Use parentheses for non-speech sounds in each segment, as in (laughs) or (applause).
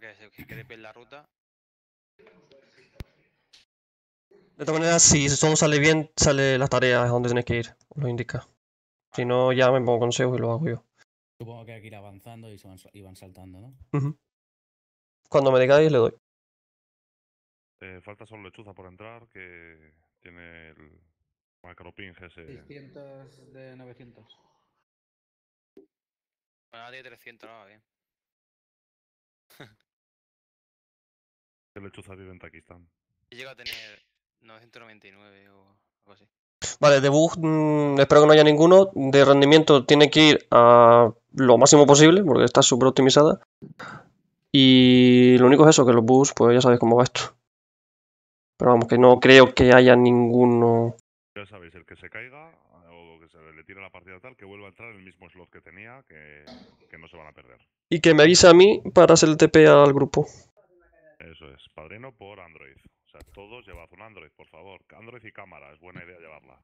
Para que se quede bien la ruta. De todas maneras, si todo sale bien, sale las tareas a donde tienes que ir. Lo indica. Si no, ya me pongo consejos y lo hago yo. Supongo que hay que ir avanzando y se van, y van saltando, ¿no? Cuando me digáis, le doy. Eh, falta solo lechuza por entrar, que tiene el macroping ese. 600 de 900. Bueno, tiene 300, no, va bien. (laughs) ¿Qué lechuza vive en Takistán? He llegado a tener 999 o algo así. Vale, de bug, mm, espero que no haya ninguno. De rendimiento tiene que ir a lo máximo posible, porque está súper optimizada. Y lo único es eso, que los bugs, pues ya sabéis cómo va esto. Pero vamos, que no creo que haya ninguno. Ya sabéis, el que se caiga o que se le tire la partida tal, que vuelva a entrar en el mismo slot que tenía, que, que no se van a perder. Y que me avise a mí para hacer el TP al grupo. Eso es, padrino por Android. O sea, todos llevad un Android, por favor. Android y cámara, es buena idea llevarla.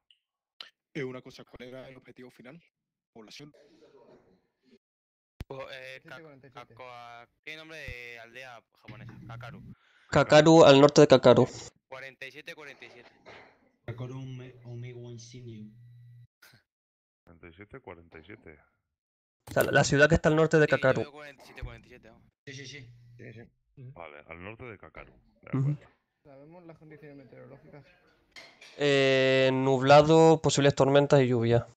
Eh, una cosa, ¿cuál era el objetivo final? Población. Pues, eh, Ka- 747. Kakoa- ¿Qué nombre de aldea japonesa? Kakaru. Kakaru, al norte de Kakaru. 47-47. Recuerdo un me- Omega Insignium. 47, 47. O sea, la ciudad que está al norte de Sí, Kakaru. veo 47-47, vamos. Sí, sí, sí. Vale, al norte de Kakaru. De Ujú. acuerdo. ¿Sabemos las condiciones meteorológicas? Eh, nublado, posibles tormentas y lluvia.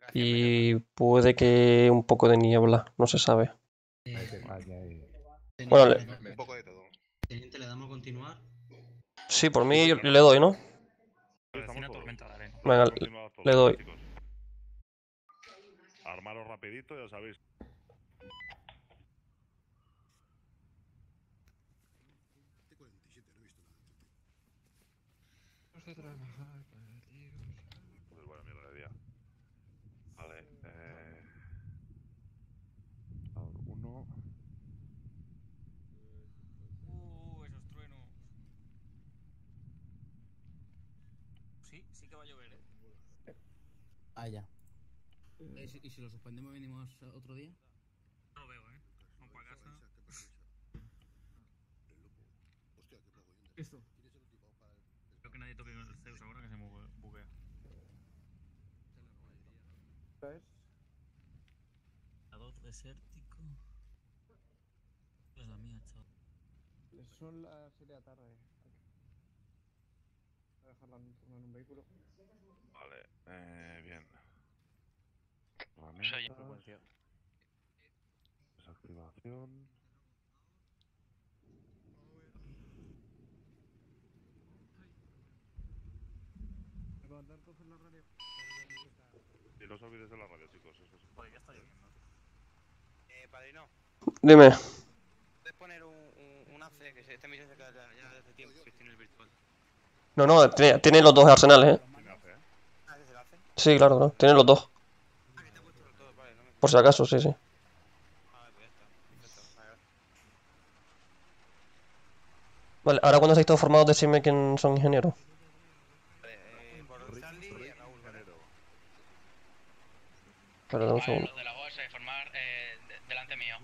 Gracias, Y puede que un poco de niebla, no se sabe. Eh, Bueno, le, Un poco de todo. teniente, le damos a continuar. Sí, por mí yo le doy, ¿no? Venga, le doy. Armaros rapidito, ya sabéis. Pues vaya mierda de día. Vale, eh... a ver, Uno... Uh, esos truenos. Sí, sí que va a llover, ¿eh? Ah, ya. Eh, si- ¿Y si lo suspendemos y venimos otro día? No lo veo, ¿eh? Vamos para casa. Esto. Creo que nadie toque el Zeus ahora que se mu- buguea. Ador desértico. Es la mía, chaval. Son las 7 de la tarde. Voy a dejarla en en un vehículo. Vale, eh, bien. Soy- Herramientas, Desactivación... Y no os olvidéis de la radio, chicos. Eso sí. Joder, ya está lloviendo. Padrino, Dime. ¿puedes poner un, un, un AC que se, esta misión se queda ya, ya desde tiempo que tiene el virtual? No, no, tiene, tiene los dos arsenales, ¿eh? Tiene AC. Ah, ¿ese se lo hace? Sí, claro, claro. Tiene los dos. Ah, que te ha puesto los dos, vale, no me... Por si acaso, sí, sí. Ah, pues ya está, perfecto. Vale, ahora cuando estáis todos formados, decidme quién son ingenieros. Vale, eh, por Charlie y Raúl. Espera, un segundo. Los de la bolsa y formar eh, de- delante mío.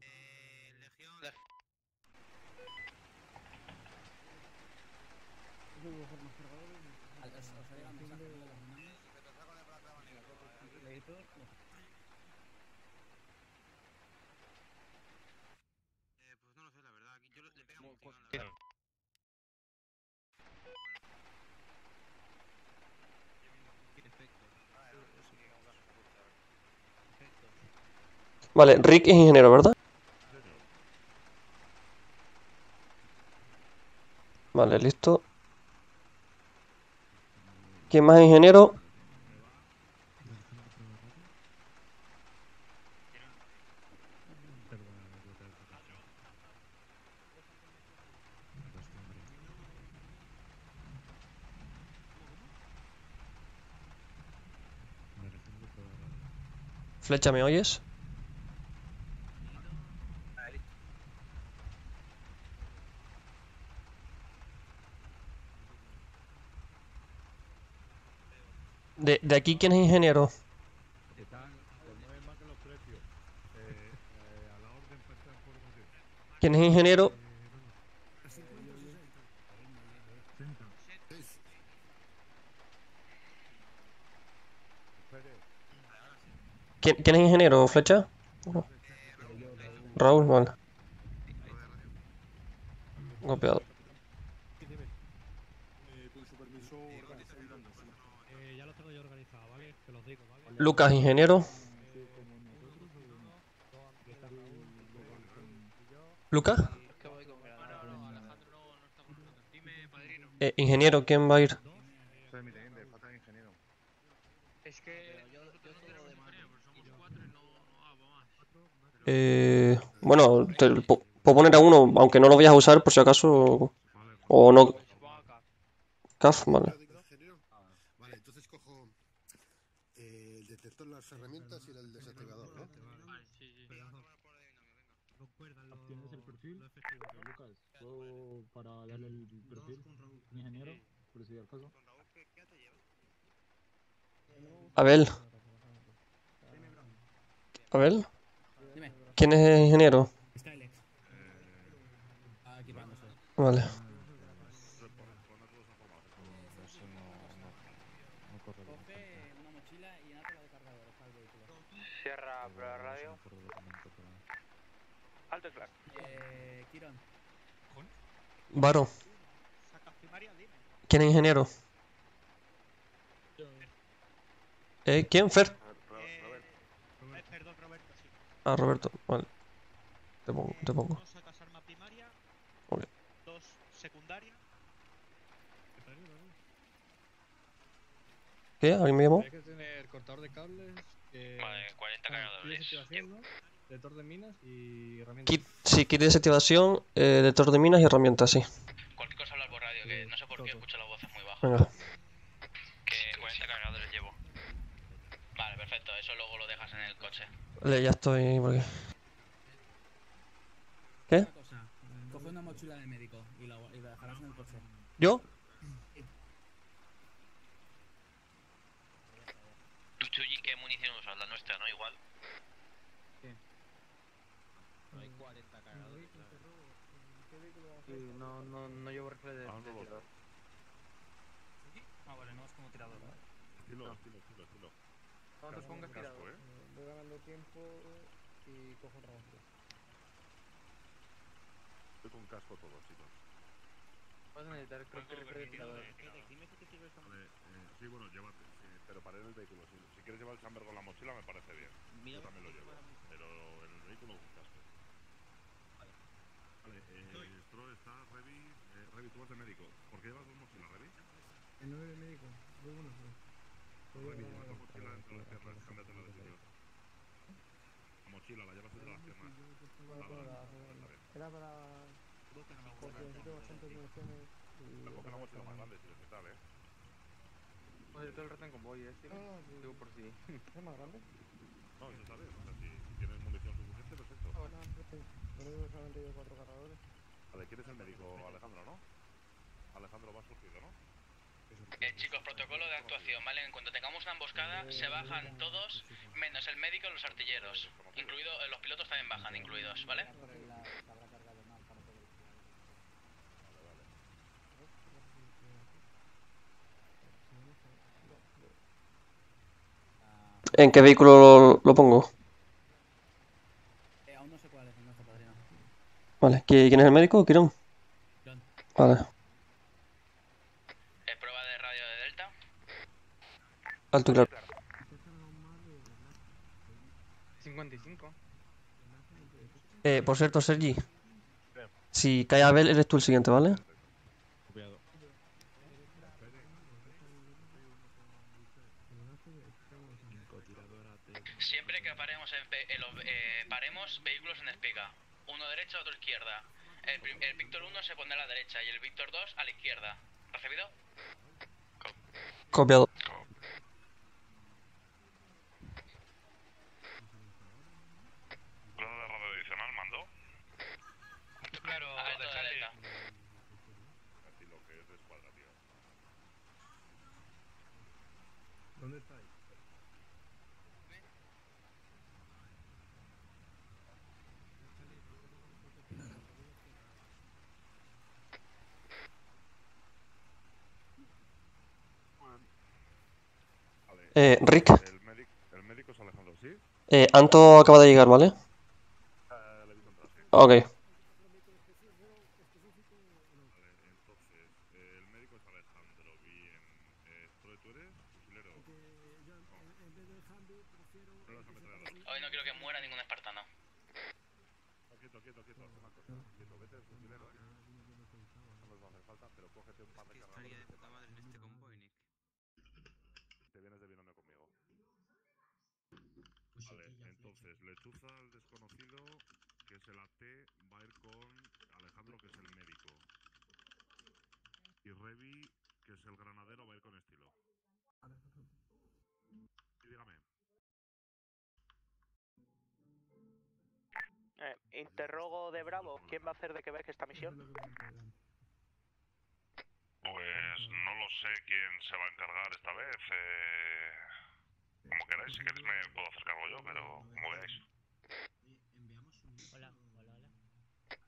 Eh, Legión... Leg- Al- os- os ha llegado un mensaje de las manos. Eh, pues no lo sé, la verdad. Aquí yo le, le pega un tirón, la verdad. Vale, Rick es ingeniero, ¿verdad? Vale, listo. ¿Quién más es ingeniero? Flecha, ¿me oyes? De de aquí, ¿quién es ingeniero? ¿Quién es ingeniero? ¿Quién, quién es ingeniero? ¿Flecha? Raúl, vale. Copiado. Eh, con su permiso, organizando. Eh, ya lo tengo yo organizado, ¿vale? Te los digo, ¿vale? Lucas, ingeniero. ¿Lucas? Eh, ingeniero, ¿quién va a ir? Eh, bueno, te pu- puedo poner a uno, aunque no lo vayas a usar por si acaso. O no. CAF, vale. ingeniero? Vale, entonces cojo eh, el detector, las herramientas y el desactivador, ¿no? Vale, sí, sí. ¿Tienes el perfil? Lucas, yo para darle el perfil, ingeniero, por si al caso. Abel. Abel. ¿Quién es ingeniero? Skylex. Vale. El. Cierra prueba radio. Alto y claro. Eh. Varo. ¿Quién es ingeniero? Eh, ¿quién? Fer. Eh, perdón, Roberto, sí. Ah, Roberto. Vale. Te pongo, te pongo. Uno sacas arma primaria. Ok. Dos secundaria. ¿Qué? ¿Alguien me llamó? Hay que tener cortador de cables. Eh, Vale, 40 kit de desactivación, ¿no? Detector de minas y herramientas. Kit, sí, kit de desactivación, eh, detector de minas y herramientas, sí. Cualquier cosa hablar por radio, que no sé por qué escucho las voces muy bajas. Venga. Que 40 cargadores llevo. Vale, perfecto. Eso luego lo dejas en el coche. Vale, ya estoy por aquí. ¿Qué? Una cosa. Coge una mochila del médico y la, y la dejarás en el coche. ¿Yo? ¿Tú, Chuyi, qué munición usas? La nuestra, ¿no? Igual. Hay 40 cargadores. Sí, no, no, no llevo rifle de, Ah, no de lo- tirador. Ah, vale, no es como tirador. Estilo, estilo, estilo. Cuando Casco, pongas casco, tirador. ¿eh? Voy ganando tiempo y cojo un rifle. Estoy con casco todo, chicos. Vas a necesitar creo que de tirador. Vale, eh, sí, bueno, llévate, sí, pero para en el vehículo. Si, si quieres llevar el chamber con la mochila, me parece bien. Yo también lo llevo. Pero en el vehículo con casco. Vale, eh, Stro está, Revi. Eh, Revi, tú vas de médico. ¿Por qué llevas dos mochilas, Revi? El 9 de médico. Muy bueno. Revi, llevas la mochila cámbiate la de sitio. La mochila la llevas entre las piernas. Era para. Porque necesito bastantes municiones. Coge la mochila más grande, si es tal, ¿eh? Pues todo el rato en convoy, ¿eh? Digo por si. ¿Es más grande? No, eso está. O sea, si, si tienes munición suficiente, perfecto. No, no, solamente llevo cuatro cargadores. Vale, ¿quieres el médico, Alejandro, no? Alejandro va surgido, ¿no? Eh, chicos, protocolo de actuación, ¿vale? En cuanto tengamos una emboscada, se bajan todos, menos el médico y los artilleros. Incluido, eh, los pilotos también bajan, incluidos, ¿vale? ¿En qué vehículo lo, lo pongo? Eh, aún no sé cuál es el nuestro padrino. Vale. ¿qui- ¿Quién es el médico? ¿Quirón? Vale. Eh, prueba de radio de Delta. Alto y claro. 55. Eh, por cierto, Sergi. Si cae Abel, eres tú el siguiente, ¿vale? Copiado. Siempre que paremos, en ve- en los- eh, paremos vehículos en espiga. Uno derecha, otro izquierda. El, el Víctor 1 se pone a la derecha y el Víctor 2 a la izquierda. ¿Recibido? Copiado. Claro, ¿Dónde está? Eh, Rick. El, médico, el médico es Alejandro, ¿sí? Eh, Anto acaba de llegar, ¿vale? Uh, Eh, interrogo de Bravo, ¿quién va a hacer de Quebec esta misión? Pues no lo sé quién se va a encargar esta vez. Eh, como queráis, si queréis me puedo hacer cargo yo, pero como veáis. Hola, hola, hola.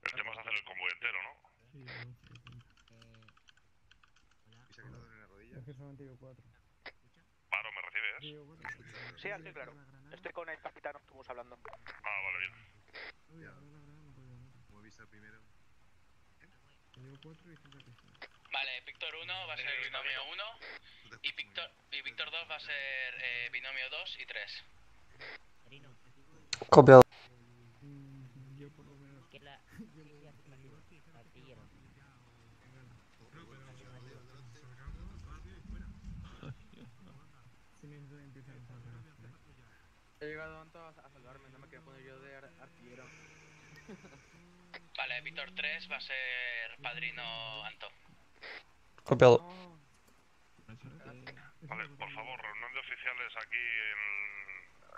El tema es hacer el convoy entero, ¿no? ¿Y se ha quedado en la rodilla? Paro, ¿me recibes? Sí, así claro. Estoy con el capitán Optimus hablando. Ah, vale, bien. Ya. El primero. Vale, Víctor 1 va a ser binomio 1 y Víctor, y Víctor 2 va a ser eh, binomio 2 y 3. Copiado. He llegado Anto a, a salvarme, no me quiero poner yo de ar artillero. (laughs) Vale, Víctor 3 va a ser padrino Anto. Copiado. Vale, por favor, reunión de oficiales aquí en,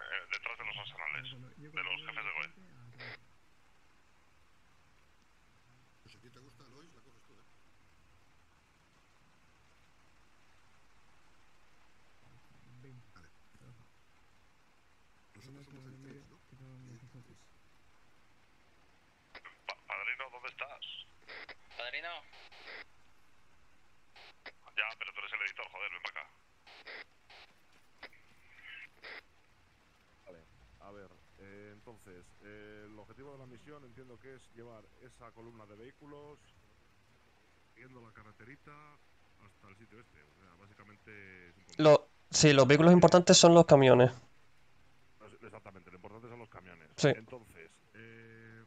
eh, detrás de los arsenales, de los jefes de GOE. Pues si a ti te gusta Lois, la coges tú, ¿eh? Somos ¿no? Pa- padrino, ¿dónde estás? Padrino, Ya, pero tú eres el editor, joder, ven para acá. Vale, a ver, eh, entonces, eh, el objetivo de la misión entiendo que es llevar esa columna de vehículos siguiendo la carreterita hasta el sitio este. O sea, básicamente es un. Lo, sí, los vehículos importantes son los camiones. Exactamente, lo importante son los camiones. Sí. Entonces, eh,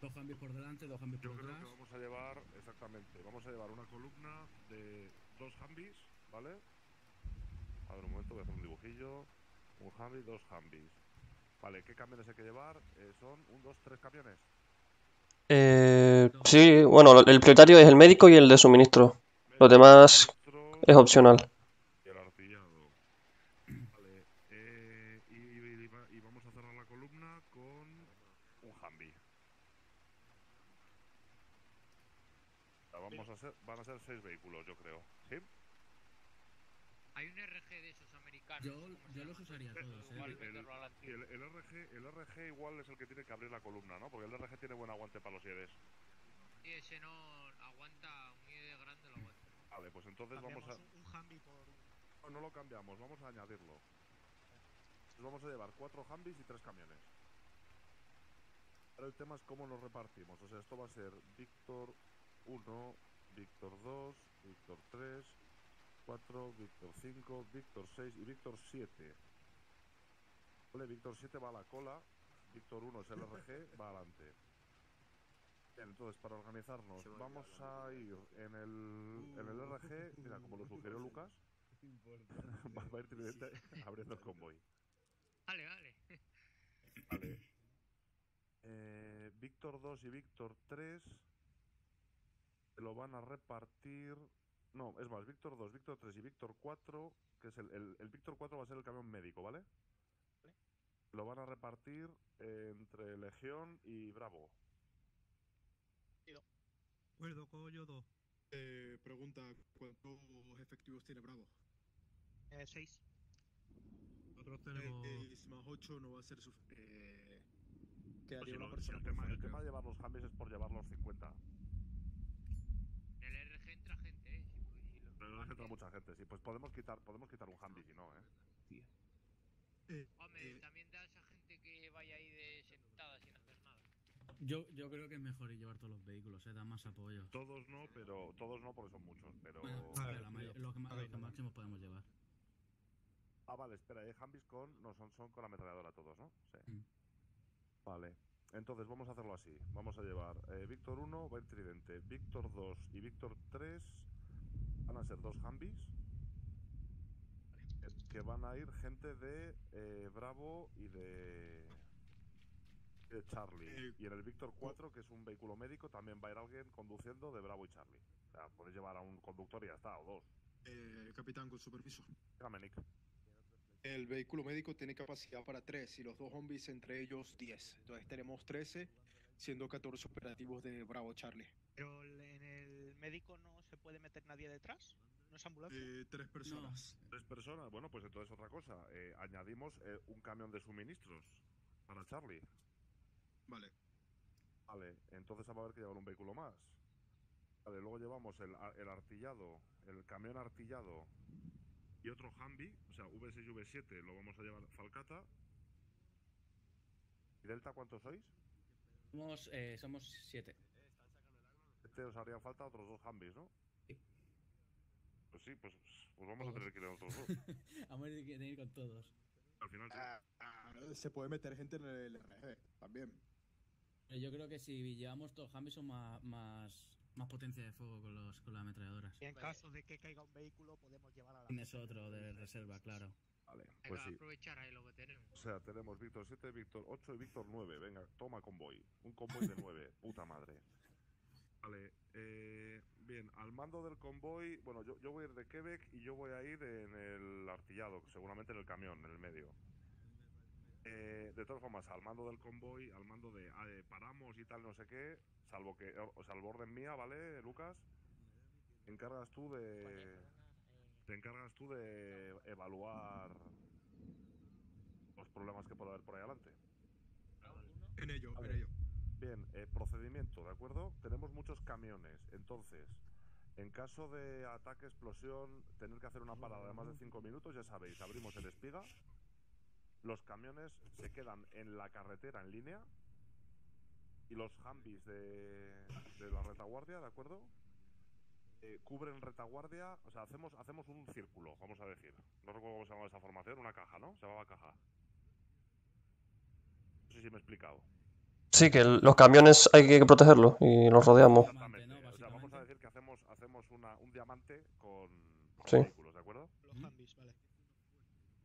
Dos cambios por delante, dos cambios yo por creo que detrás. vamos a llevar, exactamente, vamos a llevar una columna de dos Humvees, ¿vale? A ver, un momento, voy a hacer un dibujillo. Un Humvee, dos Humvees. Vale, ¿qué camiones hay que llevar? Eh, son un, dos, tres camiones. Eh, sí, bueno, el prioritario es el médico y el de suministro. Los demás es opcional. Y el artillado. Vale, eh, y, y- y va- y vamos a cerrar la columna con un Humvee. O sea, vamos a ser, van a ser seis vehículos, yo creo. ¿Sí? Hay un RG de esos americanos. Yo, usaría todos, El, eh. el- el- el RG, el RG igual es el que tiene que abrir la columna, ¿no? Porque el RG tiene buen aguante para los IEDs. Y ese no aguanta, muy de grande lo aguanta. Vale, pues entonces vamos a... un Humvee por un... No, no lo cambiamos, vamos a añadirlo. Entonces vamos a llevar cuatro Humvees y tres camiones. Ahora el tema es cómo nos repartimos. O sea, esto va a ser Víctor 1, Víctor 2, Víctor 3, 4, Víctor 5, Víctor 6 y Víctor 7. Vale, Víctor 7 va a la cola, Víctor 1 es el RG, va adelante. Bien, entonces para organizarnos, vamos a ir en el, en el RG, mira, como lo sugirió Lucas, (laughs) (laughs) va, a ir Tridente abriendo el convoy. Vale, vale. Vale. Eh, Víctor 2 y Víctor 3 se lo van a repartir. No, es más, Víctor 2, Víctor 3 y Víctor 4, que es el, el, el Víctor 4 va a ser el camión médico, ¿vale? Lo van a repartir eh, entre Legión y Bravo. Acuerdo, coño dos. Eh, pregunta, ¿cuántos efectivos tiene Bravo? Eh, seis. Nosotros tenemos... más 8 no va a ser suficiente. Eh, Pues si si persona el, tema, el de llevar los cambios es por llevar los 50. En el RG entra gente, eh. Si, si lo- Pero no entra mucha gente, sí. Pues podemos quitar, podemos quitar un Humvee si no, ¿eh? Hombre, también da a esa gente que vaya ahí de sentada sin hacer nada. Yo, yo creo que es mejor ir llevar todos los vehículos, eh, da más apoyo. Todos no, pero todos no porque son muchos, pero... Bueno, A a ver, ver, la may- lo que, ma- lo que máximo podemos llevar. Ah, vale, espera, hay Humvees con... No, son, son con ametralladora todos, ¿no? Sí. Mm. Vale. Entonces vamos a hacerlo así. Vamos a llevar eh, Víctor 1 va en tridente, Víctor 2 y Víctor 3 van a ser dos eh, que van a ir gente de eh, Bravo y de, Charlie. Eh, Y en el Víctor 4, que es un vehículo médico, también va a ir alguien conduciendo de Bravo y Charlie. O sea, puedes llevar a un conductor y ya está, o dos. Eh, capitán, con su permiso. Dígame, Nick. El vehículo médico tiene capacidad para 3 y los dos zombies entre ellos 10. Entonces tenemos 13, siendo 14 operativos de Bravo Charlie. Pero en el médico no se puede meter nadie detrás. ¿No es ambulancia? Eh, tres personas. Tres personas, bueno, pues entonces otra cosa. eh, añadimos eh, un camión de suministros para Charlie. Vale. Vale, entonces va a haber que llevar un vehículo más. Vale, luego llevamos el, el artillado, el camión artillado y otro Humvee, o sea, V6 y V7 lo vamos a llevar Falcata. ¿Y Delta cuántos sois? Somos, eh, somos siete. Este os harían falta otros dos Humvees, ¿no? Sí. Pues sí, pues, pues vamos a tener que ir a otros dos. (laughs) Vamos a tener que ir con todos. Al final sí. Ah, ah, se puede meter gente en el RG también. Eh, Yo creo que si llevamos todos son más, más, más potencia de fuego con, los, con las ametralladoras. Y en caso de que caiga un vehículo, podemos llevar a la. Tienes otro de reserva, claro. Vale, pues sí. aprovechar ahí lo que tenemos. O sea, tenemos Víctor 7, Víctor 8 y Víctor 9. Venga, toma convoy. Un convoy de (laughs) 9. Puta madre. Vale, eh, bien, al mando del convoy, bueno, yo, yo voy a ir de Quebec y yo voy a ir en el artillado, seguramente en el camión, en el medio. Eh, de todas formas, al mando del convoy, al mando de ah, eh, paramos y tal, no sé qué, salvo que, o salvo orden mía, ¿vale, Lucas? Te encargas tú de, te encargas tú de evaluar los problemas que pueda haber por ahí adelante. En ello, en ello. Bien, eh, procedimiento, ¿de acuerdo? Tenemos muchos camiones, entonces, en caso de ataque, explosión, tener que hacer una parada de más de 5 minutos, ya sabéis, abrimos el espiga, los camiones se quedan en la carretera en línea y los Humvees de, de la retaguardia, ¿de acuerdo? Eh, cubren retaguardia, o sea, hacemos, hacemos un círculo, vamos a decir. No recuerdo cómo se llamaba esa formación, una caja, ¿no? Se llamaba caja. No sé si me he explicado. Sí, que el- los camiones hay que protegerlos y los rodeamos. O sea, vamos a decir que hacemos, hacemos una, un diamante con, con Sí. vehículos, ¿de acuerdo?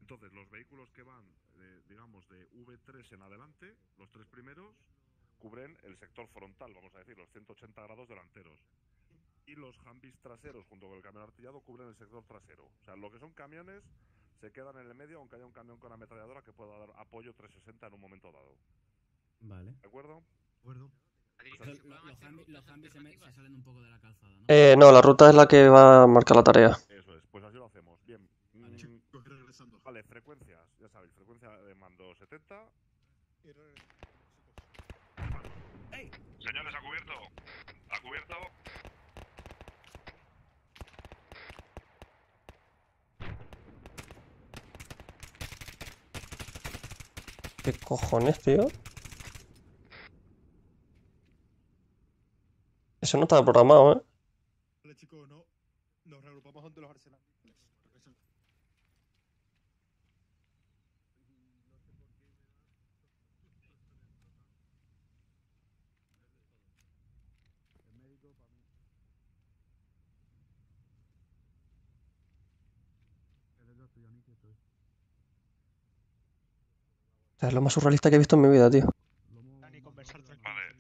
Entonces, los vehículos que van, de- digamos, de V3 en adelante, los tres primeros, cubren el sector frontal, vamos a decir, los 180 grados delanteros. Y los Humvees traseros, junto con el camión artillado, cubren el sector trasero. O sea, lo que son camiones se quedan en el medio, aunque haya un camión con ametralladora que pueda dar apoyo 360 en un momento dado. Vale. ¿De acuerdo? ¿De acuerdo? Los, los, se, salen un poco de la calzada, ¿no? Eh, no, la ruta es la que va a marcar la tarea. Eso es, pues así lo hacemos. Bien. Vale. Mm. Vale, frecuencias, ya sabéis, frecuencia de mando 70. Y re- Señores, a cubierto. A cubierto. ¿Qué cojones, tío? Eso no estaba programado, ¿eh? Vale, chicos, no. Nos reagrupamos ante los arsenales. Regresamos. O sea, es lo más surrealista que he visto en mi vida, tío. Ni conversar tranquilo. Vale. se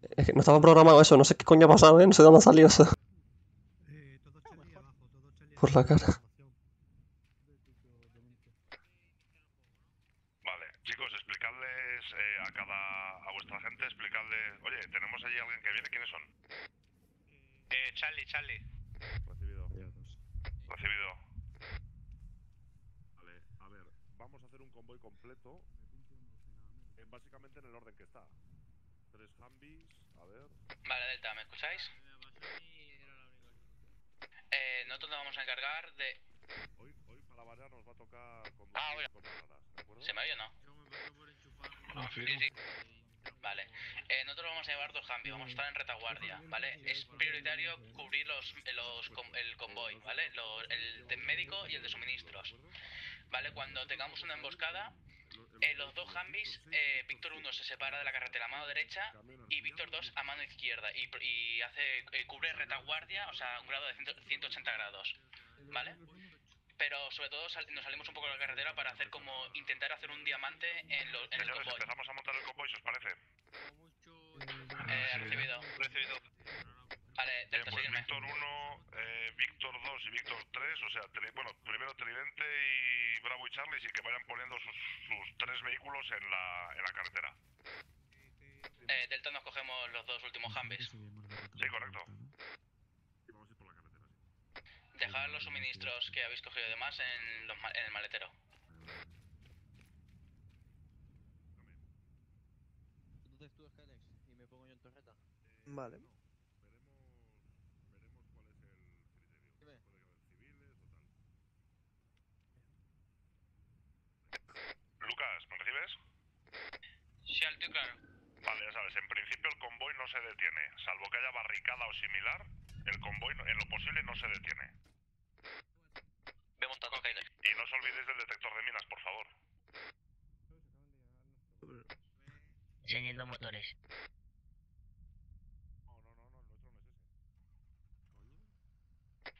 puede. Es que no estaba programado eso, no sé qué coño ha pasado, ¿eh? No sé de dónde ha salido eso. Todo Charlie abajo, todo Charlie Por la cara. Vale, chicos, explicadles eh, a cada. a vuestra gente, explicadles. Oye, tenemos allí alguien que viene, ¿quiénes son? Eh, Charlie, Charlie. Recibido. Recibido. Vale, a ver, vamos a hacer un convoy completo. eh, básicamente en el orden que está. Tres Humvees, a ver. Vale, Delta, ¿me escucháis? Eh, nosotros nos vamos a encargar de... Hoy, hoy para variar nos va a tocar con Ah, bueno. con ¿de ¿Se me oye o no? Sí, sí. Vale. Eh, nosotros vamos a llevar dos cambios, vamos a estar en retaguardia, ¿vale? Es prioritario cubrir los, los con- el convoy, ¿vale? Lo- el de médico y el de suministros. ¿Vale? Cuando tengamos una emboscada, eh, los dos Hambis, eh, Víctor 1 se separa de la carretera a mano derecha y Víctor 2 a mano izquierda y, y hace eh, cubre retaguardia, o sea, un grado de 100 180 grados, ¿vale? Pero sobre todo sal- nos salimos un poco de la carretera para hacer como intentar hacer un diamante en, lo- en el Señores, convoy. empezamos a montar el convoy, os parece. Eh, recibido. Recibido. Vale, Bien, Delta, pues. Víctor 1, eh, Víctor 2 y Víctor 3, o sea, tri- bueno, primero Tridente y Bravo y Charlie, y que vayan poniendo sus, sus tres vehículos en la, en la carretera. Eh, Delta nos cogemos los dos últimos Hambis. Sí, correcto. Dejad los suministros que habéis cogido de más en, los en el maletero. Entonces tú, Skelex, y me pongo yo en torreta. Vale. Lucas, ¿me recibes? Sí, alto y claro. Vale, ya sabes, en principio el convoy no se detiene. Salvo que haya barricada o similar, el convoy en lo posible no se detiene. Ve montando Skyler. Y no os olvidéis del detector de minas, por favor. Encendiendo motores.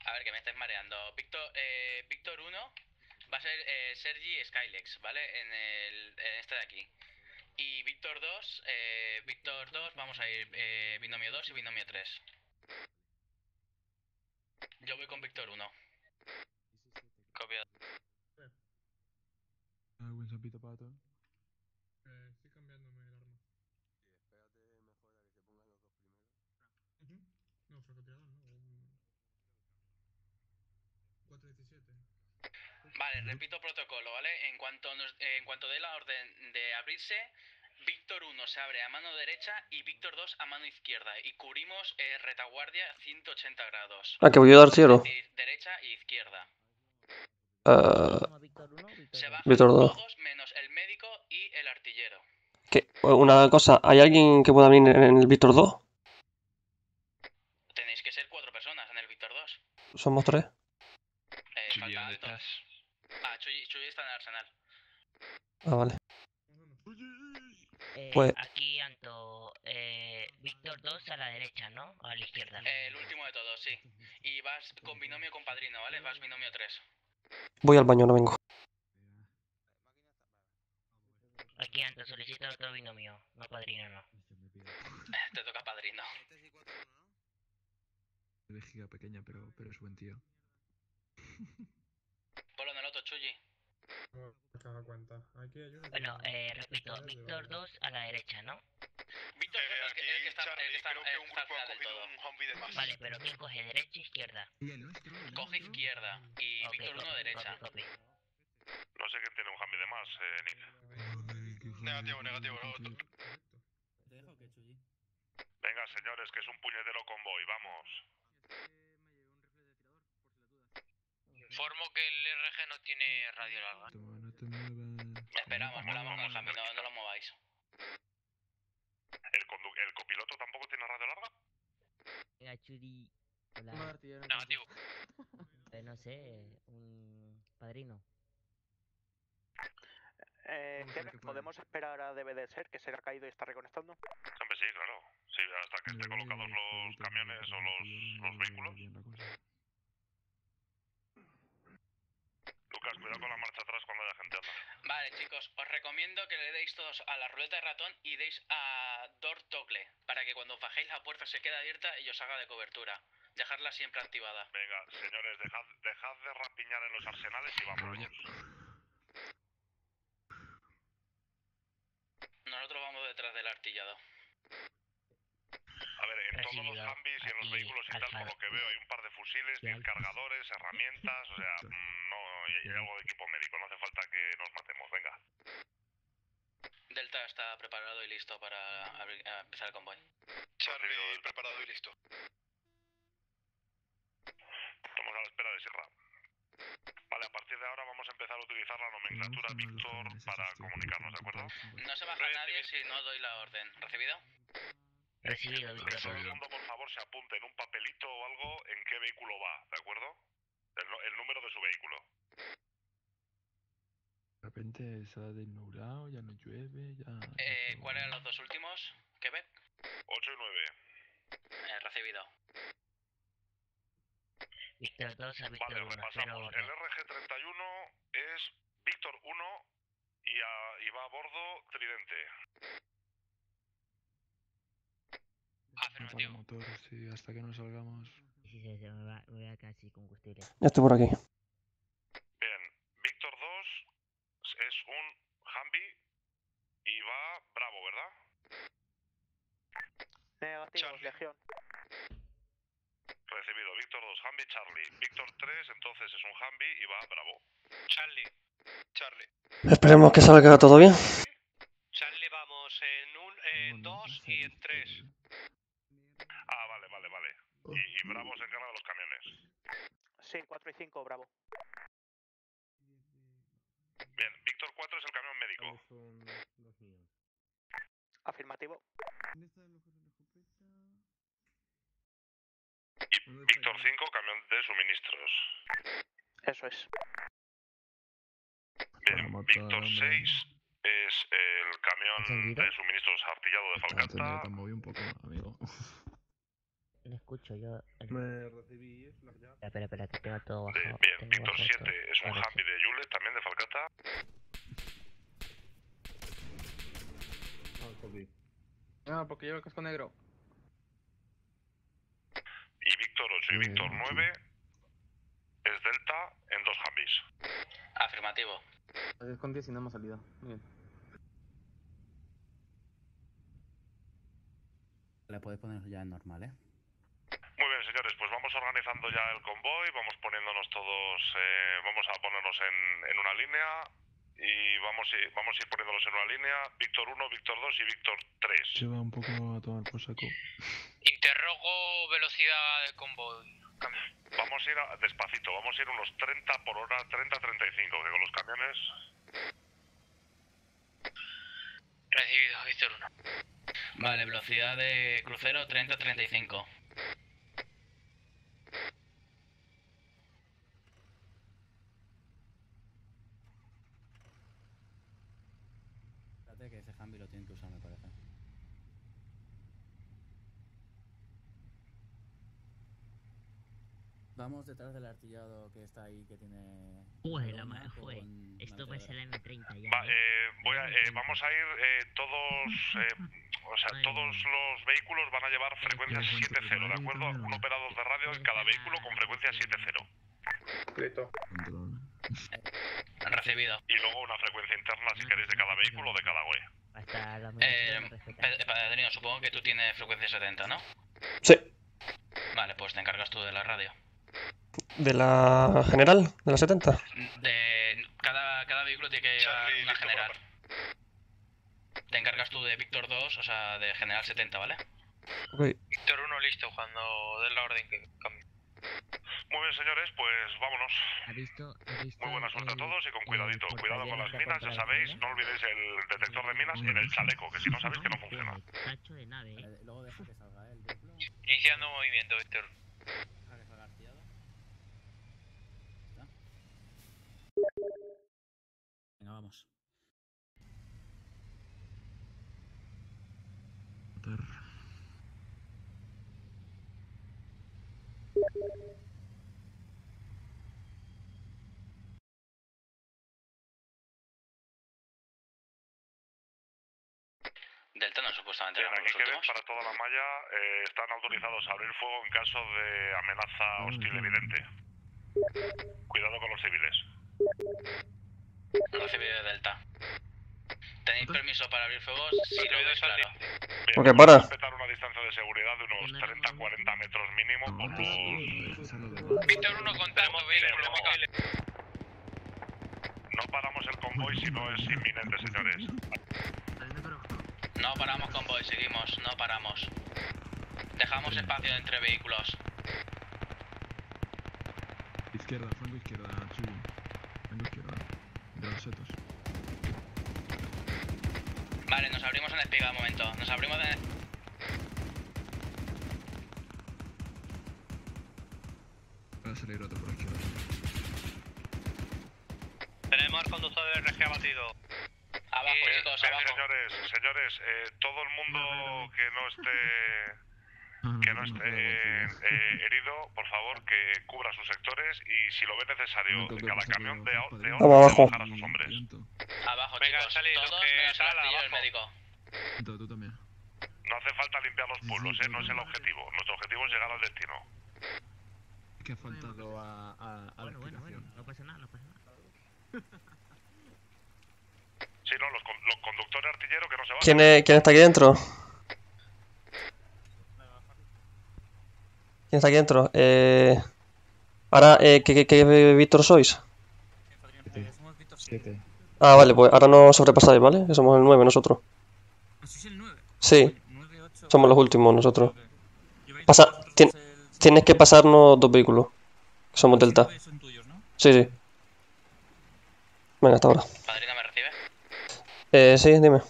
A ver, que me estáis mareando. Víctor, eh, Víctor 1 va a ser eh, Sergi Skylex, ¿vale? En, el, en este de aquí. Y Víctor 2, eh, Víctor 2, vamos a ir eh, binomio 2 y binomio 3. Yo voy con Víctor 1. Copiado. Ah, buen sapito pato. Eh, estoy cambiándome el arma. Ujú. No, francotirador, ¿no? Un 417. Vale, repito protocolo, ¿vale? En cuanto, nos, eh, en cuanto dé la orden de abrirse, Víctor 1 se abre a mano derecha y Víctor 2 a mano izquierda. Y cubrimos eh, retaguardia 180 grados. Ah, que voy a dar cielo. Derecha e izquierda. Ah, Se Víctor 2. todos menos el médico y el artillero. ¿Qué? Una cosa, ¿hay alguien que pueda venir en el Víctor 2? Tenéis que ser cuatro personas en el Víctor 2. Somos tres. Eh, falta Alto. Ah, Chuy, Chuy está en el arsenal. Ah, vale. Eh, Pues- Aquí, Anto. Eh, Víctor 2 a la derecha, ¿no? O a la izquierda. Eh, el último de todos, sí. Y vas con binomio con padrino, ¿vale? Vas binomio 3. Voy al baño, no vengo. Aquí, Anto, solicito otro binomio. No padrino, no. Te toca padrino. Vejiga pequeña, pero, pero es buen tío. Ponlo en el otro, Chuyi. No cuenta. Aquí hay uno. Bueno, eh, repito. Víctor 2 a la derecha, ¿no? Víctor es el que, el que está, el que está, el que está al final del todo. Vale, pero ¿quién coge? ¿Derecha o izquierda? Coge izquierda y Ok, Víctor 1 copy, derecha. copy, copy. No sé quién tiene un Hambi de más, eh, Nick. Negativo, negativo. ¿Te deja o qué, Chuyi? Venga, señores, que es un puñetero convoy, vamos. Informo que el RG no tiene radio larga. No te muevas. Esperamos, Hambi, no, no lo mováis. ¿El, condu- ¿El copiloto tampoco tiene radio larga? Venga, Churi. Hola. artillero Negativo. Eh, no sé, un padrino. Eh, qué. ¿podemos esperar a debe de ser que se le ha caído y está reconectando? Hombre, sí, claro. Sí, hasta que estén colocados los camiones o los, los vehículos. Lucas, cuidado con la marcha atrás cuando haya gente anda. Vale, chicos, os recomiendo que le deis todos a la ruleta de ratón y deis a door toggle para que cuando bajéis la puerta se quede abierta y os haga de cobertura. Dejarla siempre activada. Venga, señores, dejad, dejad de rapiñar en los arsenales y vámonos. Nosotros vamos detrás del artillado. A ver, en todos los. Hambis y en los vehículos y tal, por lo que veo, hay un par de fusiles, 10 cargadores, herramientas, o sea, (laughs) mm, no, hay algo de equipo médico, no hace falta que nos matemos, venga. Delta está preparado y listo para abrir- empezar el convoy. Charlie, preparado y listo. Estamos a la espera de Sierra. Vale, a partir de de ahora vamos a empezar a utilizar la nomenclatura Víctor para comunicarnos, ¿de acuerdo? No se baja nadie si no doy la orden. ¿Recibido? Recibido, Que Víctor. todo el mundo, por favor, se apunte en un papelito o algo en qué vehículo va, ¿de acuerdo? El, el número de su vehículo. De repente se ha desnublado, ya no llueve, ya... Eh, ¿Cuáles eran los dos últimos? ¿Quebec? 8 y 9. Eh, recibido. Víctor 2 a Víctor Vale, 1, 0 repasamos. El RG31 es Víctor 1 y, a- y va a bordo Tridente. Afirmativo. Motores y hasta que no salgamos. Sí, sí, sí, me va, me va casi combustible. Ya estoy por aquí. Bien, Víctor 2 es un Humvee y va bravo, ¿verdad? Negativo, Charlie. Legión. Recibido, Víctor 2, Humvee, Charlie. Víctor 3, entonces es un Humvee y va bravo. Charlie, Charlie. Esperemos que salga todo bien. Charlie, vamos en 2 eh, y en eh, 3. Y, y Bravo se encarga de los camiones. Sí, 4 y 5, bravo. Bien, Víctor 4 es el camión médico. Afirmativo. Y Víctor 5, camión de suministros. Eso es. Bien, Víctor 6 es el camión de suministros artillado de Falcata. que mover un poco, amigo. No escucho yo. el- Me recibí flag ya. Espera, espera, que tengo todo Eh, bajado. bien, tengo Víctor bajado 7 todo. es un Ahora sí. Humvee de Yule, también de Falcata. Ah, porque llevo el casco negro. Y Víctor 8 y Víctor 9 es Delta en dos Humvees. Afirmativo. 10 con 10 y no hemos salido. Muy bien. Le puedes poner ya en normal, ¿eh? Muy bien, señores, pues vamos organizando ya el convoy, vamos poniéndonos todos, eh, vamos a ponernos en, en una línea y vamos a, ir, vamos a ir poniéndolos en una línea. Víctor 1, Víctor 2 y Víctor 3. Se va un poco a tomar por saco. Interrogo velocidad de convoy. Vamos a ir a- despacito, vamos a ir unos 30 por hora, 30-35, que con los camiones... Recibido, Víctor 1. Vale, velocidad de crucero 30-35. Espérate que ese Hambi lo tienen que usar, me parece. Vamos detrás del artillado que está ahí, que tiene... Joder, la loma madre, joder. con Esto parece la ametralladora. M30 ya. Va, ¿eh? eh, voy a, eh, vamos a ir eh, todos, eh, o sea, todos los vehículos van a llevar frecuencia 7.0, ¿de acuerdo? Un operador de radio en cada vehículo con frecuencia 7.0. Listo. Recibido. Y luego una frecuencia interna, si queréis, de cada vehículo o de cada web. Eh, Padrino, supongo que tú tienes frecuencia 70, ¿no? Sí. Vale, pues te encargas tú de la radio. ¿De la general? ¿De la 70? De cada, cada vehículo tiene que llevar una general. Te encargas tú de Víctor 2, o sea, de general 70, ¿vale? Víctor 1 listo cuando den la orden que cambie. Muy bien, señores, pues vámonos. ¿Ha visto? ¿Ha visto Muy buena suerte a todos y con cuidadito. Cuidado con las minas, ya sabéis. No olvidéis el detector de minas en el chaleco, que si no sabéis que no funciona. Tacho de nave. Luego deja que salga el vehículo. Iniciando movimiento, Víctor. Deja que salga artillado. ¿Está? Venga, vamos. Delta no supuestamente Bien, aquí últimos. para toda la malla. eh, están autorizados a abrir fuego en caso de amenaza hostil evidente. Cuidado con los civiles. Recibido de Delta. ¿Tenéis permiso para abrir fuego? Sí, lo veis claro. Bien, Ok, para. respetar una distancia de seguridad de unos 30-40 metros mínimo los... Víctor 1 contacto, vehículo móvil. No paramos el convoy si no es inminente, señores. No paramos convoy, seguimos, no paramos. Dejamos espacio entre vehículos. Izquierda, flanco izquierda, Chuy. Setos. Vale, nos abrimos en espiga de momento. Nos abrimos en. Va a salir otro por aquí. Tenemos conductor de RG abatido. Abajo, Eh, chicos, abajo. señores, señores, eh, todo el mundo que no esté que no esté eh, herido, por favor, que cubra sus sectores y si lo ve necesario, cada camión de, de Vamos abajo. a sus hombres. Abajo, Venga, chicos. salid, Todos que menos el sal el médico. Tú, tú también. No hace falta limpiar los pueblos, ¿eh? no es el objetivo. Nuestro objetivo es llegar al destino. Que ha faltado a, a, a la Bueno, bueno, bueno, no pasa nada, no pasa nada. Sí, no, los, con- los conductores artilleros que no se van. ¿Quién, es- ¿Quién está aquí dentro? ¿Quién está aquí dentro? Eh... Ahora, eh, ¿qué, qué, qué Víctor sois? Siete. Ah, vale, pues ahora no sobrepasáis, ¿vale? Que somos el 9 nosotros. ¿Sois el 9? Sí, 9, 8. somos los últimos nosotros. Pasa, tien- tienes que pasarnos dos vehículos. que Somos Delta. Son tuyos, ¿no? Sí, sí. Venga, hasta ahora. Padrino, ¿me recibe? Eh, sí, dime.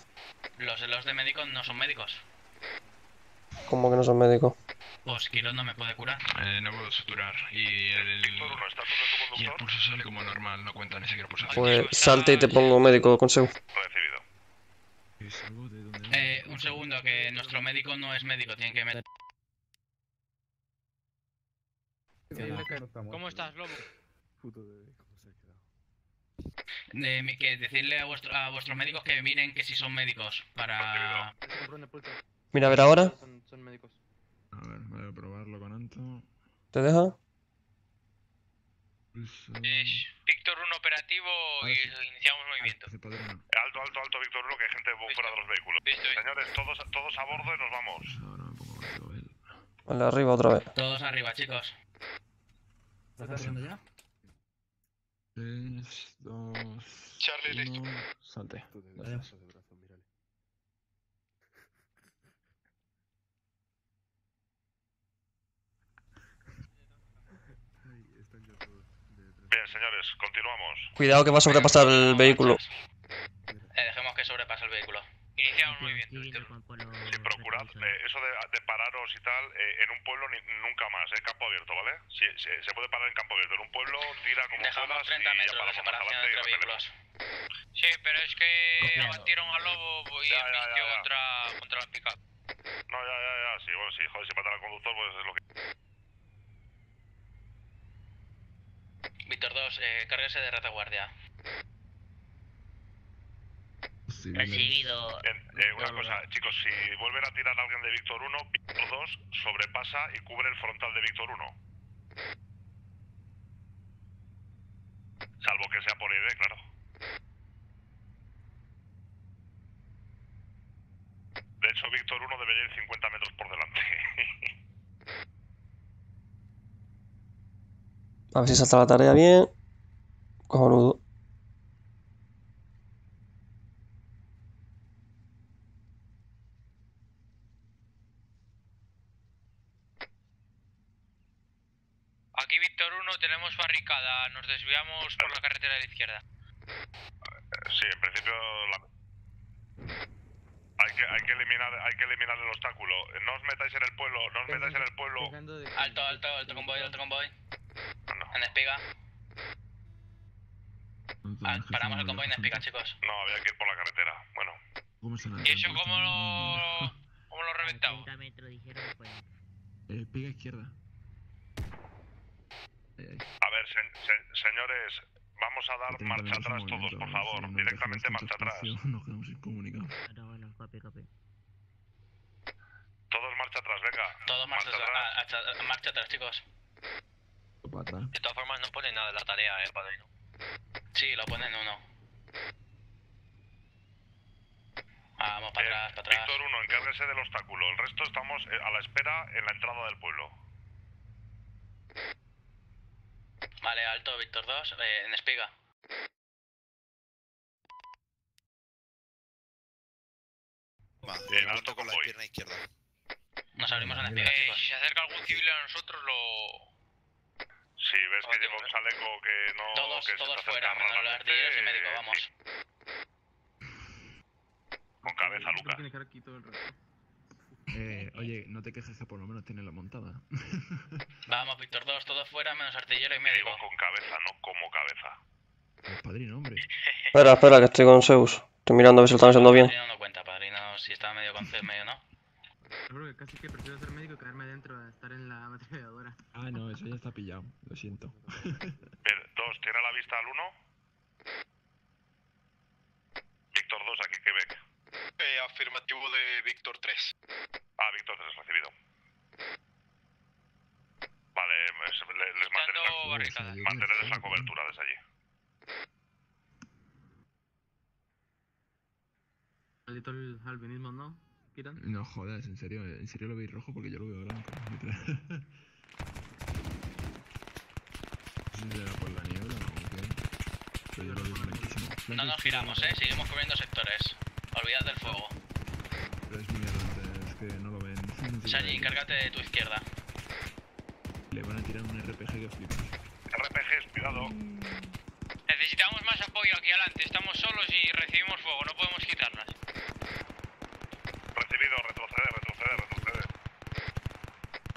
Los, los de médicos no son médicos. ¿Cómo que no son médicos? Pues Kiro no me puede curar. Eh, no puedo suturar. Y el, y el pulso sale como normal, no cuenta ni siquiera pulsación. Pues salte y te pongo médico con Seu. Recibido. Eh, un segundo, que nuestro médico no es médico, tiene que meter. ¿Cómo estás, Lobo? Eh, mi- que decirle a, vuestro, a vuestros médicos que miren que si son médicos para... Mira, a ver ahora. Son, son médicos. A ver, voy a probarlo con Anto. ¿Te deja? Víctor 1 operativo y iniciamos movimiento. Alto, alto, alto, Víctor 1, que hay gente fuera de los vehículos. Señores, todos, todos a bordo y nos vamos. Vale, arriba otra vez. Todos arriba, chicos. ¿Está pasando ya? 3, 2, Charlie, 1, salte. Gracias. Bien, señores, continuamos. Cuidado que va a sobrepasar el vehículo. Eh, dejemos que sobrepase el vehículo. Iniciamos movimiento. Sí, procurad eh, eso de, de pararos y tal eh, en un pueblo ni- nunca más, en campo abierto, ¿vale? Si, si- se puede parar en campo abierto. En un pueblo tira como Dejamos puedas 30 y ya metros de separación entre vehículos. Sí, pero es que abatieron al lobo y Ya, ya, embistió ya, contra, contra la pica. No, ya, ya, ya, sí, bueno, sí, joder, si matan al conductor, pues es lo que... Víctor 2, eh, cárguese de retaguardia. Recibido. Bien, eh, una cosa, chicos, si vuelven a tirar a alguien de Víctor 1, Víctor 2 sobrepasa y cubre el frontal de Víctor 1. Salvo que sea por ID, claro. De hecho, Víctor 1 debería ir 50 metros por delante. (laughs) A ver si salta la tarea bien. Cojonudo. Aquí Víctor 1 tenemos barricada, nos desviamos por la carretera de la izquierda. Sí, en principio la- hay que hay que eliminar hay que eliminar el obstáculo. No os metáis en el pueblo, no os metáis en el pueblo. Alto, alto, alto convoy, alto convoy. En espiga. Ah, paramos el convoy en espiga, chicos. No, había que ir por la carretera. Bueno, ¿Cómo se ¿Y eso cómo lo, (laughs) cómo lo reventamos? 30 metros dijeron, pues. Eh, izquierda. A ver, se- se- señores, vamos a dar 30 marcha atrás todos, por favor, directamente marcha atrás. Nos quedamos incomunicados. Copy, copy. Todos marcha atrás, venga. Todos marcha Marcha atrás, marcha atrás, chicos. Para atrás. De todas formas no pone nada en la tarea, eh, padrino. Sí, lo ponen uno. Vamos, para Bien, atrás, para atrás. Víctor 1, encárguese del obstáculo. El resto estamos eh, a la espera en la entrada del pueblo. Vale, alto, Víctor 2, eh, en espiga. Bien, alto con la pierna izquierda. Nos abrimos en espiga, Eh, chicos. si se acerca algún civil a nosotros lo... Si ves que lleva un chaleco que no. Todos, que todos fuera, menos los artilleros y médicos, eh, vamos, vamos. Con cabeza, Luca. Tiene que estar aquí todo el rato. Eh, oye, no te quejes que por lo menos tiene la montada. (laughs) Vamos, Víctor 2, todo fuera menos artillero y Digo médico. con cabeza, no como cabeza. Es padrino, hombre. (laughs) Espera, espera, que estoy con Zeus. Estoy mirando a ver si lo están haciendo bien. Padrino no cuenta, si está medio con C, medio no. Yo creo que casi que prefiero ser médico que quedarme dentro de estar en la ametralladora. Ah, no, eso ya está pillado. Lo siento. (laughs) Bien, dos, ¿tiene la vista al 1? Víctor 2, aquí Quebec. Eh, afirmativo de Víctor 3. Ah, Víctor 3, recibido. Vale, les, les- mantenerles la cobertura desde allí. Maldito el albinismo, ¿no? Kiran. No jodas, en serio, en serio lo veis rojo porque yo lo veo blanco. (laughs) No sé si será por la niebla o qué. Pero yo lo veo blanquísimo. No nos giramos, eh, seguimos cubriendo sectores. Olvidad del fuego. Pero es muy adelante, es que no lo ven. Shaggy, encárgate de tu izquierda. Le van a tirar un RPG que flipas. RPGs, cuidado. Necesitamos más apoyo aquí adelante. Estamos solos y recibimos fuego. No podemos quitarlas. Retrocede, retrocede, retrocede.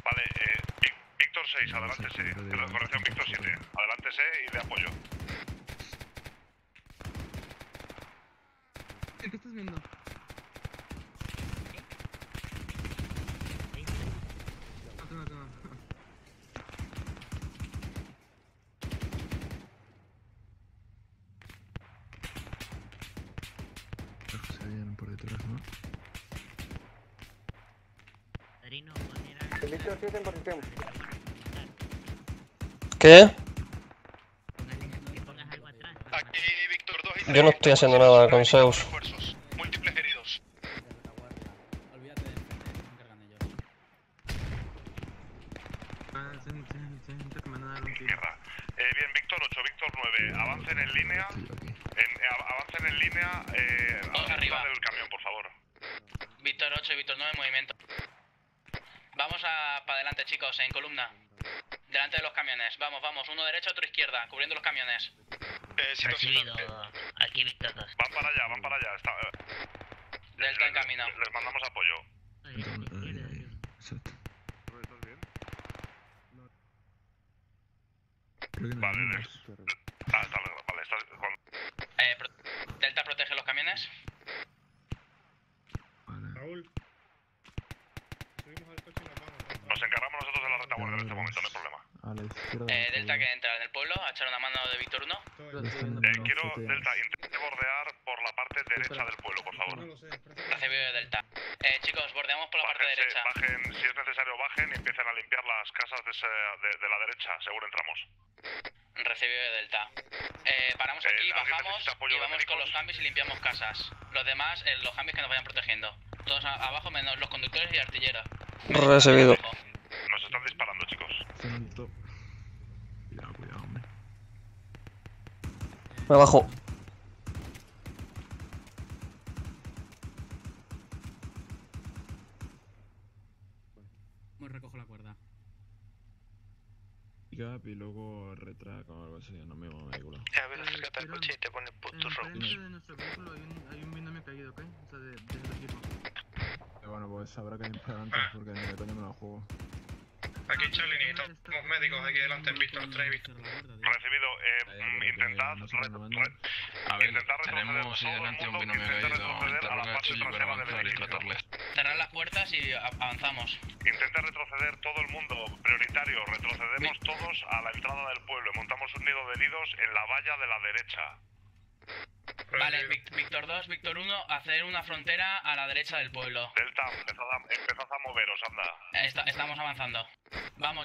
Vale, eh, Víctor 6, adelante sí. Corrección, Víctor 7. Adelante sí y de apoyo. ¿Qué estás viendo? ¿Qué? Aquí Víctor 2 y Yo no estoy haciendo nada con Zeus. refuerzos. Múltiples heridos. Olvídate de enfrente, se encargan ellos. Ah, se- se- se siente que me van a dar un tiro. Mierda. Eh, bien, Víctor 8, Víctor 9. Avancen en línea. En, eh, av- avancen en línea. Eh, a la arriba. altura del camión, por favor. Víctor 8 y Víctor 9 en movimiento. Vamos a para adelante, chicos, en columna. Delante de los camiones. Vamos, vamos, uno derecha, otro izquierda, cubriendo los camiones. Recibido. Aquí Víctor 2. Van para allá, van para allá. Está, eh, Delta en camino. les mandamos apoyo. Exacto. Creo que no Vale, hay les- Ah, está, vale, está, con- Eh, pro- Delta protege los camiones. Raúl. Subimos al coche en la mano. Nos encargamos nosotros de la retaguardia en este momento, no hay problema. A la izquierda. Eh, Delta que entra en el pueblo, a echar una mano de Víctor 1. Eh, quiero, Delta, intente bordear por la parte derecha del pueblo, por favor. Recibido de Delta. Eh, chicos, bordeamos por la parte Bájense, derecha. bajen, si es necesario, bajen y empiecen a limpiar las casas de, ese- de- de la derecha, seguro entramos. Recibido de Delta. Eh, paramos Eh, aquí, ¿alguien bajamos necesita apoyo y de vamos con los Hambis y limpiamos casas. Los demás, eh, los Hambis que nos vayan protegiendo. Todos a- abajo menos los conductores y artilleros. Recibido.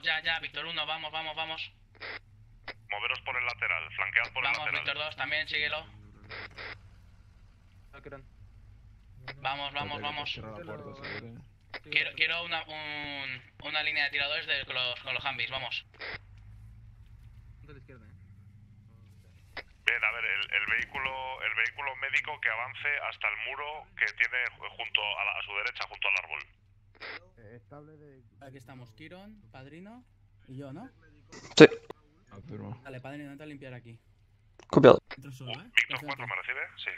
Vamos, ya, ya, Víctor 1, vamos, vamos, vamos. Moveros por el lateral, flanquead por el Vamos, lateral. Víctor 2, también, síguelo. Vamos, vamos, vamos. Quiero, quiero una, un, una línea de tiradores de, con, los, con los Hambis, vamos. De la izquierda, ¿eh? Bien, a ver, el, el vehículo el vehículo médico que avance hasta el muro que tiene ju- junto a, la- a su derecha, junto al árbol. Estable de. Aquí estamos, Kiron, Padrino y yo, ¿no? Sí. Dale, Padrino, intenta limpiar aquí. Copiado. Víctor 4 me recibe, sí.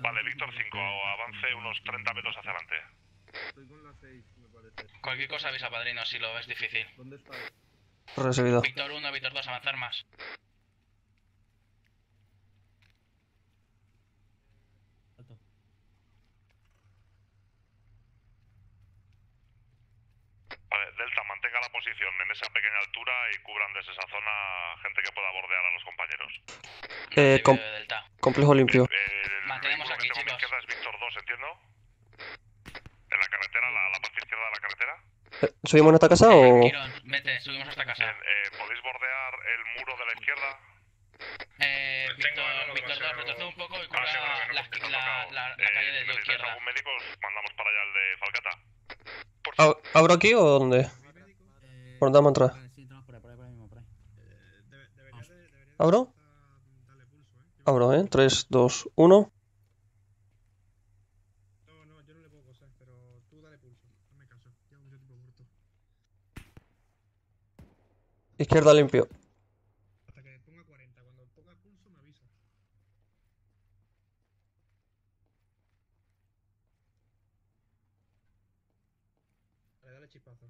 Vale, Víctor 5, avance unos 30 metros hacia adelante. Cualquier cosa avisa, padrino, si lo ves difícil. Recibido. Víctor 1, Víctor 2, avanzar más. Vale, Delta, mantenga la posición en esa pequeña altura y cubran desde esa zona gente que pueda bordear a los compañeros. Eh, com- complejo limpio. Mantenemos aquí, Con mi chicos. izquierda es Víctor 2, entiendo. En la carretera, la, la parte izquierda de la carretera. Eh, ¿Subimos en esta casa o...? Quirón, vete, subimos a esta casa. Eh, ¿Podéis bordear el muro de la izquierda? Eh, Víctor, Víctor 2, retrocede un poco y cubra la, la, la, la calle de ¿Necesitáis izquierda. algún médico? Os mandamos para allá el de Falcata. ¿Ab- ¿Abro aquí o dónde? ¿Por dónde vamos a entrar? Sí, entramos por ahí, por ahí, por ahí mismo, por ahí. ¿Abro? Abro, ¿eh? 3, 2, 1. No, no, yo no le puedo coser, pero tú dale pulso. Hazme caso, llevo mucho tiempo muerto. Izquierda limpio. Hasta que ponga 40. Cuando ponga pulso me avisa. Vale, dale chispazo.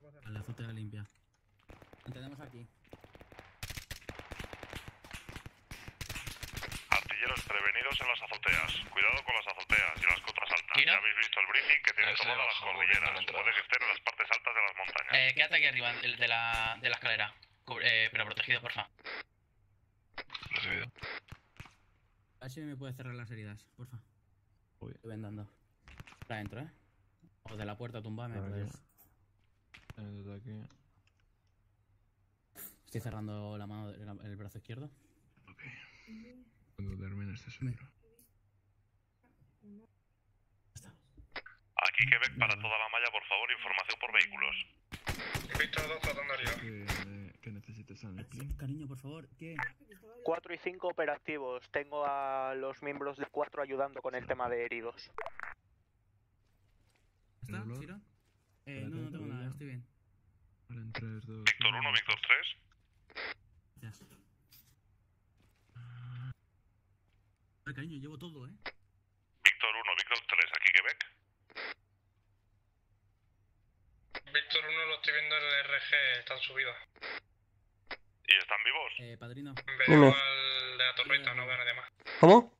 Vale, la azotea limpia. Entendemos aquí. Artilleros en las azoteas. Cuidado con las azoteas y las cotas altas. Ya habéis visto el briefing que tiene Ese tomadas las cordilleras. Puede que estén en las partes altas de las montañas. Eh, quédate aquí arriba de, de la, de la escalera. Eh, pero protegido, porfa. Recibido. A ver si me puede cerrar las heridas, porfa. Estoy vendando. Para adentro, ¿eh? O de la puerta tumbame. Desde aquí. Estoy cerrando la mano, el brazo izquierdo. Cuando termine este suelo. Aquí Quebec para toda la malla, por favor, información por vehículos. Víctor 2 tratando de plin. Cariño, por favor, ¿qué? 4 y 5 operativos. Tengo a los miembros de 4 ayudando con el tema de heridos. ¿Está, Ciro? Eh, no, no tengo nada, estoy bien. Vale, en 3, 2. Víctor 1, Víctor 3. Gracias. Cariño, llevo todo, ¿eh? Víctor 1, Víctor 3, aquí Quebec. Víctor 1 lo estoy viendo en el RG, está en subida. ¿Y están vivos? Eh, padrino. Veo al de la torreta, no veo a nadie más. ¿Cómo?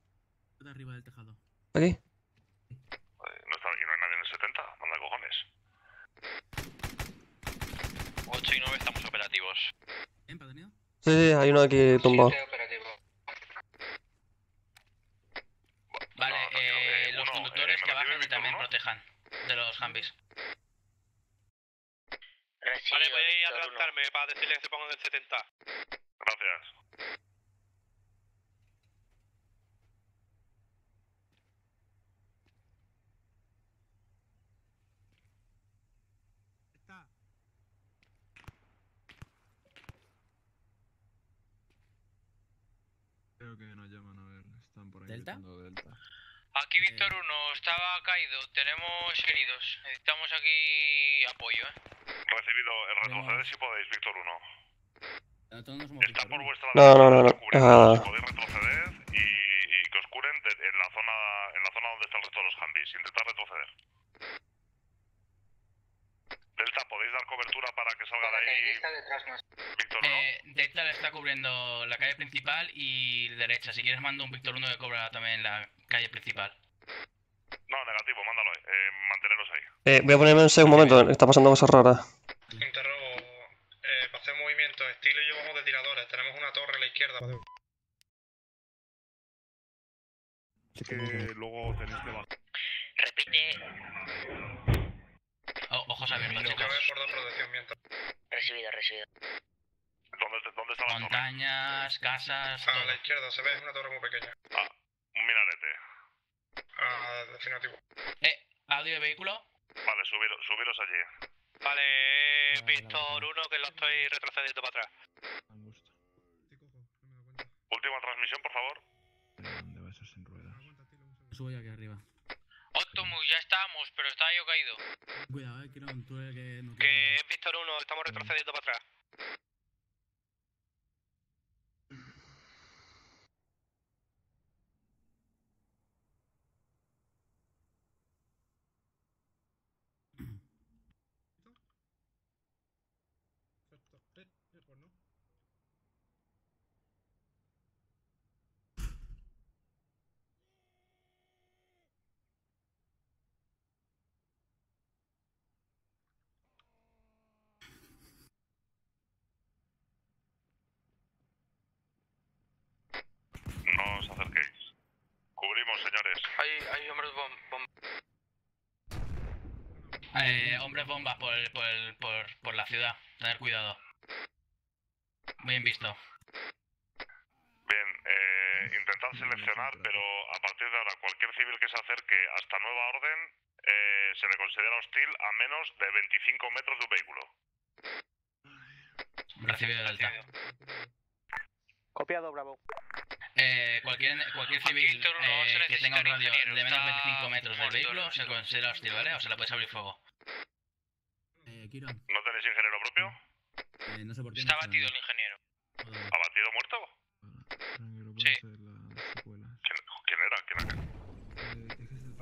De arriba del tejado. Aquí. Eh, No está, y no hay nadie en el 70. Manda cojones. 8 y 9 estamos operativos. ¿Bien, padrino? Sí, sí, hay uno aquí tumbado. Vale, eh, los conductores que bajen y también protejan de los Humvees. Vale, voy a ir a adelantarme para decirles que se pongan el 70. Gracias. Creo que nos llaman a ver. Están por ahí. Delta. Aquí Víctor 1 estaba caído, tenemos heridos. Necesitamos aquí apoyo, ¿eh? Recibido. El retroceder si podéis, Víctor 1. Todos no somos Está por vuestra No, no, no, no. Ah, podéis retroceder y, y que os curen de- en, la zona, en la zona donde está el resto de los Humvees. Intentad retroceder. Delta, ¿podéis dar cobertura para que salga de ahí? Víctor 1. Eh, Delta le está cubriendo la calle principal y derecha. Si quieres mando un Víctor 1 que cubra también la calle principal. No, negativo, mándalo ahí. Eh, manteneros ahí. eh, voy a ponerme en un momento, está pasando cosas raras. Interrogo. Eh, para hacer movimiento, estilo y yo vamos de tiradores. Tenemos una torre a la izquierda. Que luego tenéis que bajar. Repite. O- ojos abiertos, chicos. voy por dos protección mientras. Recibido, recibido. ¿Dónde, dónde está la torre? Montañas, casas, A la izquierda se ve, es una torre muy pequeña. Un minarete. Ah, definitivo. Eh, audio de vehículo. Vale, subiros, subiros allí. Vale, Víctor 1 que lo estoy retrocediendo para atrás. Última transmisión, por favor. ¿Dónde va eso sin ruedas? Subo yo aquí arriba. Optimus, ya estamos, pero está yo caído. Cuidado, eh, Kiron, tú eres el que Que es Víctor 1, estamos retrocediendo para atrás. No os acerquéis. Señores. Hay, hay hombres bom bom- Eh, hombres bombas por, el- por, el- por, por la ciudad. Tener cuidado. Bien visto. Bien, eh, intentad seleccionar, pero a partir de ahora cualquier civil que se acerque hasta nueva orden eh, se le considera hostil a menos de 25 metros de un vehículo. Recibido Delta. Copiado, Bravo. Eh, cualquier, cualquier civil no eh, que tenga un radio ingeniero, de menos de está 25 metros del vehículo se considera hostil, ¿vale? O se le puedes abrir fuego. Eh, Kiron, ¿No tenéis ingeniero propio? eh, no sé por qué. Está me batido el ingeniero. ¿Abatido muerto? Sí. ¿Quién, era? ¿Quién era? Eh,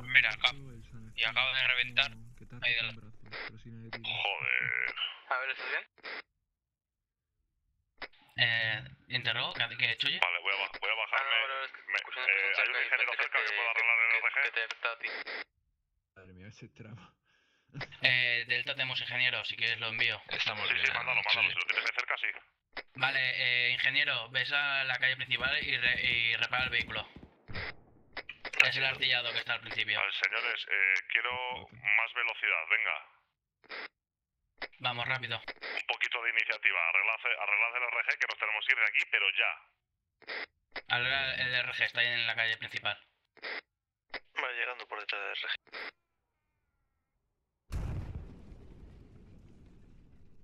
Mira, acá. Y acaba de reventar ahí de la-. Joder. A ver, ¿estás bien? Eh, interrogo, que, que chulle. Vale, voy a, voy a bajarme. Ah, no, pero es- Me- escucha, eh, escucha ¿Hay un que ingeniero cerca que que- pueda arreglar el que- RG? que te a ti. Madre mía, ese traba. (laughs) Eh, Delta tenemos ingeniero, si quieres lo envío. Estamos Sí, sí, mándalo, mándalo. Si lo tienes cerca, sí. Vale, eh, ingeniero, ves a la calle principal y, re- y repara el vehículo. Es el artillado que está al principio. Vale, señores, eh, quiero más velocidad, venga. Vamos, rápido. Un poquito de iniciativa. Arreglad, arreglad el RG que nos tenemos que ir de aquí, pero ya. Ahora el RG está ahí en la calle principal. Va llegando por detrás del RG.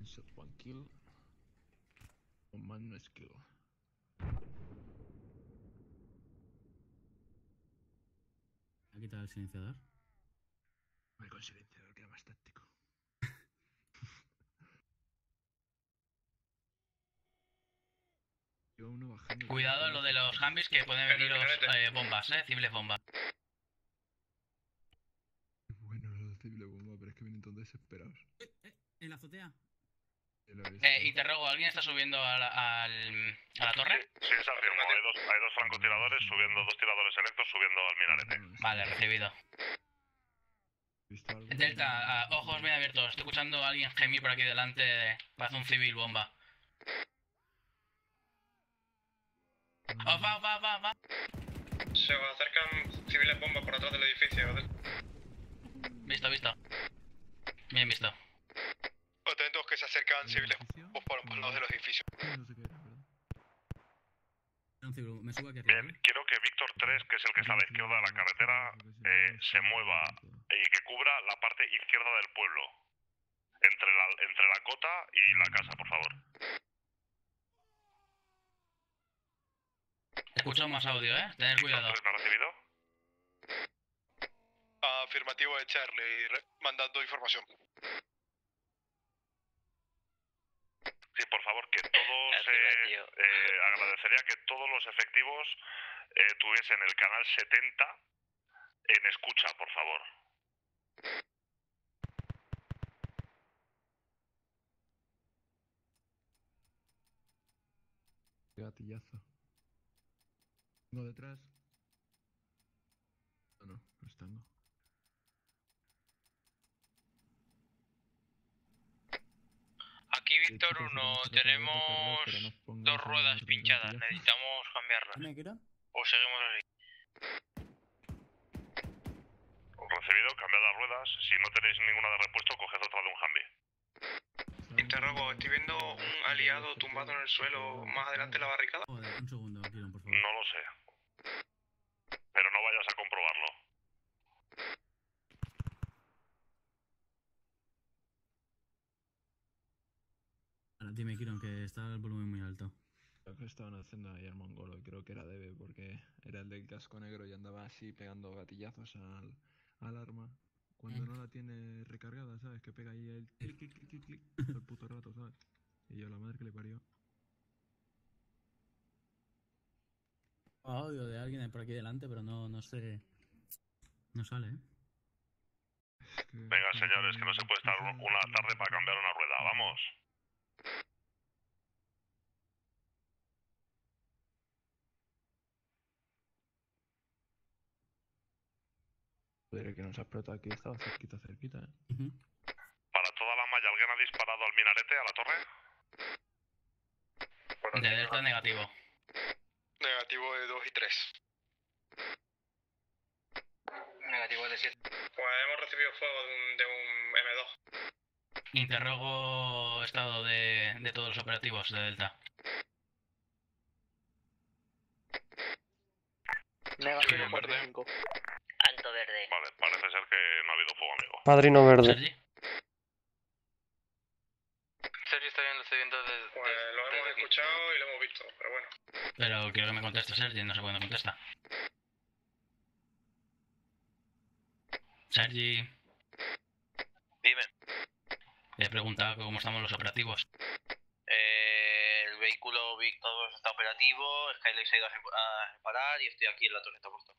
Shot one kill. Un man no skill. ¿Ha quitado el silenciador? Voy con silenciador, que era más táctico. Iba uno bajando. Cuidado lo de los Humvees que pueden venir eh, bombas, eh, civiles bombas. Bueno, lo de cible bomba, pero es que vienen todos desesperados. En la azotea. Eh, interrogo, ¿alguien está subiendo a la, al- a la torre? Sí, es afirmo. Hay dos, hay dos francotiradores subiendo, dos tiradores selectos subiendo al minarete. Vale, recibido. Delta, ojos bien abiertos. Estoy escuchando a alguien gemir por aquí delante. Parece un civil bomba. Oh, va, va, va, va. Se acercan civiles bombas por atrás del edificio. Visto, visto. Bien visto. Atentos que se acercan civiles bombas por, los lados de los edificios. Me subo aquí arriba. Bien, quiero que Víctor 3, que es el que está a la izquierda de la carretera, eh, se mueva y que cubra la parte izquierda del pueblo. Entre la, entre la cota y la casa, por favor. Escucho más audio, eh. Tener cuidado. ¿Me ha recibido? Afirmativo de Charlie, mandando información. Sí, por favor, que todos... Eh, eh, agradecería que todos los efectivos eh, tuviesen el canal 70 en escucha, por favor. Gatillazo. Tengo detrás. No, no, no estando. Aquí Víctor 1, tenemos dos ruedas pinchadas. Necesitamos cambiarlas. O seguimos así. Recibido, cambiad las ruedas. Si no tenéis ninguna de repuesto, coged otra de un Humvee. Interrogo, estoy viendo un aliado tumbado en el suelo más adelante de la barricada. Joder, un segundo. No lo sé. Pero no vayas a comprobarlo. Ahora, dime, Kiron, que está el volumen muy alto. Lo que estaban haciendo ahí al mongolo, y creo que era Debe, porque era el del casco negro y andaba así pegando gatillazos al, al arma. Cuando no la tiene recargada, ¿sabes? Que pega ahí el clic, clic, clic, clic, clic, todo el puto rato, ¿sabes? Y yo, la madre que le parió. Audio de alguien por aquí delante, pero no, no sé. No sale, ¿eh? Venga, señores, que no se puede estar un- una tarde para cambiar una rueda. Vamos. Joder, que nos ha explotado aquí, estaba cerquita, cerquita, eh. Para toda la malla, ¿alguien ha disparado al minarete, a la torre? De delta negativo. Negativo de 2 y 3. Negativo de 7. Pues hemos recibido fuego de un, de un M2. Interrogo estado de, de todos los operativos de delta. Negativo en verde. 45. Alto verde. Vale, parece ser que no ha habido fuego, amigo. Padrino verde. Sergio está viendo, estoy viendo desde. Pues lo hemos escuchado y lo hemos visto, pero bueno. Pero quiero que me conteste Sergi, no sé cuándo contesta. Sergi. Dime. Le he preguntado cómo estamos los operativos. Eh, el vehículo Victor 2 está operativo, Skyline se ha ido a separar y estoy aquí en la torreta puesto.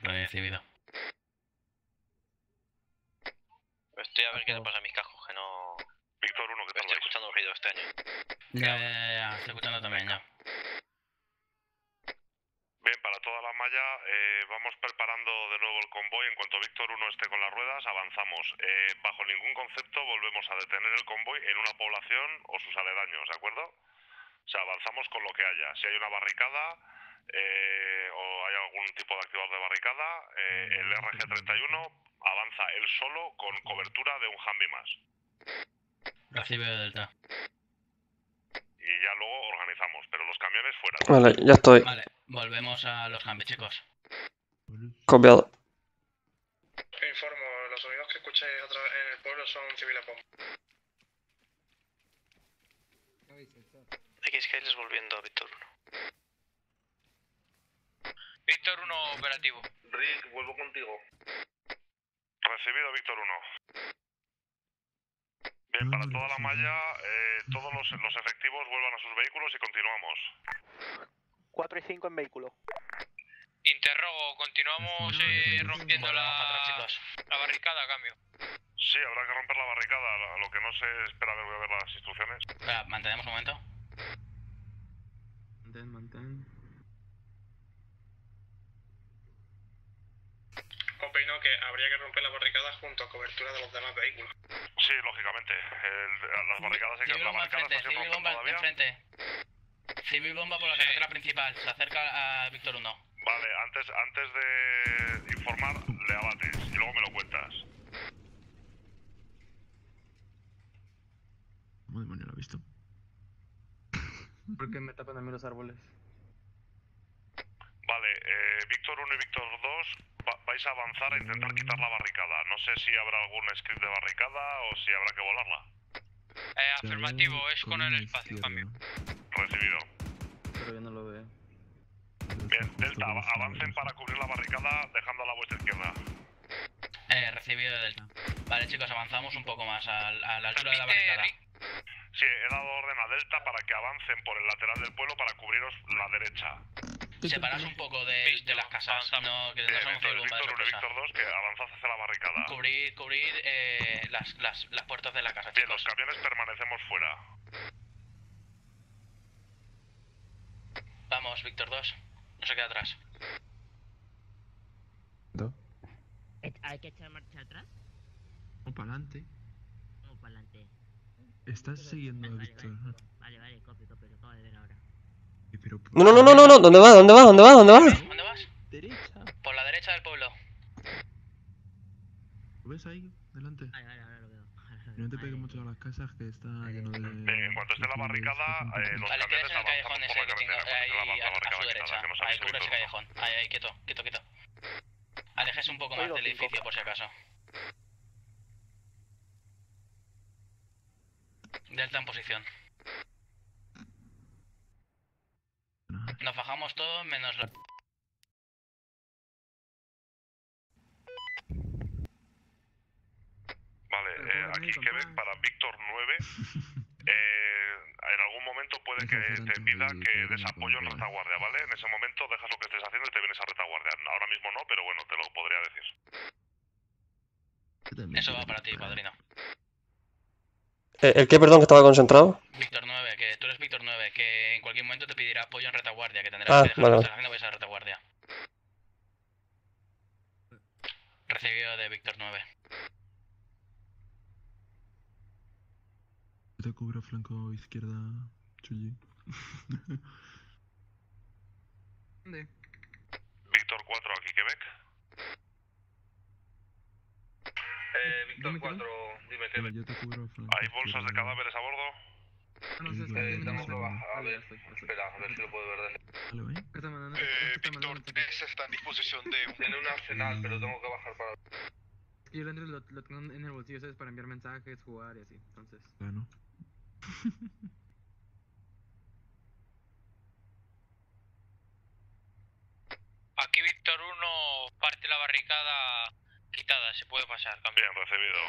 Lo he recibido. Estoy a ver qué le pasa a mis cascos, que no... Víctor 1, ¿qué tal Estoy escuchando ruido este año. Ya, ya, ya, ya, estoy escuchando también ya. Bien, para toda la malla, eh, vamos preparando de nuevo el convoy. En cuanto Víctor 1 esté con las ruedas, avanzamos. Eh, bajo ningún concepto volvemos a detener el convoy en una población o sus aledaños, ¿de acuerdo? O sea, avanzamos con lo que haya. Si hay una barricada eh, o hay algún tipo de activador de barricada, eh, el RG-31 avanza él solo con cobertura de un Humvee más. Recibe de delta. Y ya luego organizamos, pero los camiones fuera. Vale, ya estoy. Vale, volvemos a los cambios, chicos. Copiado. Informo, los sonidos que escucháis en el pueblo son civiles bomba. Aquí volviendo a Víctor 1. Víctor 1 operativo. Rick, vuelvo contigo. Recibido, Víctor 1. Bien, para toda la malla, eh, todos los, los efectivos vuelvan a sus vehículos y continuamos. 4 y 5 en vehículo. Interrogo, continuamos eh, rompiendo la, la barricada a cambio. Sí, habrá que romper la barricada. Lo- Lo que no sé, espera, a ver, voy a ver las instrucciones. Espera, mantenemos un momento. Mantén, mantén. Opino que habría que romper la barricada junto a cobertura de los demás vehículos. Sí, lógicamente. el- las barricadas hay que... La bomba barricada está romper bomba todavía. enfrente. Civil bomba por la carretera principal, se acerca a Víctor 1. Vale, antes, antes de informar, le abates y luego me lo cuentas. ¿Cómo demonio lo ha visto? ¿Por qué me tapan a mí los árboles? Vale, eh, Víctor 1 y Víctor 2 va- vais a avanzar a intentar quitar la barricada. No sé si habrá algún script de barricada o si habrá que volarla. Eh, afirmativo, es con el espacio, cambio. Recibido. Pero yo no lo veo. Bien, Delta, av- avancen para cubrir la barricada dejándola a vuestra izquierda. Eh, recibido de delta. Vale, chicos, avanzamos un poco más a, a la altura de la barricada. Sí, he dado orden a Delta para que avancen por el lateral del pueblo para cubriros la derecha. Separaos un poco de, de las casas, no, que no somos civil entonces bomba de Víctor 1 y sorpresa. Víctor 2 que avanzad hacia la barricada. Cubrir, cubrir eh, las, las, las puertas de la casa, Bien, chicos. los camiones permanecemos fuera. Vamos, Víctor 2. No se queda atrás. Eh, ¿Hay que echar marcha atrás Vamos para adelante. o para adelante? Estás siguiendo a Vale, Víctor. vale, vale, vale, copio, copio, lo acabo de ver ahora. Eh, Pero No, no, no, no, no, no. ¿Dónde va? ¿Dónde va? ¿Dónde va? ¿Dónde va? ¿Dónde vas? Derecha. Por la derecha del pueblo. ¿Lo ves ahí? Delante. Vale, vale, ahora lo veo. No te pegues mucho a las casas que está lleno de... Bien, en cuanto esté la barricada, eh, los Vale, camiones el callejón la que tengo carretera ahí a, a su derecha. Ahí cubre ese callejón. Ahí, ahí, quieto, quieto, quieto. Aléjese un poco más del edificio por si acaso. Delta en posición. Nos bajamos todos menos la... Vale, eh, aquí Quebec para Víctor 9. (laughs) Eh, en algún momento puede que te pida que des eh, apoyo en retaguardia, ¿vale? En ese momento dejas lo que estés haciendo y te vienes a retaguardia. Ahora mismo no, pero bueno, te lo podría decir. Eso va para ti, padrino. Eh, ¿El qué, perdón, que estaba concentrado? Víctor 9, que tú eres Víctor 9, que en cualquier momento te pedirá apoyo en retaguardia, que tendrás Ah, que dejar vale, vais a retaguardia. Recibido de Víctor 9. Te cubro flanco izquierda, Chuyi. (laughs) Víctor 4, aquí Quebec. Eh, Víctor 4, dime qué. Yo te cubro ¿Hay bolsas de cadáveres a bordo? Eh, tengo que bajar. A ver, espera, a ver si lo puedo ver. Eh, Víctor 3 está en disposición de... Tiene un arsenal, pero tengo que bajar para... (laughs) Yo lo, lo, lo tengo en el bolsillo, ¿sabes? Para enviar mensajes, jugar y así. Entonces... Bueno. (laughs) Aquí Víctor 1 parte la barricada quitada, se puede pasar. Cambio. Bien, recibido.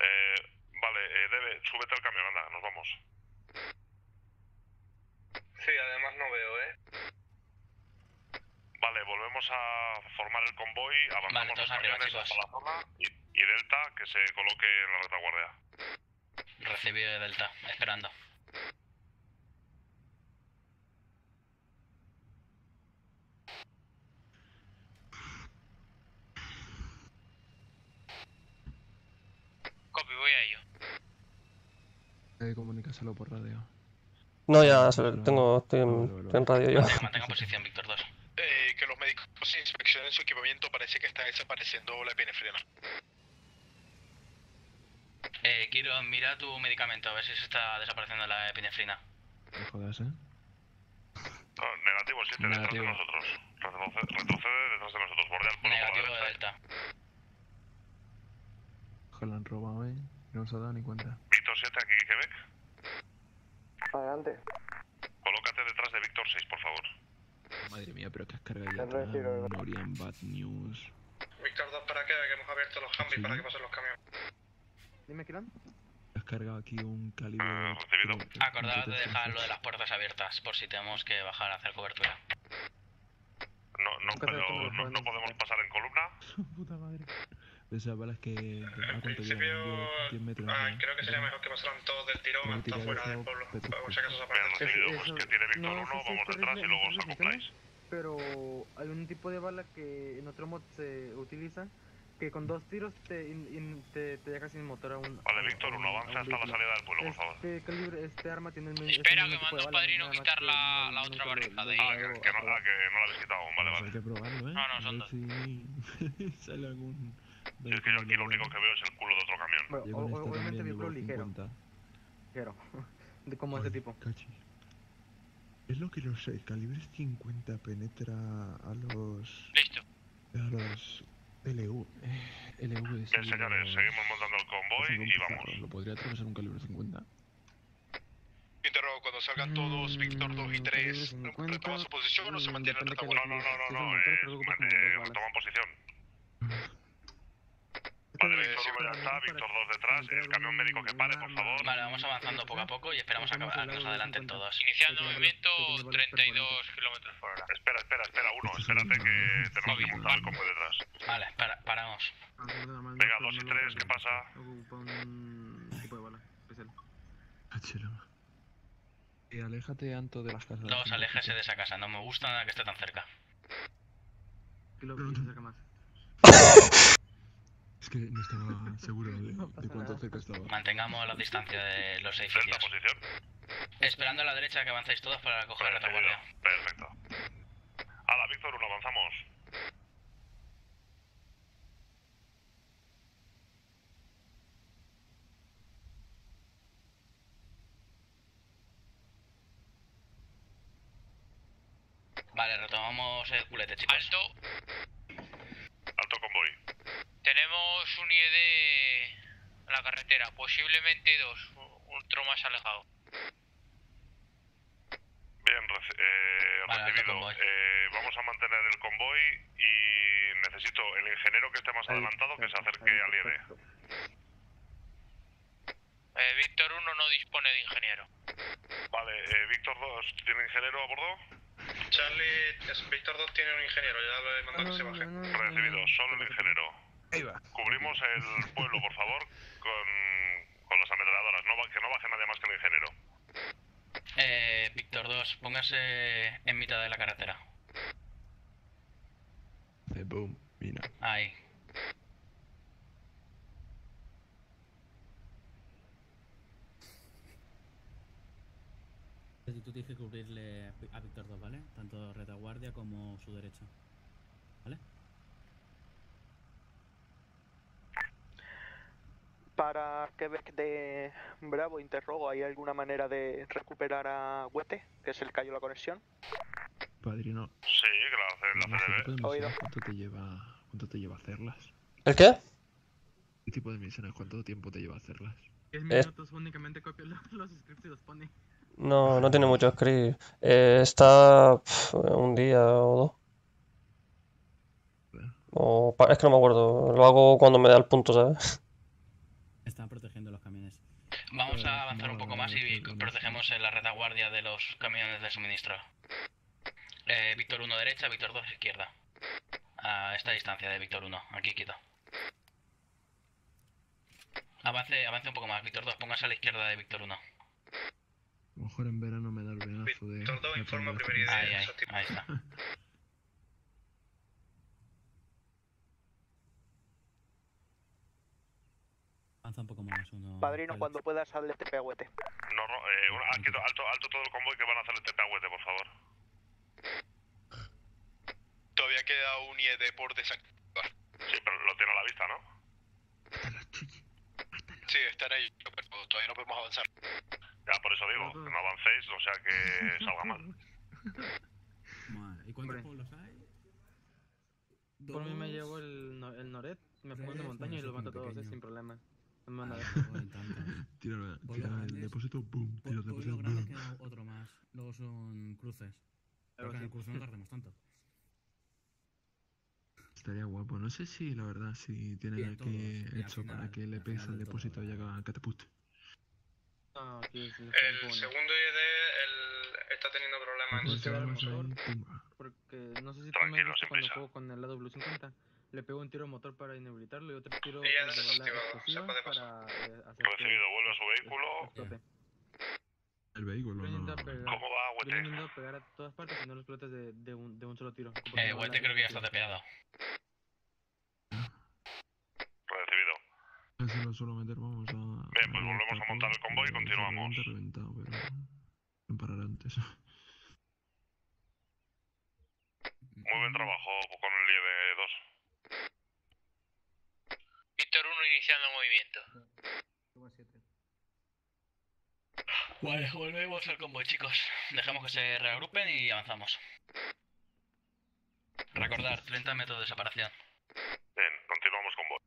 Eh, vale, eh, debe, súbete al camión, anda, nos vamos. Sí, además no veo, ¿eh? Vale, volvemos a formar el convoy, avanzamos Vale, los arriba, camiones hasta la zona y, y Delta que se coloque en la retaguardia. Recibido de Delta, esperando. Voy a ello. Eh, comunícaselo por radio. No, ya tengo, estoy en, estoy en radio yo. Mantenga posición, Víctor 2. Eh, que los médicos inspeccionen su equipamiento, parece que está desapareciendo la epinefrina. Eh, quiero, mira tu medicamento, a ver si se está desapareciendo la epinefrina. No jodas, eh. Negativo, 7 detrás de Negativo. nosotros. Retrocede, retrocede detrás de nosotros, pueblo por la Negativo de. Delta. Ojo, la han robado, eh. No se ha dado ni cuenta. Víctor 7, aquí Quebec. Adelante. Colócate detrás de Víctor 6, por favor. Madre mía, pero que has cargado ya Norian Bad News. Víctor 2, para que que hemos abierto los Humvees para que pasen los camiones. Dime, Kiran. Has cargado aquí un calibre. Ah, de dejar lo de las puertas abiertas, por si tenemos que bajar a hacer cobertura. No, no, pero no, no podemos pasar en columna. (laughs) Puta madre. Esas balas que. ¿A cuánto principio, llegan? 10, 10 metros. Ah, ¿no? creo que sería mejor que pasaran todos del tirón hasta fuera del pueblo. Por si acaso se Bien, aparece. recibido. Pues que tiene Víctor no, 1, sí, sí, vamos es detrás y luego os acopláis. Pero hay un tipo de bala que en otro mod se utiliza que con dos tiros te, in- in- te, te deja sin motor a un. Vale, a- Víctor a 1, un- avance a un hasta la salida del pueblo, por favor. Este calibre, este arma tiene el mi- Espera, que de mando bala, padrino quitar la, la otra lo ahí. Ah, que, no, a- ah, que no la habéis quitado aún, vale, vale. hay que probarlo, eh. No, no, son dos. si (laughs) sale algún. Yo es que yo aquí lo único que veo es el culo de otro camión. Bueno, o- obviamente llevo ligero. 50. Ligero. (laughs) De como ese tipo. Cachi. Es lo que no sé, el calibre 50 penetra a los. Listo. a los. LU. Eh, LV. Bien, señores, seguimos montando el convoy y vamos. ¿Lo podría atravesar un calibre 50? Interrogo, cuando salgan todos, Víctor 2 y 3, ¿toman su posición o se mantienen en No, retaguardia? no, no, no, no, eh, eh, toman posición. (laughs) Vale, Víctor 1 ya está, Víctor 2 detrás, el camión médico que pare, por favor. Vale, vamos avanzando poco a poco y esperamos a que nos adelanten todos. Iniciando movimiento 32 kilómetros por hora. Espera, espera, espera, uno, espérate que tenemos que montar el convoy detrás. Vale, para, paramos. Venga, 2 y 3, ¿qué pasa? Ocupa un tipo de bala especial. Y aléjate, Anto, de las casas. Dos, aléjese de esa casa, no me gusta nada que esté tan cerca. Kilo se acerca más. (laughs) (laughs) Que no estaba seguro de, de cuánto cerca estaba. Mantengamos la distancia de los edificios. posición. Esperando a la derecha que avancéis todos para coger la retaguardia. Perfecto. Hala, Víctor 1, avanzamos. Vale, retomamos el culete, chicos. Alto. Alto convoy. Tenemos un IED en la carretera, posiblemente dos, otro más alejado. Bien, reci- eh, Vale, recibido. Eh, vamos a mantener el convoy y necesito el ingeniero que esté más adelantado que se acerque al IED. Eh, Víctor 1 no dispone de ingeniero. Vale, eh, Víctor 2, ¿tiene ingeniero a bordo? Charlie, Víctor 2 tiene un ingeniero, ya lo he mandado que se baje. Recibido, solo el ingeniero. Ahí va. Cubrimos el pueblo, por favor, con, con las ametralladoras. No, que no baje nadie más que el ingeniero. Eh, Víctor 2, póngase en mitad de la carretera. De boom, mira. Ahí. Y tú tienes que cubrirle a Víctor 2, ¿vale? Tanto retaguardia como su derecha. ¿Vale? Para Quebec de Bravo, interrogo, ¿hay alguna manera de recuperar a Huete, que es el que cayó la conexión? Padrino, Sí, que la hace la ¿qué tipo CDB. de Oído. misiones cuánto te lleva, cuánto te lleva hacerlas? ¿El qué? ¿Qué tipo de misiones cuánto tiempo te lleva hacerlas? 10 Es- minutos únicamente copia lo- los scripts y los pone. No, no tiene mucho script. Eh, está pf, un día o dos. O es que no me acuerdo. Lo hago cuando me da el punto, ¿sabes? Están protegiendo los camiones. Vamos Eh, a avanzar un poco más y protegemos en la retaguardia de los camiones de suministro. Eh, Víctor 1 derecha, Víctor 2 izquierda. A esta distancia de Víctor 1, aquí quieto. Avance, avance un poco más, Víctor 2, póngase a la izquierda de Víctor 1. A lo mejor en verano me da el venazo de... Víctor 2 de informa aprender primer cómo- idea. Ahí, ahí, está. Avanza un poco más. Uno, Padrino, cuando puedas, hazle TP a Huete. No, no, eh, una- alto, alto todo el convoy que van a hacer a Huete, por favor. Todavía queda un IED por desactivar. Sí, pero lo tiene a la vista, ¿no? Sí, están ahí, pero todavía no podemos avanzar. Ya, por eso digo, que no avancéis, o sea que (laughs) salga mal. Madre, ¿Y cuántos pueblos hay? Por mí me llevo el, no- el Noret, me pongo en la tres, montaña y bueno, los mato a todos, eh, sin problema. No me van a ver. Joder, tanto. (laughs) Tira, el depósito, boom. Tira el depósito, grandes boom. queda otro más. Luego son cruces. Algo Porque en el cruce no tardemos tanto. Estaría guapo. No sé si, la verdad, si tienen Bien, aquí todos. Y al hecho para final- que le al pegues final al todo, depósito y haga catapult. Es El segundo IED el, está teniendo problemas en su sistema. Porque no sé si tú me cuando prisa. juego con el AW50. Le pego un tiro al motor para inhabilitarlo y otro tiro de se explosiva para eh, hacer que Recibido, vuelve a su vehículo. explote. El vehículo, Yo no. pegar, ¿Cómo va, yo Huete? intento pegar a todas partes y no lo explotes de, de, un, de un solo tiro. Eh, la Huete creo que ya está tepeado. Recibido. Ese lo suelo meter, vamos a. Bien, pues volvemos a montar el convoy y continuamos. Reventa, reventado, pero. No parar antes. Muy buen trabajo con el IED 2. Víctor 1 iniciando movimiento. Vale, volvemos al convoy, chicos. Dejemos que se reagrupen y avanzamos. Recordar, 30 metros de separación. Bien, continuamos con vos.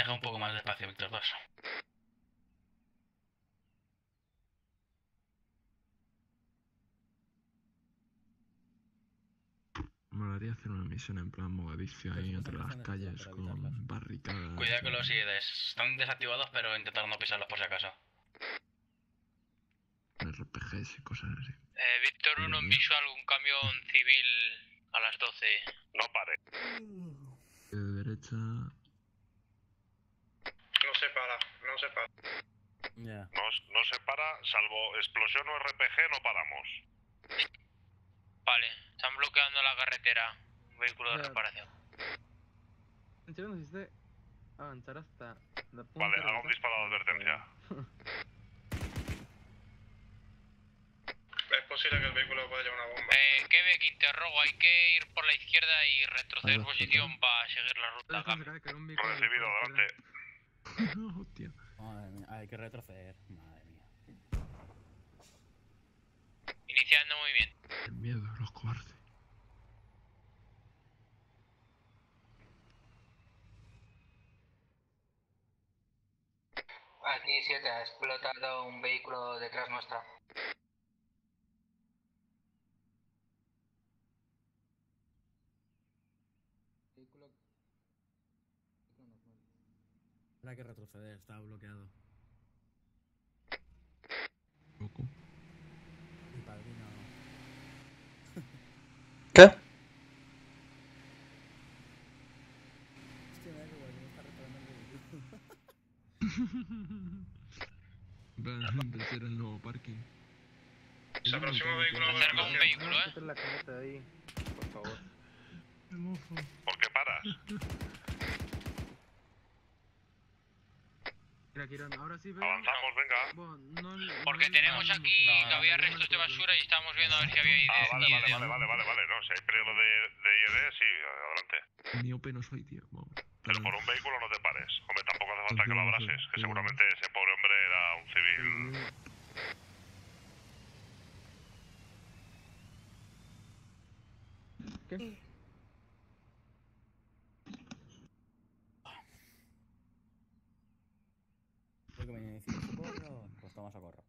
Deja un poco más de espacio, Víctor 2. Me molaría hacer una misión en plan movedicio ahí entre las calles con barricadas. Cuidado con los IEDs. Están desactivados, pero intentar no pisarlos por si acaso. RPGs y cosas así. Eh, Víctor 1 en visual, un camión civil a las 12. No pare. De derecha. No se para, no se para. Ya. No, no se para, salvo explosión o RPG, no paramos. Vale, están bloqueando la carretera. Vehículo de reparación. ¿En serio nos hiciste avanzar hasta la punta Vale, de haga un disparo de advertencia. (laughs) Es posible que el vehículo pueda llevar una bomba. Eh, Quebec, interrogo, hay que ir por la izquierda y retroceder posición para seguir la ruta. Recibido, la adelante. Hostia. Madre mía, hay que retroceder. Madre mía. Iniciando movimiento. El miedo, los cobardes. Aquí 7, ha explotado un vehículo detrás nuestra. Habrá que retroceder, está bloqueado. Loco. Mi padrino. (laughs) ¿Qué? Hostia, me da igual, me está reparando el vehículo. Plan, (laughs) de ser el nuevo parking. Se aproxima un vehículo a Acerca un vehículo, eh. La camioneta ahí, por favor. ¿Por qué paras? (laughs) Kiran, ahora sí veo. Avanzamos, venga. Bueno, no, le- Porque no tenemos aquí había restos de basura y estábamos viendo a ver si había Ah, IED. vale, vale, vale, vale, vale, vale. No, si hay peligro de, de IED, sí, adelante. Miope no soy, tío. Vamos. Pero por un vehículo no te pares. Hombre, tampoco hace falta que lo abrases, que seguramente ese pobre hombre era un civil. ¿Qué? Creo que me necesito socorro. Pues toma socorro.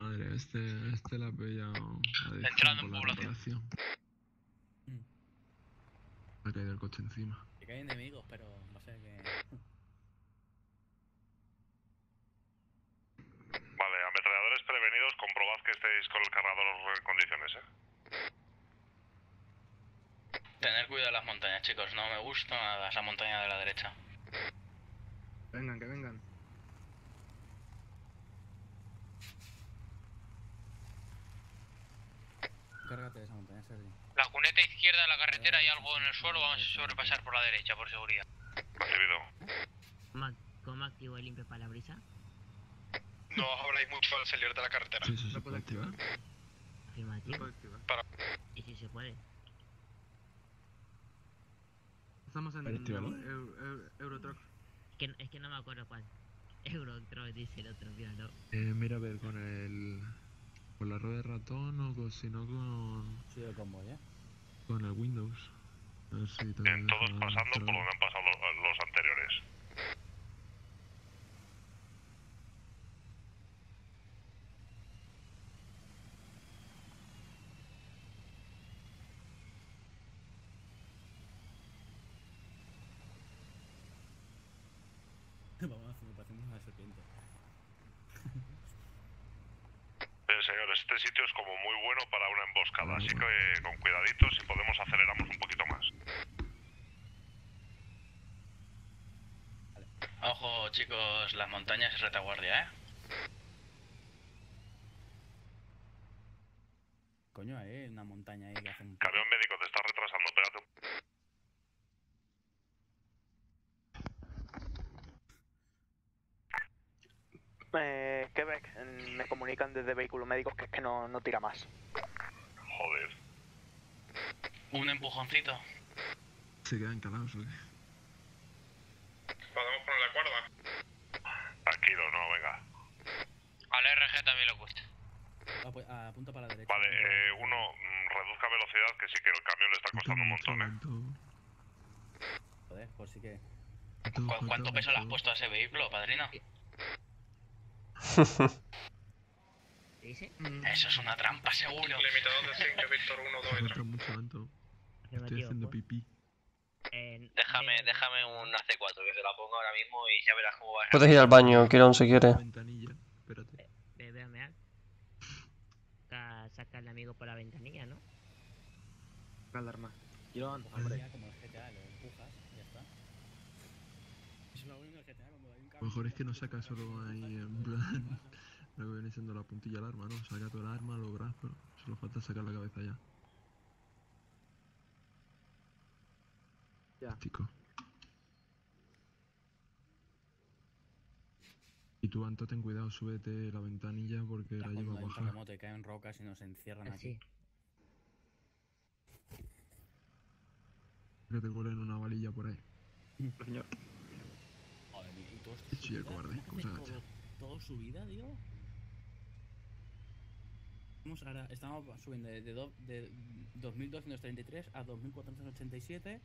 Madre, este, este la pilla a Entrando en población. Me ha caído el coche encima. Que hay enemigos, pero a ser que. Vale, ametralladores prevenidos, comprobad que estéis con el cargador en condiciones, ¿eh? Tener cuidado de las montañas, chicos. No me gusta nada esa montaña de la derecha. Vengan, que vengan. Cárgate de esa montaña, Sergi. La cuneta izquierda de la carretera hay algo en el suelo, vamos a sobrepasar por la derecha, por seguridad. Recibido. ¿Cómo, cómo activo el limpio para la brisa? No habláis mucho al salir de la carretera. Sí, eso se puede activar. Afirmativo. Para. ¿Y si se puede? Estamos en Euro- Eurotruck. Es que, es que no me acuerdo cuál. (laughs) Eurotruck dice el otro, míralo. Eh, mira a ver con el. Con la rueda de ratón o con, si no con. Sí, el convoy, eh. Con el Windows. A ver si te Bien, todos pasando por entrar. donde han pasado los, los anteriores. Vamos a hacer parecemos una serpiente. Bien, señores, este sitio es como muy bueno para una emboscada, así que eh, con cuidadito, si podemos aceleramos un poquito más. Ojo, chicos, las montañas es retaguardia, ¿eh? Coño, hay una montaña ahí que hace un. Camión médico, te está retrasando, pégate un... Eh, Quebec, eh, comunican desde vehículos médicos que es que no, no tira más. Joder. Un empujoncito. Se quedan calados. Podemos poner la cuerda. Tranquilo, no, venga. Al RG también le cuesta. Apunta para la derecha. Vale, eh, uno, mm, reduzca velocidad, que sí que el camión le está costando un montón, ¿eh? Joder, por si que. ¿Cu- ¿Cuánto peso le has puesto a ese vehículo, padrino? (laughs) ¿Qué dice? Eso es una trampa, seguro. Limitador de 5, Víctor 1, 2 y 3. Falta mucho alto. Estoy Afirmativo, haciendo pues. pipí. Eh, Déjame, déjame un AC4 que se la pongo ahora mismo y ya verás cómo va. Puedes ir al baño, Kiron, si quieres. Ventanilla, espérate. Ve, ve a mear. Saca, saca al amigo por la ventanilla, ¿no? Alarma. Kiron, Coges hombre. ya como el GTA, lo empujas y ya está. Es lo único del GTA cuando hay un cambio. mejor es que no saca solo ahí en plan. Lo que viene siendo la puntilla del arma, ¿no? Saca todo el arma, los brazos. Solo falta sacar la cabeza ya. Ya. Y tú, Anto, ten cuidado, súbete la ventanilla porque la Cuando lleva hay un baja. terremoto y caen rocas y nos encierran aquí. Que te cuelen una balilla por ahí. Señor. Joder, y todo esto Sí, el subida, cobarde, ¿hace cómo se agacha. todo, todo subida, digo. Estamos ahora, estamos subiendo de, de, de 2233 a 2487.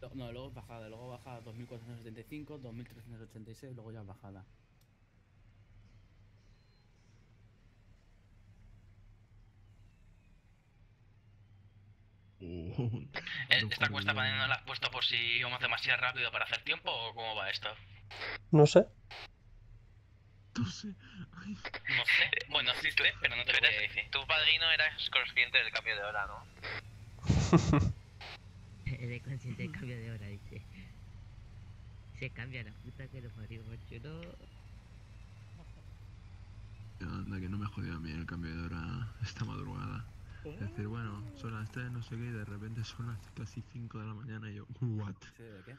Lo- No, luego es bajada, luego baja a 2475, 2386, luego ya es bajada. Uh, Eh, ¿Esta cuesta la has puesto por si vamos demasiado rápido para hacer tiempo o cómo va esto? No sé. No sé. Bueno, sí sé, pero no te lo voy a decir. Tu padrino eras consciente del cambio de hora, ¿no? (laughs) Eres consciente del cambio de hora, dice. Se cambia la puta que lo parió, macho, no. Anda, que no me jodió a mí el cambio de hora esta madrugada. Es decir, bueno, son las 3, no sé qué, y de repente son las casi 5 de la mañana y yo, ¿what? ¿Sí, de qué?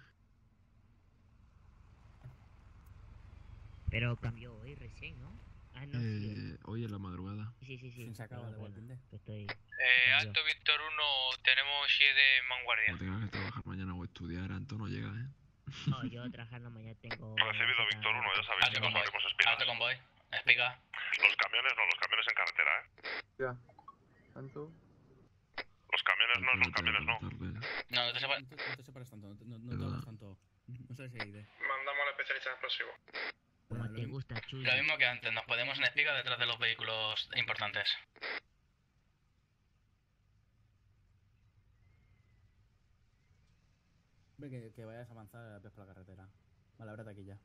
Pero cambió hoy recién, ¿no? Ah, no, sí. Eh, hoy en la madrugada. Sí, sí, sí. Se acaba de Bueno, estoy... Eh, alto Víctor 1, tenemos 7 en vanguardia. Como tenga que trabajar mañana o estudiar, Anto no llega, ¿eh? No, (laughs) yo trabajando mañana tengo... Recibido Víctor 1, ya sabéis, Alto convoy. Alto convoy. Espiga. Los camiones no, los camiones en carretera, ¿eh? Ya. ¿Tanto? Los camiones no, los camiones no. No, no te separes. No te, separes tanto, no, te- no, no te tanto. No sabes si hay idea. Mandamos al especialista explosivo. Como te gusta, Chuy. Lo mismo que antes, nos ponemos en espiga detrás de los vehículos importantes. Ve que, que vayas a avanzar ves por la carretera. Vale, ábrete aquí ya.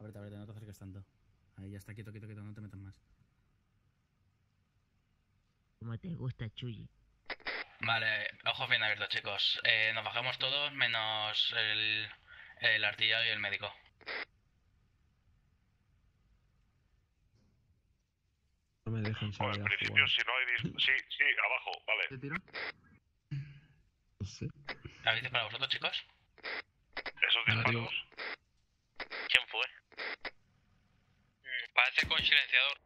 Ábrete, ábrete, no te acerques tanto. Ahí ya está, quieto, quieto, quieto, no te metas más. Como te gusta, Chuy. Vale, ojos bien abiertos, chicos. Eh, nos bajamos todos menos el, el artillero y el médico. Me dejan O salir en principio, jugar. si no hay... dis- (laughs) Sí, sí, abajo, vale. ¿Te tiro? No sé. ¿Habéis para vosotros, chicos? Esos disparos... ¿Quién fue? Mm, Parece con silenciador.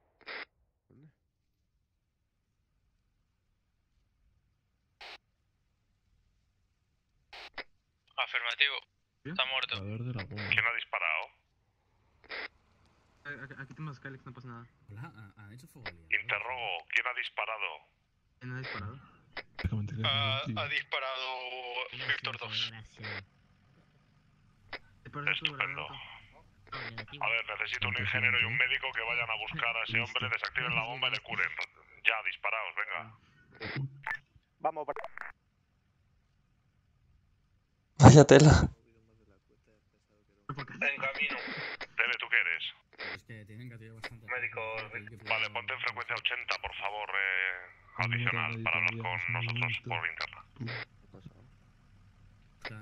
Afirmativo. Está muerto. ¿Quién ha disparado? Eh, Aquí, tenemos a Skylex, no pasa nada. Hola, ¿han- ¿han hecho fuego? Interrogo, ¿quién ha disparado? ¿Quién ha disparado? Que Ha, ha disparado Víctor 2. Gracias. ¿Te parece Estupendo. Negativo. A ver, necesito un ingeniero y un médico que vayan a buscar a ese hombre, desactiven la bomba y le curen. Ya, disparaos, venga. Vamos, para... Vaya tela. En camino. Debe, ¿tú qué eres? Es que tienen gatillo bastante. Médico, Vale, ponte en frecuencia 80, por favor, eh, adicional, para hablar con nosotros por interna.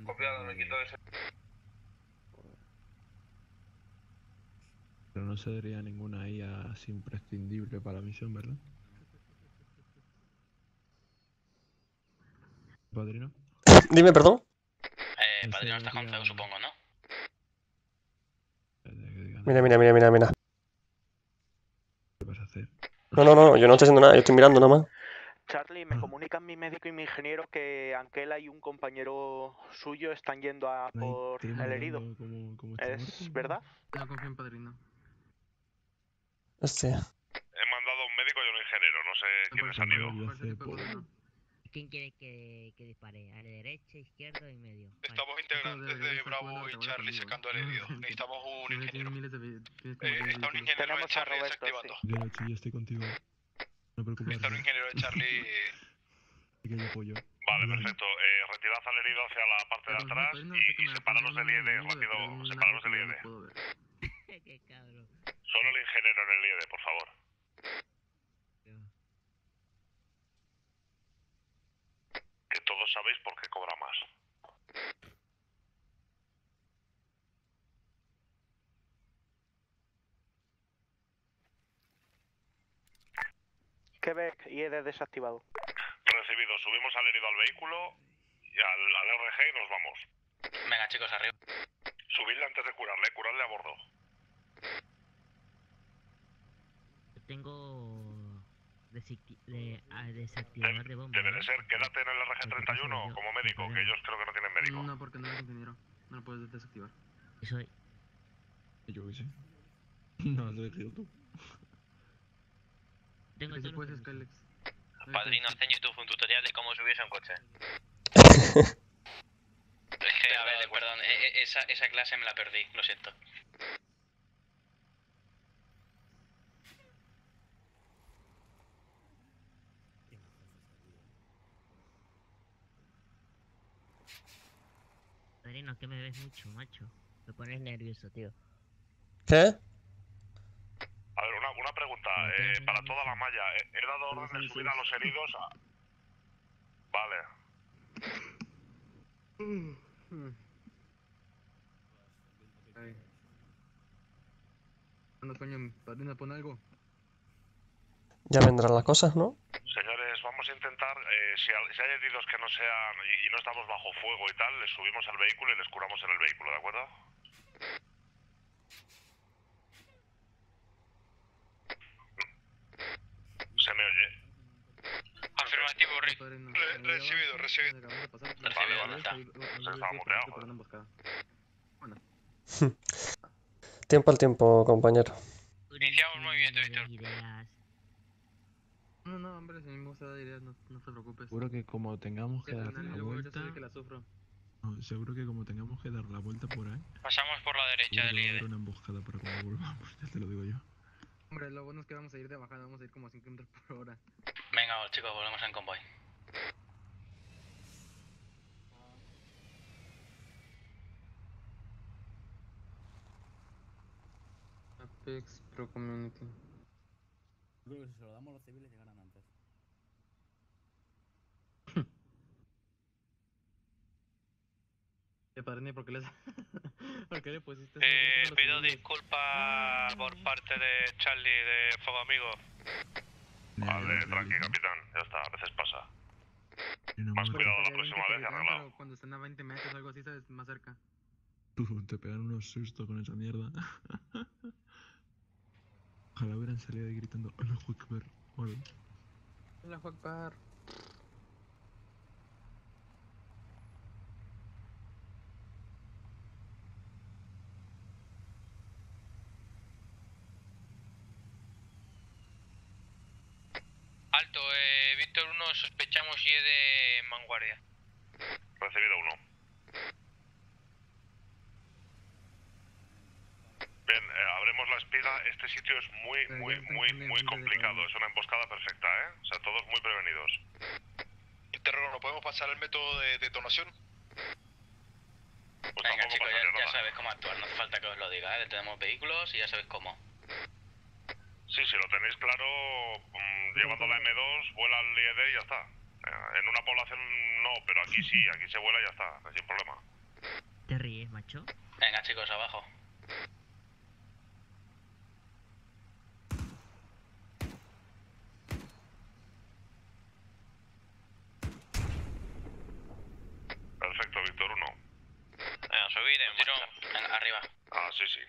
Copiado, me quito ese. Pero no sería ninguna IA así imprescindible para la misión, ¿verdad? ¿Padrino? Dime, perdón. Eh, padrino está con sería- Zeus, supongo, ¿no? Mira, mira, mira, mira, mira. ¿Qué vas a hacer? No, no, no, yo no estoy haciendo nada, yo estoy mirando nada más. Charlie, me comunican mi médico y mi ingeniero que Anquela y un compañero suyo están yendo a por el herido. como- como ¿Es muerto. verdad? No confío en padrino. Hostia. He mandado a un médico y a un ingeniero, no sé quiénes han ido. ¿Quién quiere que, que dispare? ¿A la derecha, izquierda y medio? Estamos integrantes de Bravo y Charlie sacando al herido. Necesitamos un ingeniero. Eh, está un ingeniero de Charlie desactivando. Yo, estoy contigo. No preocupes. Está un ingeniero de Charlie. (laughs) que yo apoyo. Vale, perfecto. Eh, retirad al herido hacia la parte de atrás y, me separaros del IED, rápido, separaros del IED. (laughs) (laughs) Solo el ingeniero en el IED, por favor. Que todos sabéis por qué cobra más. Quebec, IED desactivado. Recibido, subimos al herido al vehículo y al, al RG y nos vamos. Venga, chicos, arriba. Subidle antes de curarle, curarle a bordo. Tengo de, a desactivador de bomba. Debe de ser, quédate en el RG31 como médico, que ellos creo que no tienen médico. No, porque no eres ingeniero. No lo puedes desactivar. Soy. Yo qué sé. (laughs) No, has elegido tú. Tengo los Skylex. Padrino, haz en YouTube un tutorial de cómo subirse a un coche. (laughs) Es que, a ver, perdón, e- e- esa, esa clase me la perdí, lo siento. Padrino, que me ves mucho, macho. Me pones nervioso, tío. ¿Qué? A ver, una, una pregunta. eh, para toda la malla, eh, ¿he dado orden de subir a los heridos? a- Vale. Ay. Coño, padrino, pon algo. Ya vendrán las cosas, ¿no? Señores, vamos a intentar, eh, si, al- si hay heridos que no sean y, y no estamos bajo fuego y tal, les subimos al vehículo y les curamos en el vehículo, ¿de acuerdo? Se me oye. Afirmativo, Rick. recibido, recibido. Vale, vale, está. Se estaba muteado. (laughs) Tiempo al tiempo, compañero. Iniciamos movimiento, Víctor. No, no, hombre, si a mí me gusta dar ideas, no, no te preocupes. Seguro que como tengamos que Sí, dar la vuelta... que la sufro. no, seguro que como tengamos que dar la vuelta por ahí... Pasamos por la derecha del IED. una emboscada para cuando volvamos, ya te lo digo yo. Hombre, lo bueno es que vamos a ir de bajada, vamos a ir como a 5 km por hora. Venga, chicos, volvemos en convoy. Apex Pro Community. Creo que si se lo damos a los civiles llegarán antes. Eh, padrino, ¿por qué, les... (laughs) ¿por qué le pusiste Eh, pido disculpas por parte de Charlie de Fuego Amigo. Vale, tranqui, capitán. Ya está, a veces pasa. Más cuidado la próxima vez y arreglado. Cuando estén a 20 metros o algo así, sabes, más cerca. Tú, te pegan unos sustos con esa mierda. (laughs) Ojalá hubieran salido ahí gritando ¡Hola, Akbar! o algo. Hola, Akbar. Alto, eh, Víctor 1, sospechamos y de vanguardia. Recibido uno. Bien, eh, abremos la espiga. Este sitio es muy, muy, muy, muy complicado. Es una emboscada perfecta, ¿eh? O sea, todos muy prevenidos. Interrogo, ¿no podemos pasar el método de detonación? Pues Venga, tampoco chicos, ya, ya sabéis cómo actuar, no hace falta que os lo diga, ¿eh? Detenemos vehículos y ya sabéis cómo. Sí, si lo tenéis claro, mm, llevando la M2, vuela al IED y ya está. Eh, En una población no, pero aquí sí, aquí se vuela y ya está, sin problema. ¿Te ríes, macho? Venga, chicos, abajo. Perfecto, Víctor 1. Venga, subir en Venga, arriba. Ah, sí, sí.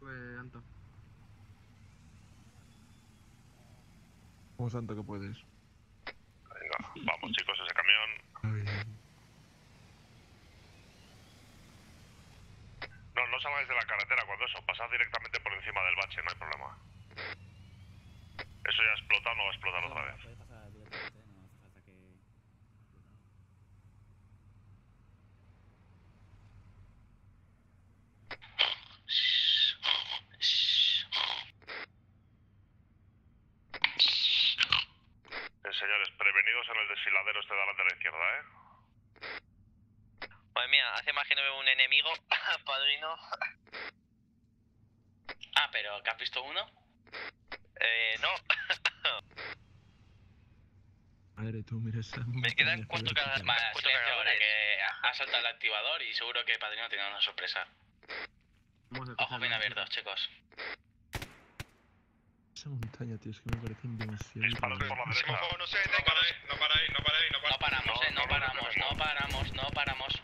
Pues, Anto. Como santo que puedes. Venga, vamos chicos, ese camión. No, no salgáis de la carretera cuando eso, pasad directamente por encima del bache, no hay problema. Eso ya ha explotado, no va a explotar otra vez. Puede pasar directamente, no hace falta que... Eh, señores, en el desfiladero este de delante a la izquierda, ¿eh? Madre mía, hace más que no veo un enemigo, (laughs) padrino. Ah, pero ¿que has visto uno? Eh, no. (laughs) Madre, tú mira esa Me quedan cuatro Vale, Cuatro silencio ahora cargadores. que ha saltado el activador y seguro que Padrino tiene una sorpresa. Ojos escuchar bien abiertos, chicos. Esa montaña, tío, es que me demasiado... Disparos por la derecha. no detenga. No paráis, no paráis, no paráis, no No paramos, eh, no paramos, no paramos, no paramos.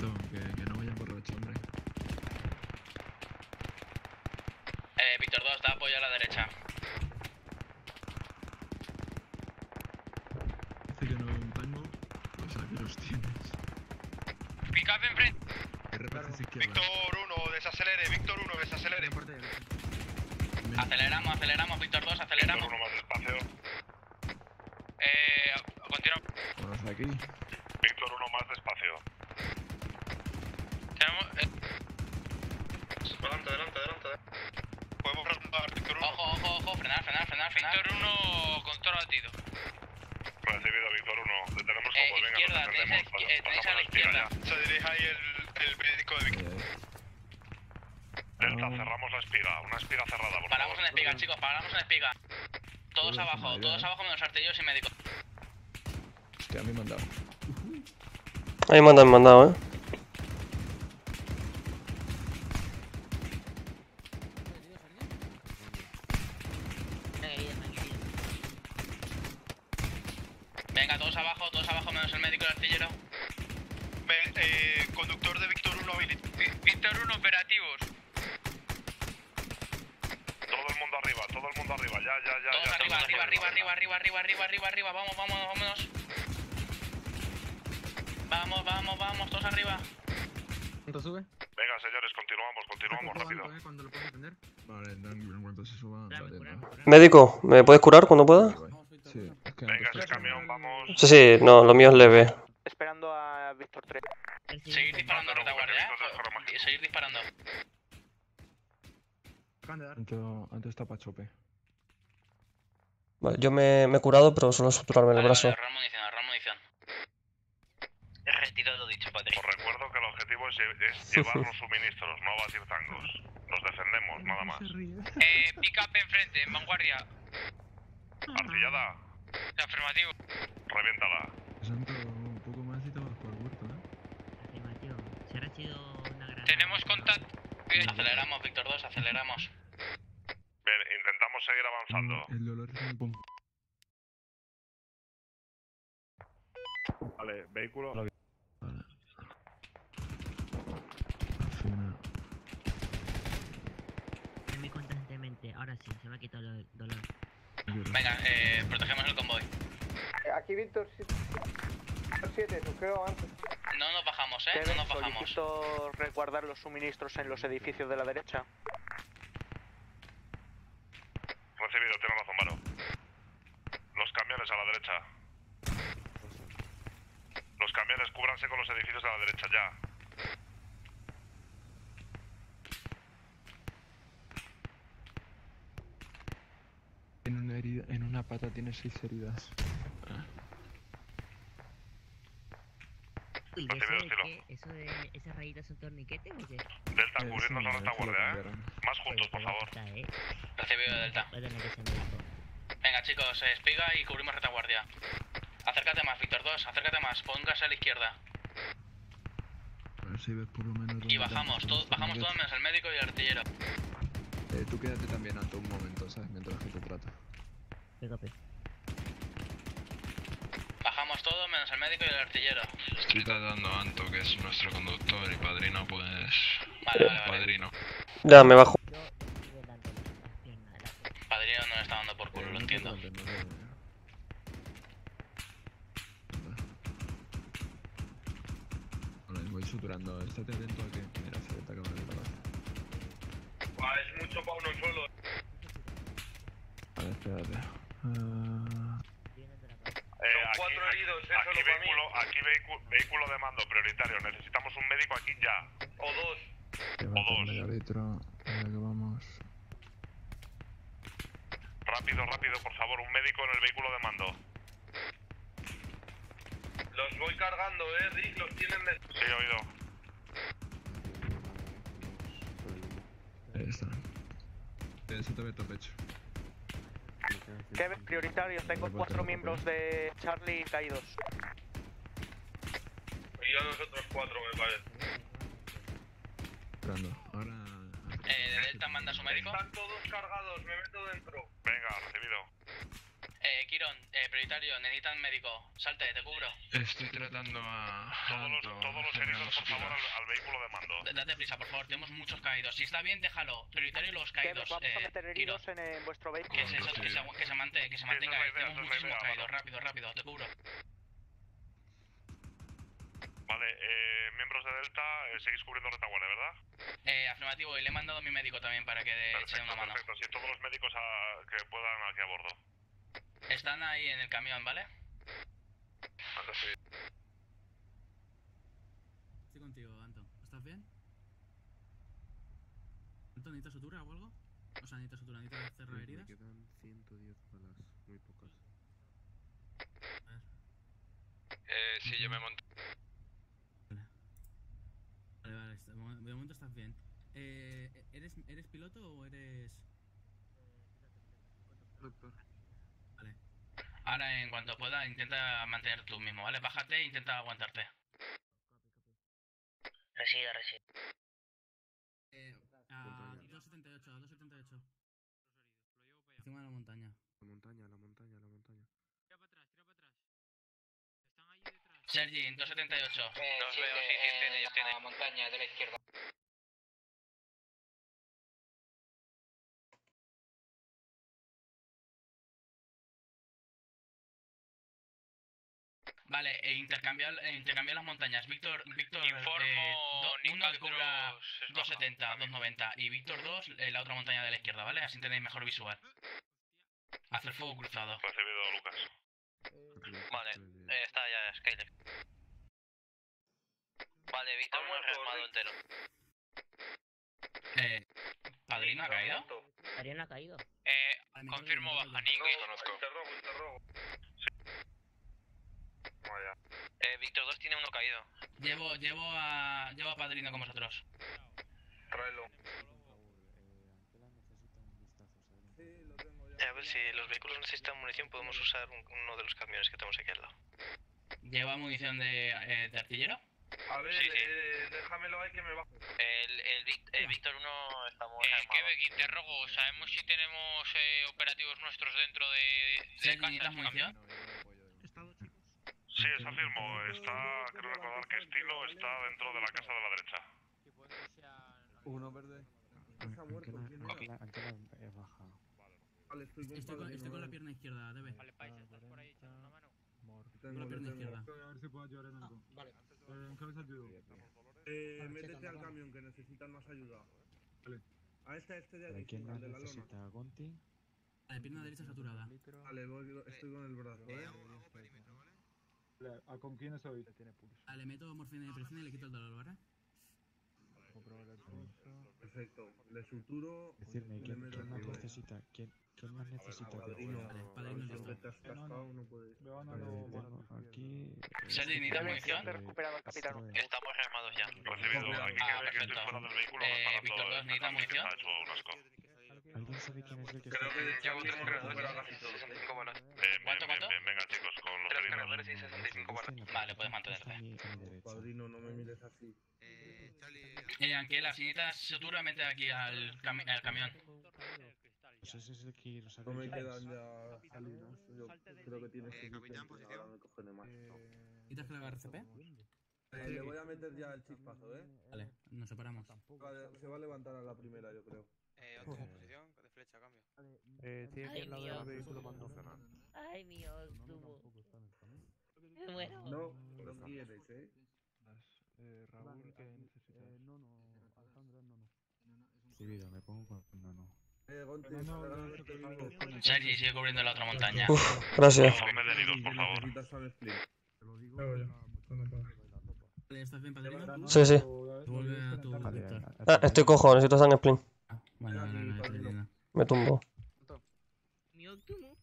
No, que, que no vayan derecha, hombre. Eh, Víctor 2, da apoyo a la derecha. Dice que no veo un tango, pues aquí los tienes. Pick-up enfrente. Víctor 1, desacelere, Víctor 1, desacelere. Aceleramos, aceleramos, Víctor 2, aceleramos. Uno más despacio. Eh, continuamos. Vamos aquí. Víctor 1 más despacio. Tenemos... eh, Adelante, adelante, adelante. Podemos rondar, Víctor 1. Ojo, ojo, ojo, frenar, frenar, frenar, frenar. Víctor 1, control batido. Recibido, Víctor 1. Detenemos Eh, como venga, izquierda, no tenéis, a eh, tenéis a la izquierda. Se dirige ahí el, el médico de Víctor. Delta, cerramos la espiga. Una espiga cerrada, por Paramos en espiga, chicos, paramos en espiga. Todos abajo, todos abajo menos artilleros y médicos. Hostia, a mí me han dado. Ahí me han mandado, eh. Médico, ¿me puedes curar cuando pueda? Sí, es que Venga, ese camión, vamos. Sí, sí, no, lo mío es leve. Esperando a Víctor 3. Seguir disparando, retaguardia, ¿eh? Seguir disparando. Antes, está pa' chope. Vale, yo me, me he curado, pero solo suturarme el Vale, brazo. vale, ahorrar munición, ahorrar munición. Retiro lo dicho, padre. Os recuerdo que el objetivo es llevar (laughs) los suministros, no batir tangos. Nos defendemos, nada más. Eh, pick up enfrente, en vanguardia. Artillada, Afirmativo. reviéntala. Santo, un poco más y te vas por el huerto, ¿eh? Afirmativo. Sido una gran. Tenemos contacto. Aceleramos, Víctor 2, aceleramos. Bien, intentamos seguir avanzando. El dolor es un. Vale, vehículo. Afina. Muy Ahora sí, se me ha quitado el dolor. Venga, eh, protegemos el convoy. Aquí Víctor 7, creo antes. No nos bajamos, eh, no nos bajamos. solicito resguardar los suministros en los edificios de la derecha. Recibido, tiene razón, Varo. Los camiones a la derecha. Los camiones, cúbranse con los edificios a la derecha, ya. En una, herida, en una pata tiene seis heridas. ¿Y eso de qué? ¿Eso de esas rayitas son torniquetes o qué? Delta, Eh, cubrirnos sí, ¿eh? Más juntos, por favor. Recibido Delta. Venga, chicos, eh, espiga y cubrimos retaguardia. Acércate más, Víctor 2, acércate más, póngase a la izquierda. A ver si ves por lo menos. Y bajamos, están todo, los bajamos todos menos el médico y el artillero. Eh, tú quédate también ante un momento, ¿sabes? Mientras que te Bajamos todos menos el médico y el artillero. Estoy tratando a Anto, que es nuestro conductor y padrino, pues. Vale, vale, vale. Padrino. Ya, me bajo. Padrino no le está dando por culo, lo entiendo. Vale, voy suturando. Estate atento a que. Mira, se te acaba de. Buah, es mucho para uno solo. Vale, espérate. Eh, aquí, cuatro heridos, aquí mí. vehículo, aquí vehicu- vehículo de mando prioritario. Necesitamos un médico aquí ya. O dos. llévate medio litro. Mira que vamos. Rápido, rápido, por favor, un médico en el vehículo de mando. Los voy cargando, eh, Rick, los tienen de... Sí, he oído. Ahí está. Se te ve tu pecho. Kevin, prioritario, tengo cuatro miembros de Charlie caídos. Y a nosotros cuatro, me parece. Ahora. Eh, Delta manda a su médico. Están todos cargados, me meto dentro. Venga, recibido. Eh, Kiron, eh, prioritario, necesitan médico. Salte, te cubro. Estoy tratando a. Todos los, todos los heridos, por favor, al, al vehículo de mando. Date prisa, por favor, tenemos muchos caídos. Si está bien, déjalo. Prioritario los caídos. vamos a Eh, meter Kiron, heridos en, en vuestro vehículo. que se, que se, agu- que se, mante- que se mantenga ahí. Tenemos muchísimos caídos. Rápido, rápido, te cubro. Vale, eh, miembros de Delta, eh, seguís cubriendo retaguardia, ¿verdad? Eh, afirmativo, y le he mandado a mi médico también para que eche una mano. Perfecto, sí, todos los médicos a- que puedan aquí a bordo. Están ahí en el camión, ¿vale? Estoy contigo, Anton. ¿Estás bien? ¿Anton, necesitas sutura o algo? O sea, necesitas sutura, necesitas cerrar heridas. quedan 110 balas, muy pocas. Eh, Eh, sí, yo me monto. Vale, vale, está- mo- de momento estás bien. Eh, ¿eres, ¿Eres piloto o eres...? Doctor. Ahora, en cuanto pueda, intenta mantener tú mismo, ¿vale? Bájate e intenta aguantarte. Resida, resida. Eh, a 278, a 278. Encima de la montaña. La montaña, la montaña, la montaña. Sergi, en 278. Eh, Los sí, veo, eh, sí, sí, tiene, en tiene. la montaña de la izquierda. Vale, e intercambiar, e intercambiar las montañas. Víctor, Víctor, Informo, eh, do- uno que Nicandros cubra es baja 270, 290 y Víctor 2, eh, la otra montaña de la izquierda, ¿vale? Así tenéis mejor visual. Hacer fuego cruzado. Recibido, Lucas. Vale, eh, está ya Skyler. Vale, Víctor, uno resmado entero. Eh, ¿Padrino ha caído? Ariana ha caído. Eh, confirmo baja Nico. Eh, Víctor 2 tiene uno caído. Llevo, llevo a, llevo a Padrino con vosotros. Tráelo. Eh, a ver si los vehículos necesitan munición, podemos usar un- uno de los camiones que tenemos aquí al lado. ¿Lleva munición de, eh, de artillero? A ver, eh, déjamelo ahí que me va. El, el, Vic- el Víctor 1 estamos Eh, armados. Quebec, interrogo. ¿Sabemos si tenemos eh, operativos nuestros dentro de, de necesitas munición? Sí, es afirmo. Está, creo recordar que estilo está dentro de la casa de la derecha. Uno verde. Se ha muerto. ¿quién es? Baja. Vale, estoy con Estoy con, Padrino, estoy con la pierna izquierda, debe. Vale, Pais, ¿estás por ahí echando una mano? Con la pierna izquierda. A ver si puedo ayudar en algo. Vale. ¿En qué os ayudo? Eh, métete al camión que necesitan más ayuda. Vale. A este, este de ¿De aquí, quién de la lona. necesita? ¿Gonti? Vale, pierna derecha saturada. Vale, voy, estoy con el brazo, eh. ¿A con quién soy? Vale, le meto morfina y presión y le quito el dolor, ¿vale? Perfecto. Le suturo. Decirme, le ¿quién, quién más necesita? ¿Quién, quién más necesita? que Padrino. padrino no. Vale, tengo aquí... Eh, recuperado capitán. Estrella. Estamos armados ya. Recibido. Aquí Ah, que estoy fuera del vehículo Eh, reparando Víctor, ¿dos el necesitas metal que munición? está hecho un asco. ¿Alguien sabe quién es el que Creo que Llevo tres cargadores y 65 balas. Bien, bien, ¿Cuánto, cuánto? Venga, cargadores y 65 balas. Vale, puedes mantenerte. Mi, a mi derecha. Padrino, no me mires así. Eh, Anquela, si necesitas sutura, mete aquí al, cami- al camión. Pues ese es el que nos ha No me quedan ya salinas. Yo creo que tiene suficiente. Ahora me cogeré más. ¿Quitas que le haga RCP? Eh, le voy a meter ya el chispazo, eh. Vale, nos separamos. Vale, se va a levantar a la primera, yo creo. Eh, otra posición de flecha, cambio. Eh, tiene que ir al lado del vehículo más. Ay, mi tubo. Me muero. No, no quieres, eh. Eh, Raúl, ¿qué necesitas? no, no, no, no. Me pongo con... No, no. Eh. Sergi, sigue cubriendo la otra montaña. Uf, gracias. De heridos, por favor. Te lo digo. Vale, ¿estás bien, padrino? Sí, sí. Vuelve a tu Vale, Víctor. Ah, estoy cojo, necesito San Splin. Ah, vale, vale, vale, vale, vale. Me tumbo. Mi Octumo.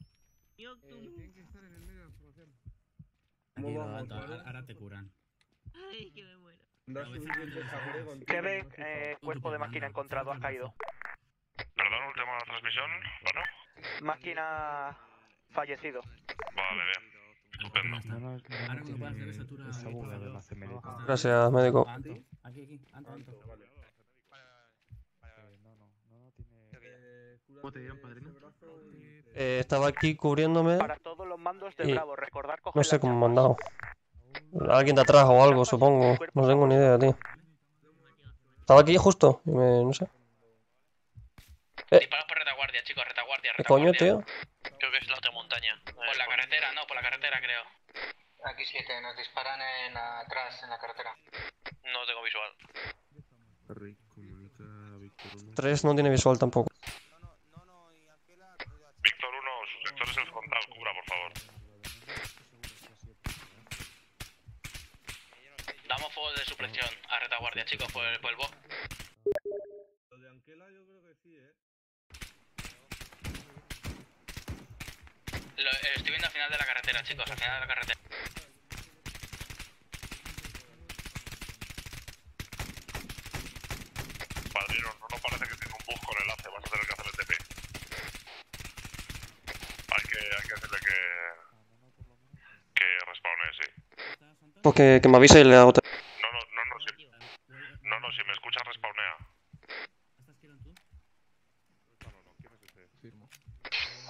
Mi Octumo. Ahora ahora te curan. Ay, que me muero. Eh, cuerpo de máquina encontrado, ha caído. Perdón, última transmisión. Bueno, Máquina fallecido. vale, bien. Estupendo. Ahora hacer. Gracias, médico. Aquí, aquí. Vale. Eh, no, no, no, no tiene... Eh, Eh, estaba aquí cubriéndome. Para todos los mandos de Y Bravo, recordar coger No sé cómo me han dado. Alguien de atrás o algo, supongo. No tengo ni idea, tío. Estaba aquí justo. Y me, no sé. Eh. Disparos por retaguardia, chicos, retaguardia, ¿Qué coño, tío? Creo que es la otra montaña. Por la carretera, no, por la carretera, creo. Aquí 7, nos disparan en atrás, en la carretera. No tengo visual. Rick, comunica a Víctor uno. Tres no tiene visual tampoco. Víctor 1, sus sectores el frontal, cubra, por favor. Damos fuego de supresión a retaguardia, chicos, por el polvo. Lo de Anquela yo creo que sí, ¿eh? Lo, eh, estoy viendo al final de la carretera, chicos, al final de la carretera. Padrino, no, no parece que tenga un bus con el enlace, vas a tener que hay que hacerle que. que respawne, sí. Pues que, que me avise y le hago. No, no, no, no, si, no, no, si me escuchas respawnea.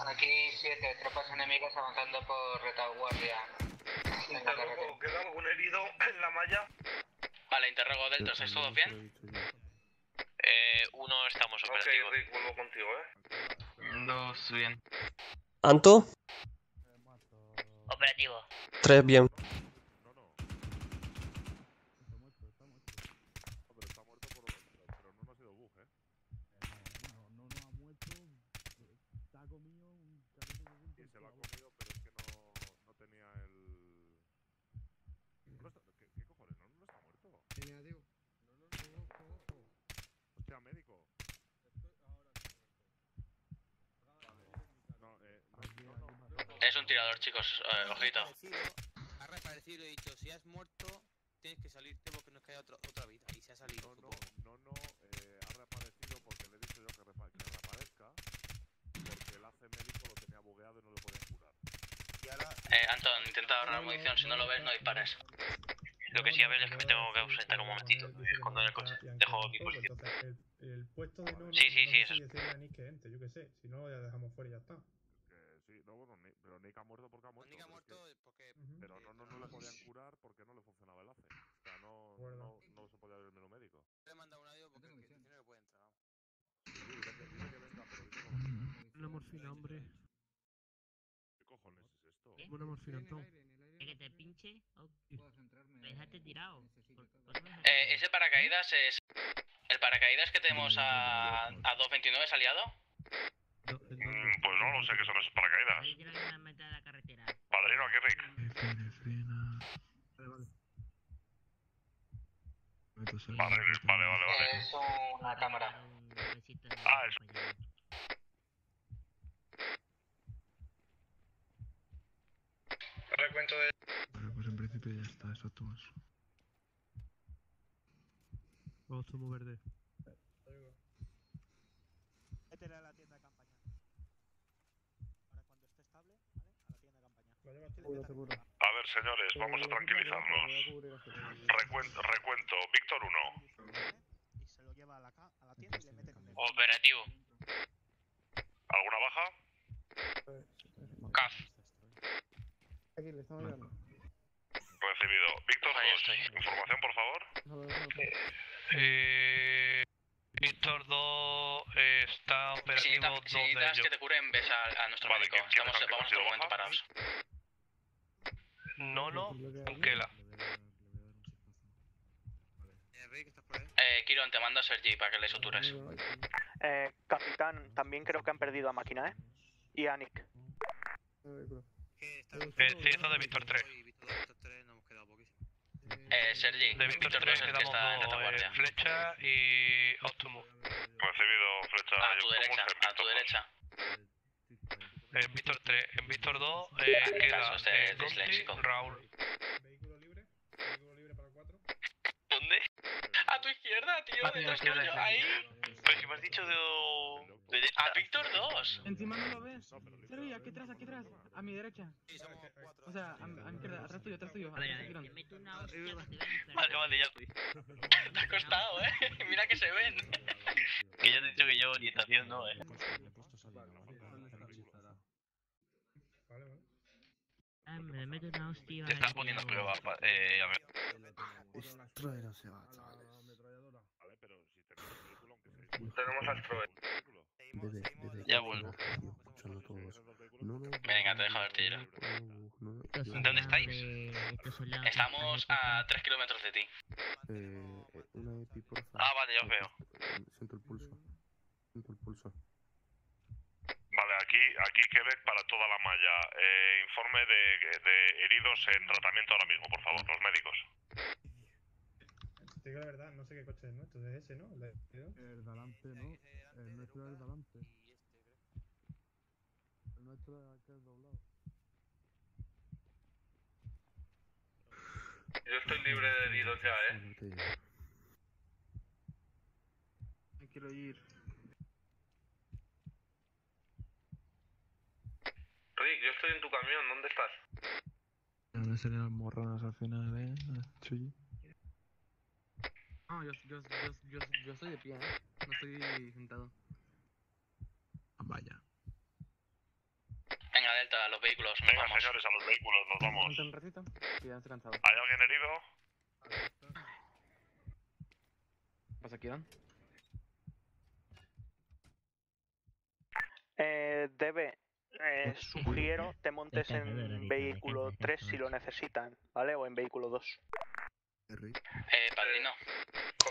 Aquí siete tropas enemigas avanzando por retaguardia. Interrogo, quedamos un herido en la malla. Vale, interrogo Delta, ¿estáis todos bien? Eh, uno estamos operativos. Ok, Rick, vuelvo contigo, eh. Dos, bien. Anto, Operativo. 3 bien. Sí, se lo ha comido, pero es que no, no tenía el... No está- ¿qué, qué cojones? ¿No, no está muerto? Hostia, médico. No, eh, no, no, no. Es un tirador, chicos, eh, ojito. Ha reaparecido y he dicho, si has muerto, tienes que salirte porque no es que haya otra, otra vida. Y se ha salido. No, no, no, eh, ha reaparecido porque le he dicho yo que, repa- que reaparezca porque el AC médico lo tenía bugueado y no lo podían curar. Eh, Anton, intenta ahorrar munición, si no lo ves, no dispares. Lo que sí, a ver, es que me tengo que ausentar un momentito. Me escondo en el coche. Dejo mi posición. El, el puesto de no, Sí, sí, no sí, eso si es. que entre, yo qué sé. Si no, ya dejamos fuera y ya está. Sí, no, bueno, pero Nick ha muerto porque ha muerto. Nick ha muerto porque... Pero no, no, no le podían curar porque no le funcionaba el AC. O sea, no, no, no se podía ver el menú médico. Le he mandado un audio porque el que tiene que puede entrar. Sí, dile que, dile que venga, pero Una morfina, hombre. ¿Qué cojones es esto? Una morfina. ¿Es que te pinche? Oh, me dejaste tirado. No Eh, ese paracaídas es... ¿El paracaídas que tenemos a, a 229 es aliado? Mm, pues no, no sé qué son esos paracaídas. Padrino, aquí Rick. Vale, vale, vale, vale. Es una cámara. Ah, es... Recuento de. Vale, pues en principio ya está, eso tomas. Vamos, tomo verde. Métele a la tienda de campaña. Ahora cuando esté estable, ¿vale? A la tienda de campaña. Seguro, seguro. A ver, señores, vamos a tranquilizarnos. Recuento, recuento. Víctor 1. Y se lo lleva a la, ca- a la tienda y le mete con el... Operativo. ¿Alguna baja? CAF. Aquí le estamos ayudando. Recibido. Víctor 2. Información, por favor. Eh, Víctor 2 eh, está Si operativo necesitas, 2 si de necesitas que te curen, ves a, a nuestro Vale, médico. ¿quién- quién Estamos, vamos en todo momento parados. Eh, Kiron, te mando a Sergi para que le sutures. Eh, capitán, también creo que han perdido a máquina, ¿eh? Y a Nick. Eh, sí, eso de Víctor 3. Eh, Sergi, De Víctor Víctor 3 es el que está en dos, eh, retaguardia. Flecha y Optimus. Recibido, flecha. A tu derecha, en a tu Víctor dos. derecha. En Víctor 3. En Víctor 2 eh, queda este eh. Raúl. ¿Dónde? A tu izquierda, tío, A detrás tuyo, sí. ahí. Pero si me has dicho de. de A Víctor 2. Encima no lo ves. Servi, aquí atrás, aquí atrás. A mi derecha. O sea, a, mi- a mi izquierda, atrás tuyo, atrás tuyo. Te meto una hostia. Vale, vale, ya (laughs) fui. (laughs) Te ha costado, eh. (laughs) Mira que se ven. Que ya te he dicho que yo orientación no, eh. Ah, me meto una hostia. Te están poniendo a prueba, pa- eh, a ver. Destroyer se va, chavales. Vale, pero si tenemos vehículo, aunque sea... Tenemos al Ya vuelvo. No, no, Venga, te dejo no, (laughs) no, Estos yo- ¿Dónde estáis? Estamos a hechos 3 kilómetros de ti. Eh, eh, una favor. Ah, vale, ya os veo. Siento el pulso. Siento el pulso. Vale, aquí, aquí Quebec para toda la malla. Eh, informe de, de heridos en tratamiento ahora mismo, por favor, los médicos. Te digo la verdad, no sé qué coche es nuestro, es ese, ¿no? El, de- el delante, ¿no? El nuestro es el delante. El nuestro es aquel doblado. Yo estoy libre de heridos ya, eh. Me quiero ir. Rick, yo estoy en tu camión, ¿dónde estás? Ahora salían las morranas al final, ¿eh? Chuyi. No, yo, yo, yo, yo, yo estoy de pie, ¿eh? No estoy sentado. Vaya. Venga, Delta, a los vehículos. nos Venga, vamos. señores, a los vehículos, nos vamos. Un ratito, que ya estoy cansado. ¿Hay alguien herido? ¿Qué pasa, Kieran? Eh, debe, eh, (laughs) sugiero te montes en vehículo 3 si lo necesitan, ¿vale? O en vehículo 2. Eh, padrino.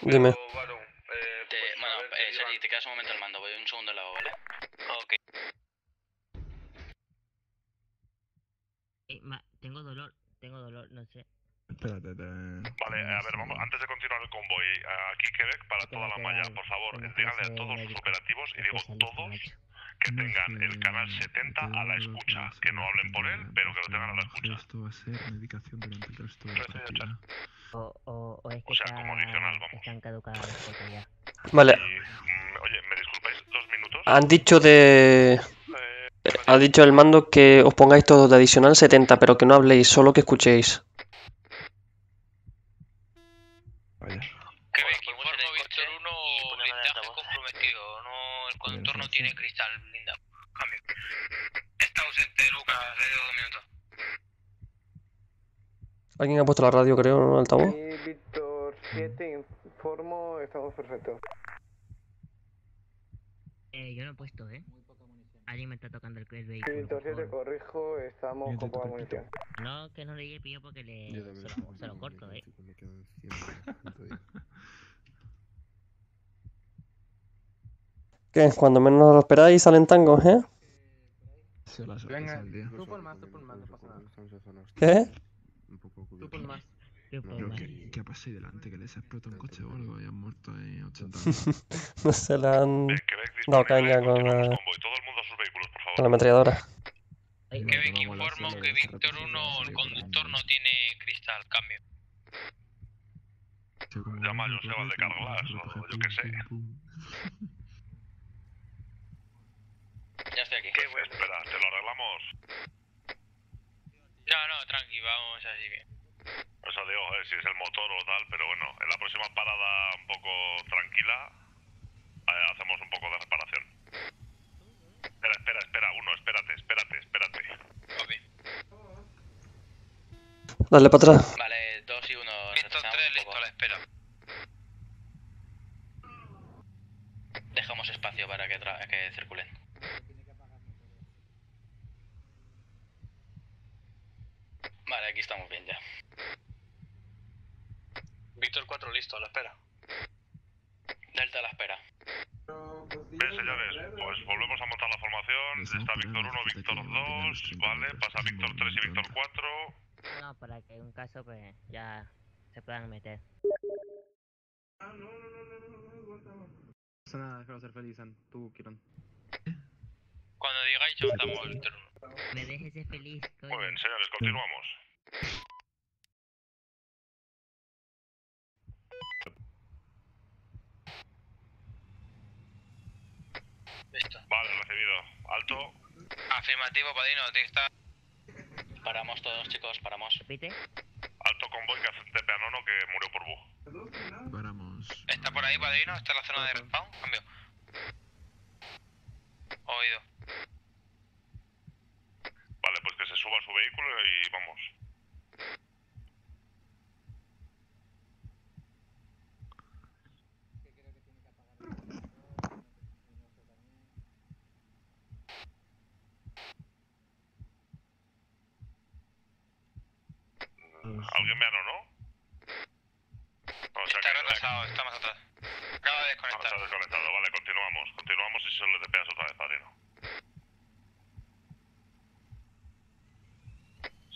Dime. Te- bueno, eh, Sergi, te quedas un momento al mando. Voy un segundo al lado, ¿vale? Ok. Eh, ma, tengo dolor, tengo dolor, no sé. Espérate. Vale, a ver, vamos, antes de continuar el convoy, aquí Quebec para toda la malla, por favor, díganle a todos los operativos, y digo todos, que tengan el canal 70 a la escucha, que no hablen por él, pero que lo tengan a la escucha. Esto va a ser medicación durante el resto de la partida. O, o, o es que O sea, está- como adicional, vamos. están caducadas las cosas ya. Vale, Mm, Oye, ¿me disculpáis dos minutos? han dicho de... Ha dicho el mando que os pongáis todos de adicional 70, pero que no habléis, solo que escuchéis. Quebec, informo Víctor 1, blindaje comprometido. No, el conductor no tiene cristal blindado. Cambio. Está ausente Lucas, de dos minutos. Alguien ha puesto la radio, creo, ¿no? Altavoz. Y Víctor 7, informo, estamos perfectos. Eh, yo no he puesto, ¿eh? Alguien me está tocando el, el Sí, vehículo. Víctor por 7, favor. corrijo, estamos con poca munición. No, que no le llegue pillo porque le... Se lo, se lo corto, ¿eh? ¿Qué? Cuando menos lo esperáis salen tangos, ¿eh? Venga, tú pon más, tú pon más, no pasa nada. ¿Qué? Tú pon más. Pero ¿qué, ¿qué ha pasado ahí delante? ¿Que les ha explotado un coche o algo? Y han muerto ahí 80 no se le han dado caña con la, con la ametralladora. Quebec, informo que Víctor 1, el conductor no tiene cristal. Cambio. Llama a Joseba de Carglass, o yo qué sé. Ya estoy aquí. Espera, ¿te lo arreglamos? No, no, tranqui, vamos así bien. Eso digo, eh, si es el motor o tal, pero bueno, en la próxima parada un poco tranquila, eh, hacemos un poco de reparación. Espera, espera, espera, uno, espérate, espérate, espérate. Dale para atrás. Vale, 2 y 1. Listo, 3, listo, a la espera. Dejamos espacio para que, tra- que circulen. Vale, aquí estamos bien ya. Víctor 4, listo, a la espera. Delta a la espera. Bien, señores, pues volvemos a montar la formación. Está Víctor 1, Víctor 2, ¿vale? Pasa Víctor 3 y Víctor 4. No, para que en un caso, pues, ya puedan meter. No pasa nada, déjalo ser feliz. Tú, Kieran. Cuando digáis, ya estamos Víctor 1. Me dejes ser feliz, coño. Muy bien, señores, continuamos. Vale, recibido. Alto. Afirmativo, padrino. Paramos todos, chicos, paramos. Alto convoy que hace de Peanono que murió por bug. Paramos. ¿Está por ahí, padrino? ¿Está en la zona de respawn? Cambio. Oído. Vale, pues que se suba a su vehículo y vamos. ¿Alguien me anonó? O sea Está retrasado, está más atrás. Acaba de Ah, desconectar. está desconectado. Vale, continuamos. Continuamos y se le despeas otra vez, padrino.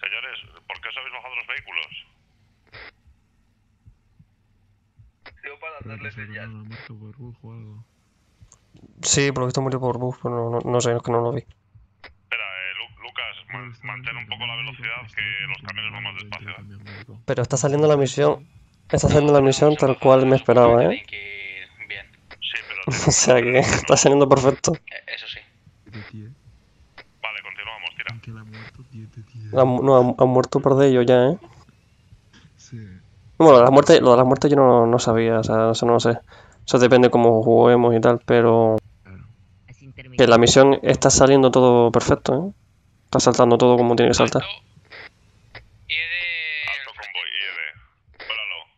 Señores, ¿por qué os habéis bajado los vehículos? Digo para darle se señal. ha muerto por bug o algo. Sí, por lo visto murió por bug, pero no, no, no sé, es que no lo vi. Espera, eh, Lu- Lucas, man- mantén un poco la velocidad que los camiones van más despacio. ¿eh? Pero está saliendo la misión. Está saliendo la misión tal cual me esperaba, ¿eh? Sí, pero (laughs) O sea que está saliendo perfecto. Eh, eso sí. Vale, continuamos, tira. Que la ha muerto 10 de 10. Han, mu- no, han, han muerto un par de ellos ya, ¿eh? Sí. Bueno, lo de las muertes, lo de las muertes yo no, no sabía, o sea, eso no lo sé. Eso depende cómo juguemos y tal, pero... Que la misión está saliendo todo perfecto, ¿eh? Está saltando todo como tiene que saltar. Alto convoy, IED. Vuélalo.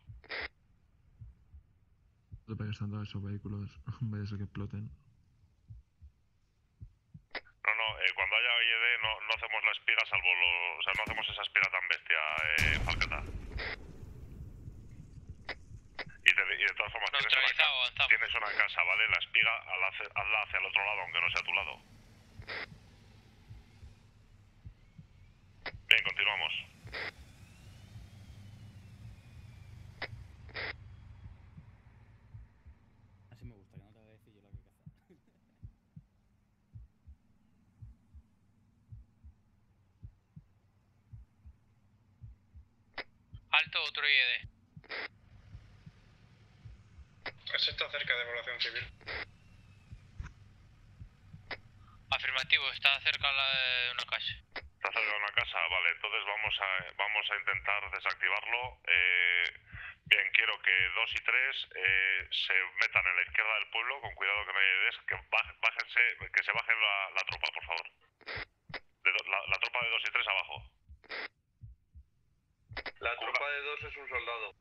No están todos esos vehículos, (laughs) vaya a ser que exploten. No, no, eh, cuando haya IED no, no hacemos la espiga salvo lo... O sea, no hacemos esa espiga tan bestia, eh, Falqueta. Y de, y de todas formas, tienes una, tienes una casa, ¿vale? La espiga hazla hacia, hazla hacia el otro lado, aunque no sea a tu lado. Bien, continuamos. Así me gusta, que no te voy a decir yo lo que hacer. Alto, otro IED. Ese está cerca de población civil. Afirmativo, está cerca la- de una casa. ¿Está cerca de una casa? Vale, entonces vamos a, vamos a intentar desactivarlo. Eh, bien, quiero que 2 y 3 eh, se metan en la izquierda del pueblo, con cuidado que no haya ideas, que bájense, que se bajen la, la tropa, por favor. De do- la, la tropa de 2 y 3 abajo. La tropa de dos es un soldado.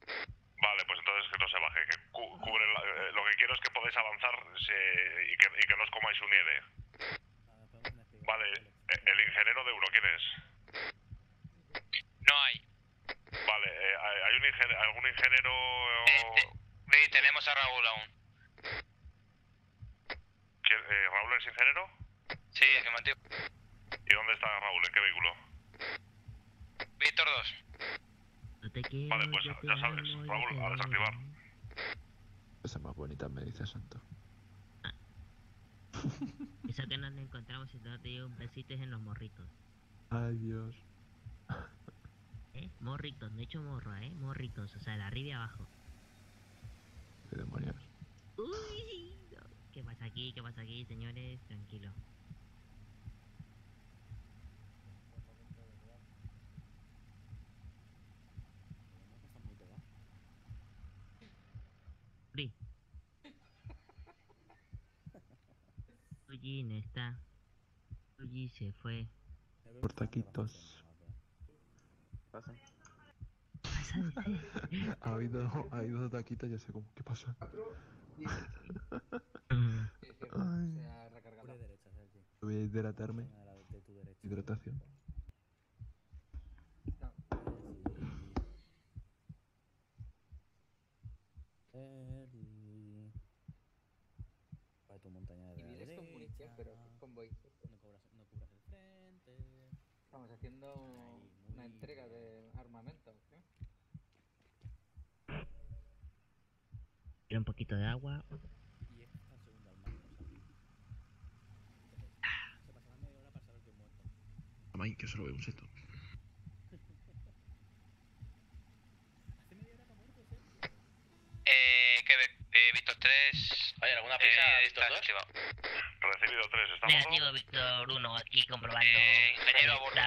Vale, pues entonces que no se baje, que cu- cubre la- eh, lo que quiero es que podáis avanzar se- y, que, y que no os comáis un nieve. Vale, eh, el ingeniero de uno, ¿quién es? No hay. Vale, eh, ¿hay hay un ingeniero, algún ingeniero... Sí, tenemos a Raúl aún. ¿Quién- eh, ¿Raúl es ingeniero? Sí, afirmativo. ¿Y dónde está Raúl? ¿En qué vehículo? Víctor 2. No te quiero, Vale, pues ya sabes, Raúl, a desactivar. Esa más bonita me dice Santo. (laughs) Eso que nos encontramos y te doy un besito es en los morritos. Ay, Dios. ¿Eh? Morritos, no he hecho morro, ¿eh? Morritos, o sea, de arriba y abajo. ¿Qué demonios? Uy, no. ¿Qué pasa aquí? ¿Qué pasa aquí, señores? Tranquilo. Uri. Uji no está. Uji se fue. Por taquitos. Pasa ha habido, ha habido dos taquitos, ya sé cómo. ¿Qué pasa? (laughs) Ay, voy a hidratarme. Hidratación. Eli. Para tu montaña de Y vienes con munición, pero ¿qué convoy? No cubras, no cubras el frente. Estamos haciendo una entrega de armamento, ¿qué? Un poquito de agua. Saber que que solo veo un seto. Eh, Quebec, eh, Víctor 3. Oye, ¿alguna prisa, eh, Víctor está 2? activado. Recibido 3, ¿estamos? Negativo, Víctor 1, aquí comprobando. Eh, ingeniero a bordo.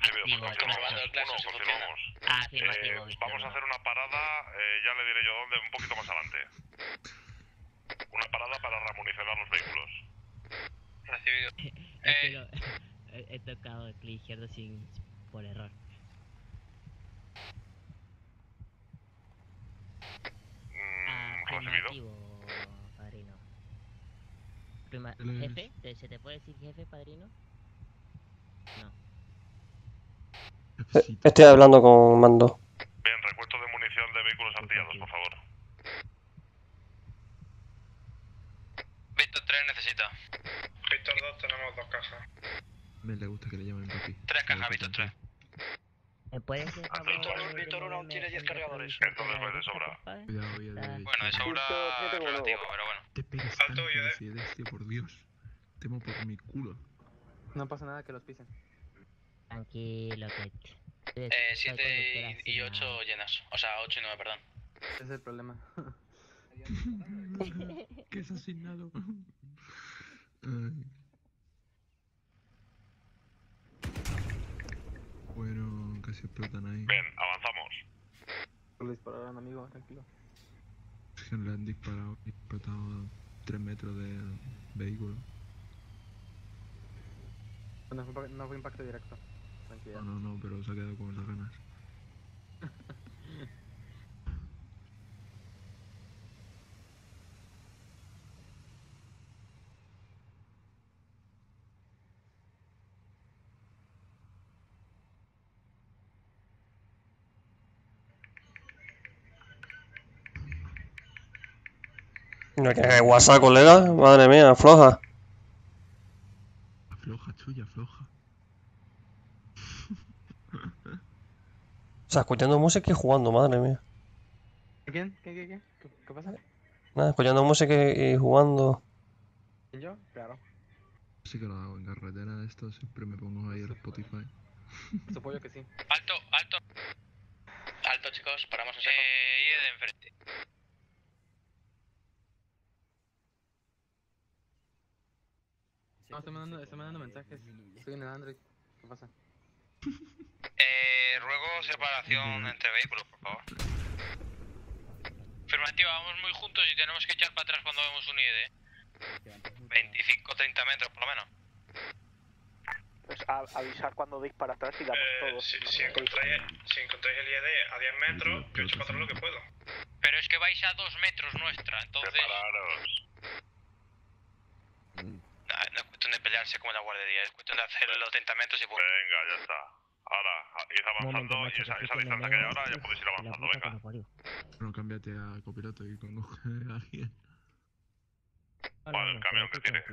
Recibido, activo pues el claxon. Uno, confirmamos. Afirmativo, Eh, Víctor. vamos a hacer una parada, eh, ya le diré yo dónde, un poquito más adelante. Una parada para remunicionar los vehículos. Recibido. (laughs) (laughs) He, he tocado el clic izquierdo sin por error. Mm, recibido. Afirmativo, padrino. Prima- ¿Jefe? ¿Te- ¿Se te puede decir jefe, padrino? No. Eh, Estoy hablando con Mando. Bien, recuento de munición de vehículos artillados, por favor. Víctor 3 necesita. Víctor 2 tenemos dos cajas. Me le gusta que le llamen papi. Tres cajas, Víctor 3. ¿Me puedes hacer Ah, Víctor, Víctor uno moverme tiene en 10 cargadores. Entonces va de sobra. Bueno, de sobra es relativo, pero bueno. Te pegas tanto tío, por Dios. Temo por mi culo. No pasa nada que los pisen. Tranquilo, que... Eh, 7 y 8 llenas. O sea, 8 y 9, perdón. Ese es el problema. (laughs) (laughs) ¿Qué es asignado? (laughs) Ay. Bueno, casi explotan ahí. Bien, avanzamos. Solo dispararán, amigo, tranquilo. Es que le han disparado y explotado 3 metros del vehículo. No fue, no fue impacto directo. Tranquilo. No, no, no, pero se ha quedado con las ganas. (laughs) No, que WhatsApp, colega. Madre mía, floja. Floja, chulla, floja. O sea, escuchando música y jugando, madre mía. ¿Quién? ¿Qué, qué, qué? ¿Qué, qué pasa? Nada, escuchando música y jugando. ¿Y yo? Claro. Sí que lo hago en carretera, esto siempre me pongo ahí el Spotify. (laughs) Supongo que sí. Alto, alto. Alto, chicos, paramos en seco. Eh, y de enfrente. No, estoy mandando, estoy mandando mensajes. Estoy en el Android. ¿Qué pasa? Eh, ruego separación entre vehículos, por favor. Afirmativa, vamos muy juntos y tenemos que echar para atrás cuando vemos un IED. 25 30 metros, por lo menos. Pues a- avisar cuando deis para atrás y damos Eh, todos. si, encontráis, si encontráis el IED a 10 metros, yo echo para atrás lo que puedo. Pero es que vais a dos metros nuestra, entonces. Separaros. Cuestión de pelearse como en la guardería, es cuestión de hacer los 30 metros y punto. Venga, ya está. Ahora, id avanzando y esa, esa distancia que hay ahora ya podéis ir avanzando, venga. Bueno, cámbiate a copiloto y conduce a alguien. Vale, el camión que tiene. Eh,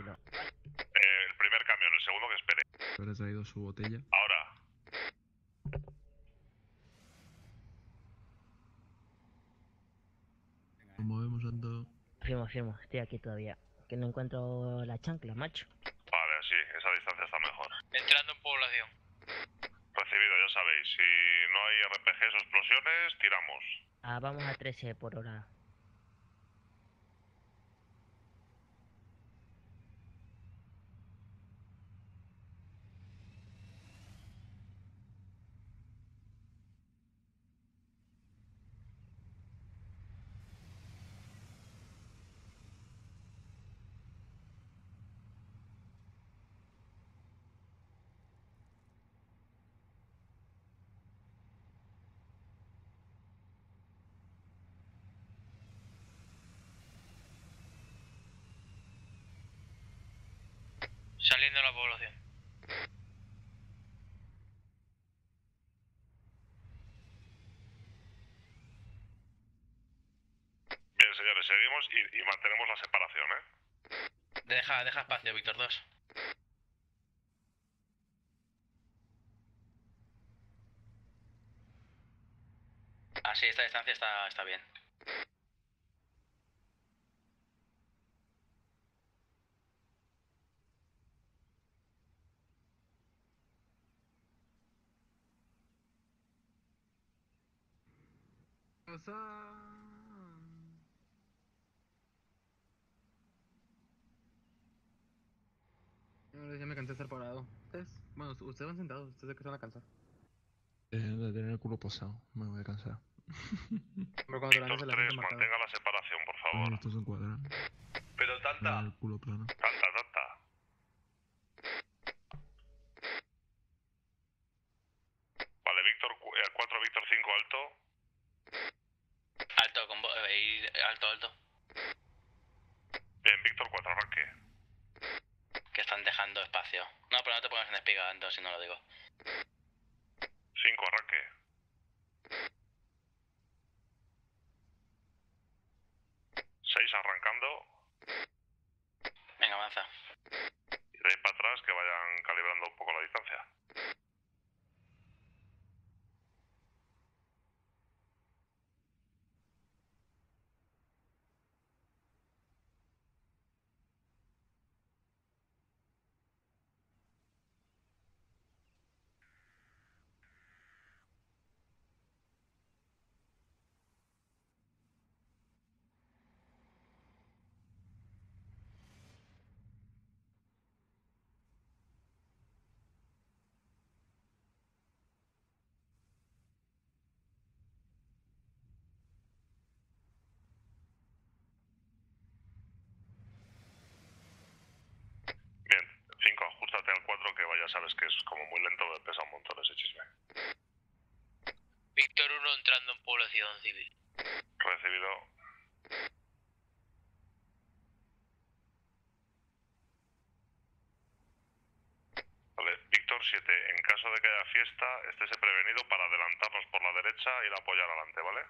el primer camión, el segundo que espere. Ahora ha traído su botella. Ahora. Nos movemos ando. Firmo, firmo, estoy aquí todavía. Que no encuentro la chancla, macho. Vale, sí, esa distancia está mejor. Entrando en población. Recibido, ya sabéis. Si no hay RPGs o explosiones, tiramos. Ah, vamos a 13 por hora. Saliendo de la población. Bien, señores, seguimos y, y mantenemos la separación, ¿eh? Deja, deja espacio, Víctor 2. Así, esta distancia está, está bien. Señores, ya me cansé de estar parado. Ustedes, bueno, ustedes van sentados, ustedes que se van a cansar. Eh, de tener el culo posado. Me voy a cansar. (laughs) Pero cuando te el 3, asiento marcado. mantenga la separación, por favor. Ay, estos son cuadrados. Pero tanta. El culo plano. Tanta, tanta. Vale, Víctor 4, Víctor 5, alto. Alto, con eh, y- alto, alto. Bien, Víctor 4, arranque. Que están dejando espacio. No, entonces si no lo digo. Ya sabes que es como muy lento, pesa un montón ese chisme. Víctor 1 entrando en población civil. Recibido. Vale, Víctor 7, en caso de que haya fiesta, estése prevenido para adelantarnos por la derecha y ir a apoyar adelante, ¿vale?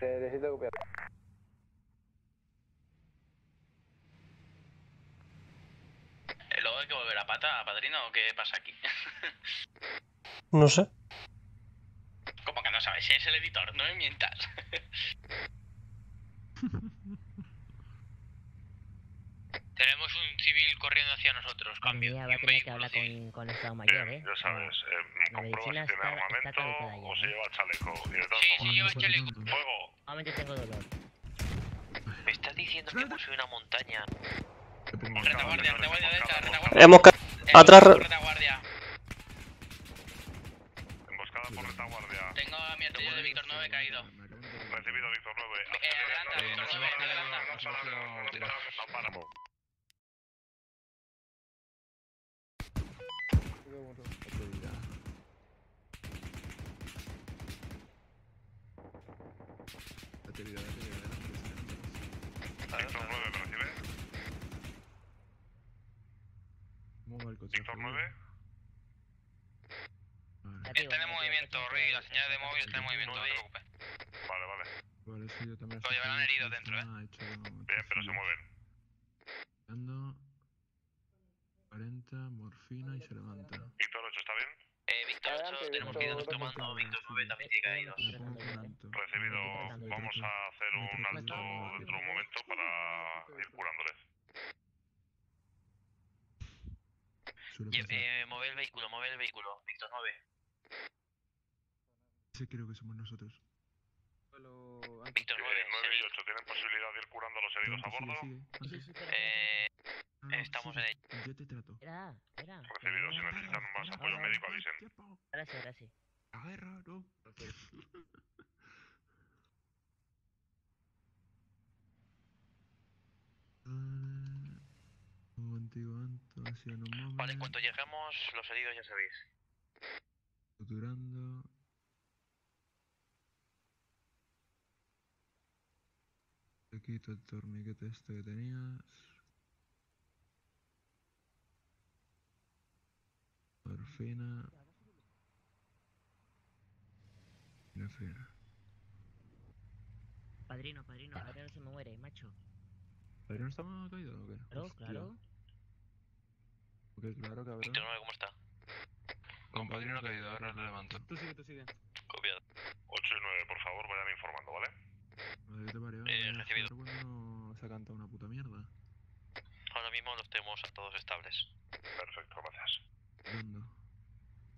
Eh, necesito copiar. Eh, ¿Luego hay que volver a pata, padrino, o qué pasa aquí? No sé. ¿Cómo que no sabes? Si es el editor, no me mientas. Tenemos un civil corriendo hacia nosotros. Cambio. Mía va a tener que hablar con, con el Estado Mayor, ¿eh? Ya sabes, eh, La comprueba medicina si tiene armamento ya. o si lleva chaleco. Y de todas Sí, sí formas- lleva chaleco. Fuego. Solamente tengo dolor. ¿Me estás diciendo que hemos subido una montaña? Retaguardia, retaguardia derecha, retaguardia. Hemos ca- atrás. re- Retaguardia. Emboscada por retaguardia. Tengo a mi artillero de Víctor 9 caído. Recibido, Víctor 9. Eh, adelanta, Víctor 9, adelanta. No paramos. ¿Cómo va el coche? Víctor 9. Está en movimiento, Rey. La señal de móvil está en movimiento, no te preocupes. Vale, vale. Vale, sí, yo también. Lo llevarán herido dentro, ¿eh? Ha hecho Bien, pero se mueven. Dando 40, morfina y se levanta. Víctor 8, ¿está bien? Eh, Víctor 8, tenemos que ir a nuestro mando. Víctor 9 también tiene caídos. Recibido. Vamos a hacer un alto dentro de un momento para ir curándoles. Lle- Eh, mover el vehículo, mover el vehículo. Víctor 9. Ese creo que somos nosotros. Víctor 9. 9 y 8, ¿tienen posibilidad de ir curando a los heridos a bordo? Eh, estamos en ello. Yo te trato. Espera, espera. Recibido, si necesitan más apoyo médico avisen. Ahora sí, ahora sí. Agarra, no. (laughs) Contigo, Anto, hacia un momento. Vale, en cuanto lleguemos, los heridos ya sabéis. Suturando. Te quito el torniquete este que tenías. Morfina. Morfina. Padrino, padrino, ahora no se me muere, macho. ¿Pero no estaba caído o qué? Claro, Hostia. claro. Ok, claro, cabrón. Víctor 9, ¿cómo está? Compadrino caído, ahora lo levanto. Tú sigue, tú sigue. Copiado. 8 y 9, por favor, vayan informando, ¿vale? Vale, ¿qué te parió? Eh, recibido. cuando se ha cantado una puta mierda. Ahora mismo los tenemos a todos estables. Perfecto, gracias. ¿Dónde?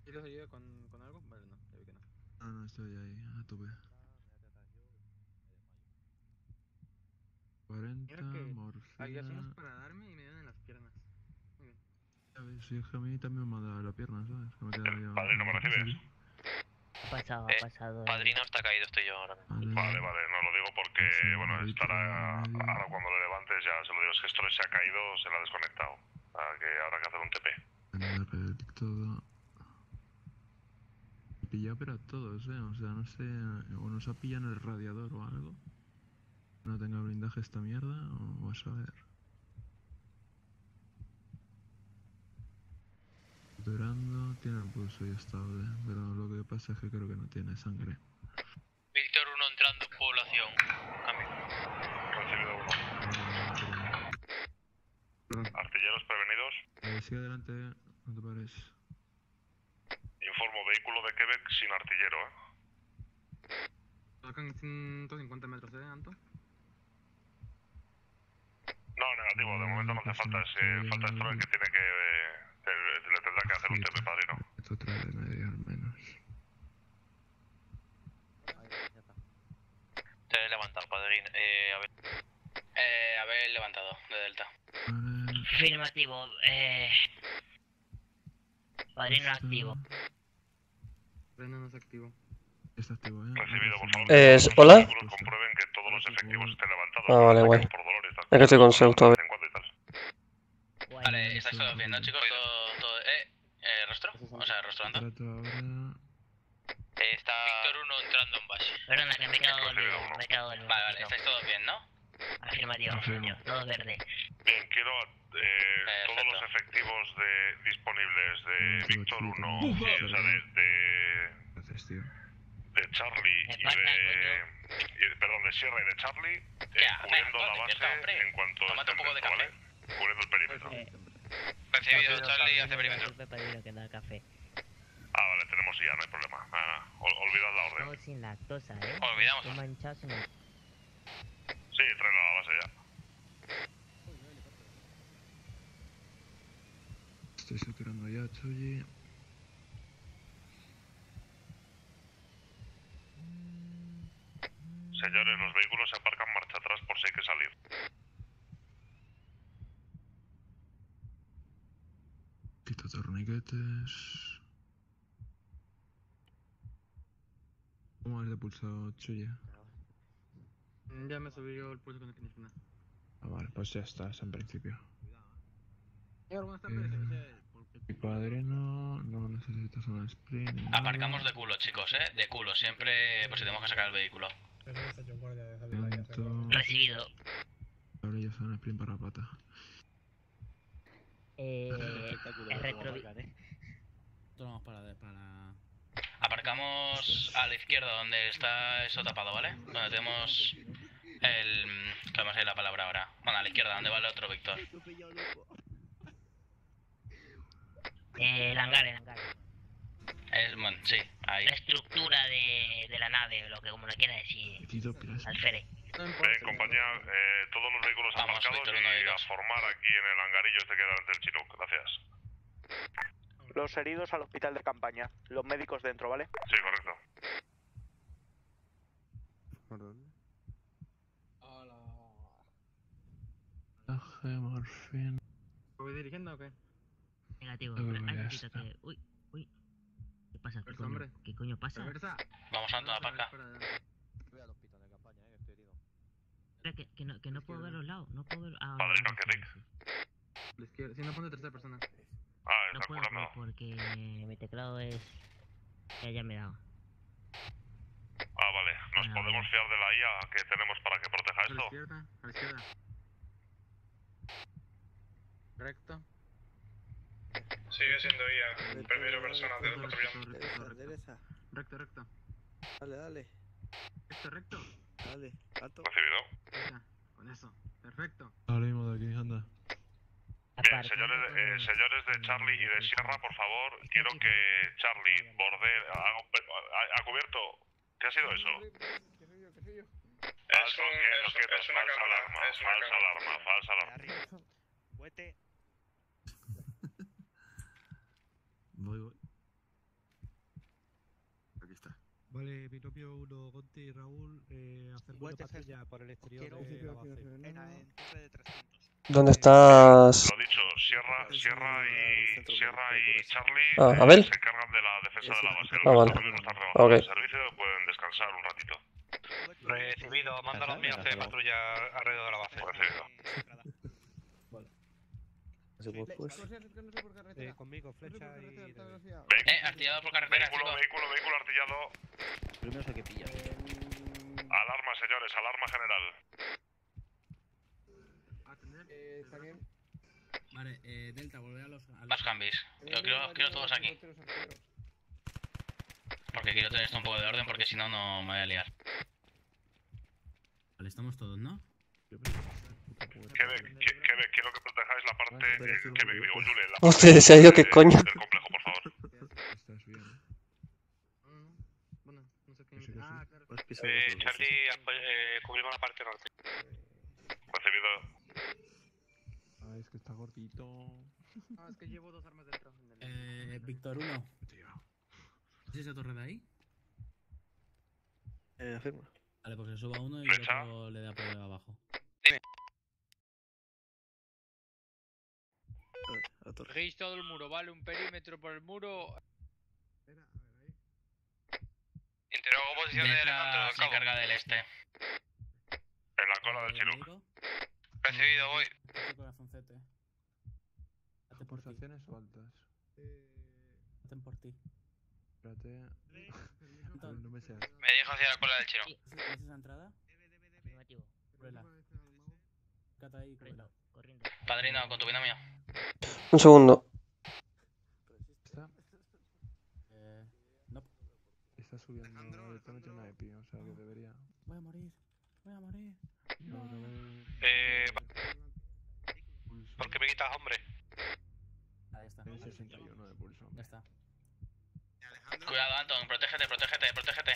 ¿Quieres ayuda con, con algo? Vale, no, ya vi que no. Ah, no, estoy ahí, a tope. 40, Mira que morfina. había zonas para darme y me dan en las piernas. Muy bien. A ver, si es que a mí también me ha dado la pierna, ¿sabes? Que me queda ya... Padrino, ¿me recibes? Ha pasado, Eh, ha pasado. Padrino está caído, estoy yo ahora mismo. Vale, vale, no lo digo porque, bueno, estará. Ahora cuando lo levantes ya se lo digo, es que esto se ha caído, se lo ha desconectado. Ahora que habrá que hacer un TP. He pillado pero a todos, eh. O sea, no sé. O nos ha pillado en el radiador o algo. No tenga blindaje esta mierda, o vas a ver. Durando, tiene el pulso y estable, pero lo que pasa es que creo que no tiene sangre. Víctor 1 entrando en población. Cambio. Recibido uno. Artilleros prevenidos. Eh, sigue adelante, no te pares. Informo vehículo de Quebec sin artillero, ¿eh? Tocan 150 metros, ¿eh, Anto? No, negativo, de momento no hace falta ese. Falta Stroll que tiene que. eh, que hacer un TP, padrino. Esto trae de medio al menos. Te he levantado, padrino. Eh, a ver. Eh, haber levantado de Delta. Afirmativo, eh. Padrino activo. Freno no es activo. Está activo, eh. Recibido, por favor. Eh, ¿hola? Comprueben que todos los efectivos estén levantados. Ah, vale, guay. Es que estoy con cuanto y tal. Vale, estáis todos bien, ¿no, chicos? Todo, todo... Eh, eh, ¿rostro? O sea, ahora. Está Víctor 1 entrando en base. Perdona, que me he quedado dormido. Me he quedado dormido. Vale, vale, estáis todos bien, ¿no? Afirmativo, afirmativo. Todo verde. Bien, quiero eh, todos los efectivos de, disponibles de Víctor 1, o sea, de, de, de Charlie y de, y- perdón, de Sierra y de Charlie, eh, cubriendo la base en cuanto Tómate un poco de ¿vale? Cubriendo el perímetro. Recibido, Charlie, hace perímetro. Disculpe, padrino, que da café. Ah, vale, tenemos ya, no hay problema. Ah, ol- olvidad la orden. Sin lactosa, ¿eh? Olvidamos. Estoy manchado sin lactosa. Sí, tráelo a la base ya. Estoy saturando ya, Choji. Señores, los vehículos se aparcan marcha atrás por si hay que salir. Quito torniquetes. ¿Cómo has de pulso, Choji? Ya me subí yo el pulso con el Kinishuna. Ah, vale, pues ya estás en principio. Buenas Eh, Mi padrino, no necesitas un sprint. Aparcamos de culo, chicos, ¿eh? De culo, siempre, pues si tenemos que sacar el vehículo. Recibido. Ahora ya son sprint para pata. Eh, (laughs) el retro... Tomamos para, para... Aparcamos a la izquierda donde está eso tapado, ¿vale? Donde tenemos el... ¿Cómo se la palabra ahora? Bueno, a la izquierda, donde va el otro Víctor. Eh, el hangar, el hangar. Es, bueno, sí, ahí. La estructura de, de la nave, o lo que como lo quiera decir. Alférez. Ven, compañía, eh, todos los vehículos Vamos, aparcados Víctor, y a formar aquí en el hangarillo este que delante del Chinook. Gracias. Los heridos al hospital de campaña. Los médicos dentro, ¿vale? Sí, correcto. Traje, morfina. ¿Voy dirigiendo o qué? Negativo. Poquito que- Uy, uy. ¿Qué pasa? ¿Qué Reversa, coño, hombre. ¿Qué coño pasa? Vamos a andar para acá. Voy al hospital de campaña, eh, que estoy herido. Espera, que, que no, que no puedo ver los lados. No puedo ver. Ah, Padrino, ¿qué sí, sí. La izquierda. Si no pone tercera persona. Ah, No está puedo curando. porque mi teclado es. Ya, ya me he dado. Ah, vale. ¿Nos Ah, podemos fiar de la IA que tenemos para que proteja A la esto? izquierda. A la izquierda. Recto. Sigue siendo IA. Primera persona de patrullando. Endereza. Recto, recto. Dale, dale. Recto, recto. Dale. Alto. Recibido. Con eso. Perfecto. Salimos de aquí, anda. Bien, señores, eh, señores de Charlie y de Sierra, por favor, quiero que Charlie borde... un ha, ha cubierto... ¿Qué ha sido eso? Falso, quietos, es- quietos, es una falsa cámara, alarma, es una falsa cámara. alarma, falsa alarma. Voy, voy. Aquí está. Vale, binomio 1, Gonti y Raúl, eh, Huete, patrulla por el exterior Quiero de la base. Pena en torre de 300. ¿Dónde estás? Lo dicho, Sierra, Sierra y Sierra y Charlie Ah, eh, ¿Abel? se encargan de la defensa de la base. Ah, vale. servicio pueden descansar un ratito. Recibido, manda a los míos que patrulla alrededor de la base. Recibido. Eh, conmigo, flecha y... Eh, artillado por carretera, Vehículo, vehículo, vehículo artillado. Primero que pillar. Alarma, señores, alarma general. Eh, está bien. Vale, eh, Delta, volver a los... A los... Más cambis. Yo quiero, quiero todos aquí. Porque quiero tener esto un poco de orden porque si no, no me voy a liar. Vale, estamos todos, ¿no? Quebec, que- Quebec, quiero que protejáis la parte... eh, Quebec, digo, Yule, la Hostia, parte se ha ido, ¿qué coño? del complejo, por favor. Estás bien. Bueno, no sé qué. Sí, sí, sí. Ah, claro. Eh, Charlie, eh, cubrimos la parte norte. Recibido. Ah, es que está gordito. (laughs) No, es que llevo dos armas dentro. del- Eh, Víctor 1. ¿Es esa torre de ahí? Eh, afirma. Vale, pues se suba uno y el otro le da por abajo. A la torre. Regis todo el muro, ¿vale? Un perímetro por el muro. Interrogo posición de del se Cabo. encarga del este. En la cola del Chinook. Recibido, voy. Este corazoncete. por. ¿Pulsaciones o altas? Maten por ti. Espérate. No me sé. Me dirijo hacia la cola del chino. ¿sí- ¿ves esa entrada? Negativo. Cúbrela. Cata ahí, cúbrela. Corriendo. Padrino, con tu binomio. Un segundo. Está, Eh, no. está subiendo una EPI, o sea que debería. Voy a morir. Voy a morir. No, no me- Eh. ¿Por qué me quitas, hombre? Ahí está. Tiene 61 de pulso. Ya está. Cuidado, Anton, protégete, protégete, protégete.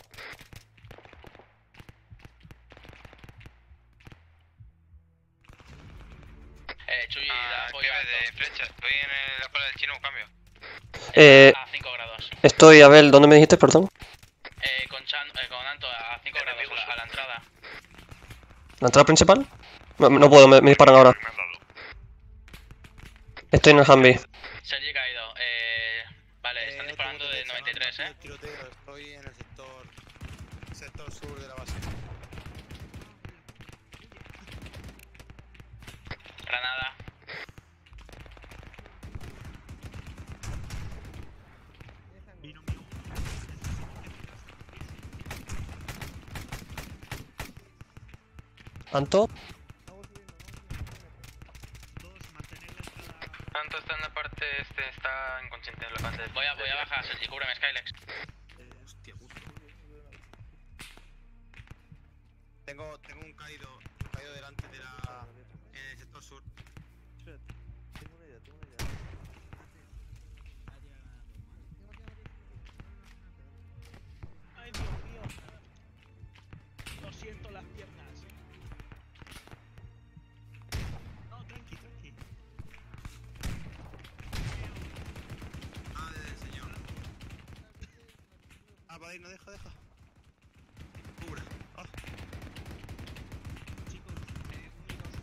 Eh, Chuy, Ah, apoyo ¿qué a ves de flecha? Estoy en el- la cola del chino, cambio. Eh, a 5 grados. estoy, a ver, ¿dónde me dijiste, perdón? Eh, con, Chan, eh, con Anto a 5 grados a la, a la entrada. ¿La entrada principal? No, no puedo, me, me disparan ahora. Estoy en el Humvee. Sergi caído. Eh, vale, están disparando de 93, eh. Tiroteo, estoy en el sector, sector sur de la base. Granada. ¿Anto? Tanto está en la parte este, está inconsciente en la parte Voy a, voy a bajar, Sergi, cúbreme, Skylex. Tengo, tengo caído, un caído Ah, padrino, deja, deja. Cubra. Ah. Chicos, eh, unidos,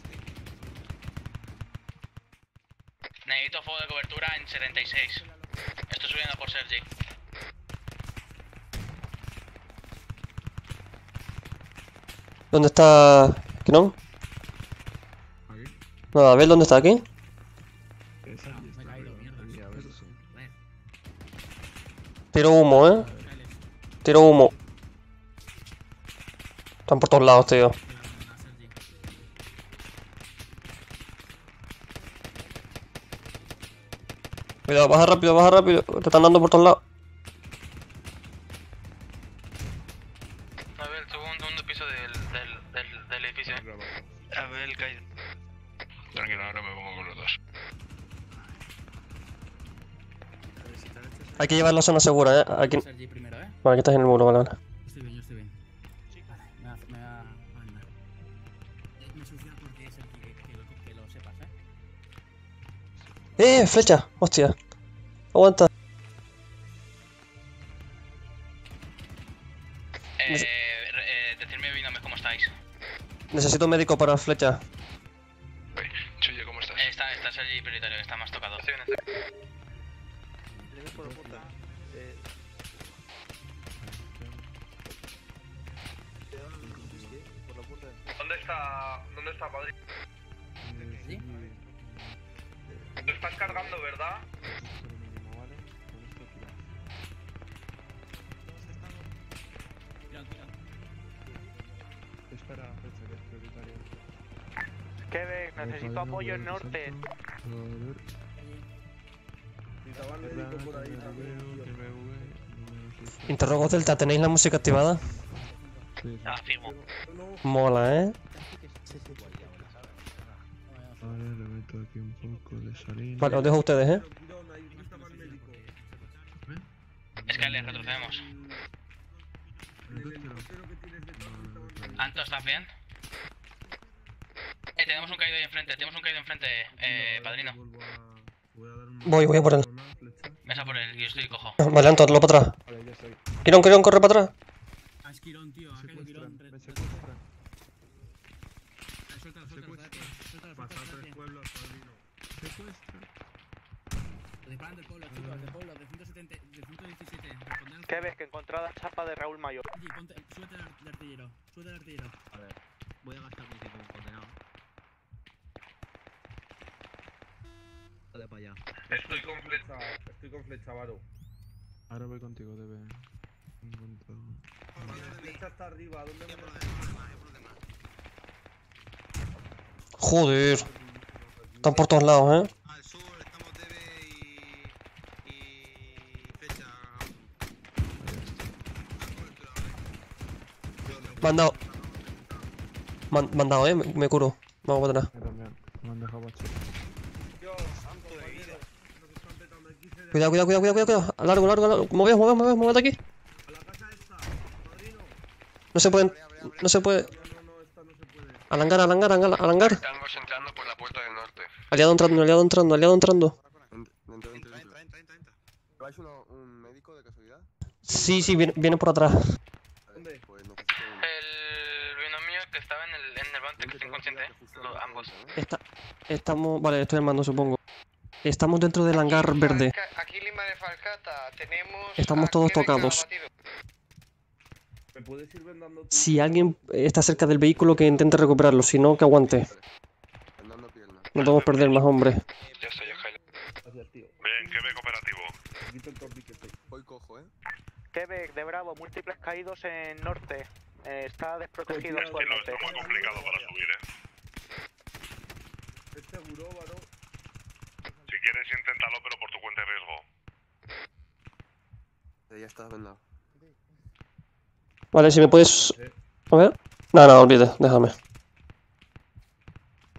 Necesito fuego de cobertura en 76. Estoy subiendo por Sergi. ¿Dónde está... ¿Quinón? Nada, a ver, ¿dónde está aquí? Esa aquí está arriba, aquí, a ver si- Tiro humo, ¿eh? Tiro humo. Están por todos lados, tío. Cuidado, baja rápido, baja rápido. Te están dando por todos lados. A ver, el segundo, segundo piso del, del, del, del edificio. A ver, caído. Tranquilo, ahora me pongo con los dos. Hay que llevar la zona segura, ¿eh? Aquí... Vale, aquí estás en el muro, vale, vale. Estoy bien, yo estoy bien. Vale, me va, me va a. Eh, Me porque es el que, que, lo, que lo sepas, ¿eh? ¡Eh! ¡Flecha! ¡Hostia! Aguanta. Eh, eh, decidme cómo estáis. Necesito un médico para flecha. Quebec, necesito apoyo en norte. Interrogo Delta, ¿tenéis la música activada? Afirmo. Mola, ¿eh? Vale, le meto aquí un poco de salina. Vale, os dejo a ustedes, ¿eh? Skyler, retrocedemos. Anto, ¿estás bien? Eh, tenemos un caído ahí enfrente, tenemos un caído enfrente, eh, padrino. Voy, voy a por él. Mesa por él, yo estoy cojo. Vale, Anto, hazlo para atrás. Vale, ya estoy. Quirón, Quirón, corre para atrás. Ah, es Quirón, tío. Ha caído Quirón. Me tres pueblos, padrino. Del pueblo, chicos, del pueblo, de 170, de 117. Responded al Quebec, que encontrada chapa de Raúl Mayor. Ponte, súbete al artillero. Súbete al artillero. A ver, voy a gastar como un condenado. Dale para allá. Estoy con flecha, estoy con flecha, Varo. Ahora voy contigo, debe. En cuanto... La flecha está arriba, ¿dónde me Joder. Están por todos lados, ¿eh? Me han dado. Me han, me han dado, ¿eh? Me, me curo. Vamos para atrás. Me han dejado bache. Cuidado, cuidado, cuidado, cuidado, cuidado. Largo, largo, largo. Moveos, moveos, moveos, moveos aquí. No se pueden. No se puede. Al hangar, al hangar, al hangar. Estamos entrando por la puerta del norte. Aliado entrando, aliado entrando, aliado entrando. ¿Vais un médico de casualidad? Sí, sí, viene, viene por atrás. Pues uno. El binomio que estaba en el, en el que está inconsciente, ambos. Está, estamos. Vale, estoy armando, supongo. Estamos dentro del hangar verde. Aquí Lima de Falcata tenemos. Estamos todos tocados. ¿Me puedes ir vendando? Si alguien está cerca del vehículo, que intente recuperarlo. Si no, que aguante. No podemos perder más, hombre. Ya estoy, ya Gracias, tío. Bien, Quebec operativo. Quito el cojo, ¿eh? Quebec de Bravo, múltiples caídos en norte. Eh, está desprotegido Estilo, actualmente. está muy complicado para subir, eh. ¿Es seguro, Varo? Si quieres, inténtalo, pero por tu cuenta y riesgo. Ya está vendado. Vale, si me puedes. A ver. No, no, olvide, déjame.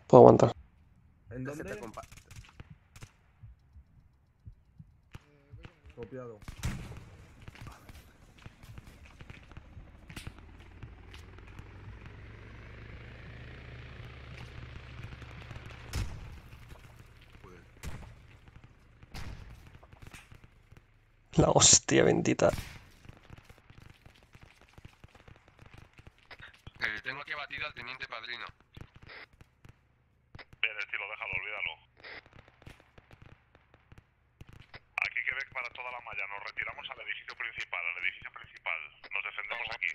Puedo aguantar. ¿En dónde? Copiado. (laughs) La hostia bendita. Eh, tengo aquí abatido al teniente padrino. Bien, estilo, déjalo, olvídalo. Aquí Quebec para toda la malla. Nos retiramos al edificio principal, al edificio principal. Nos defendemos aquí.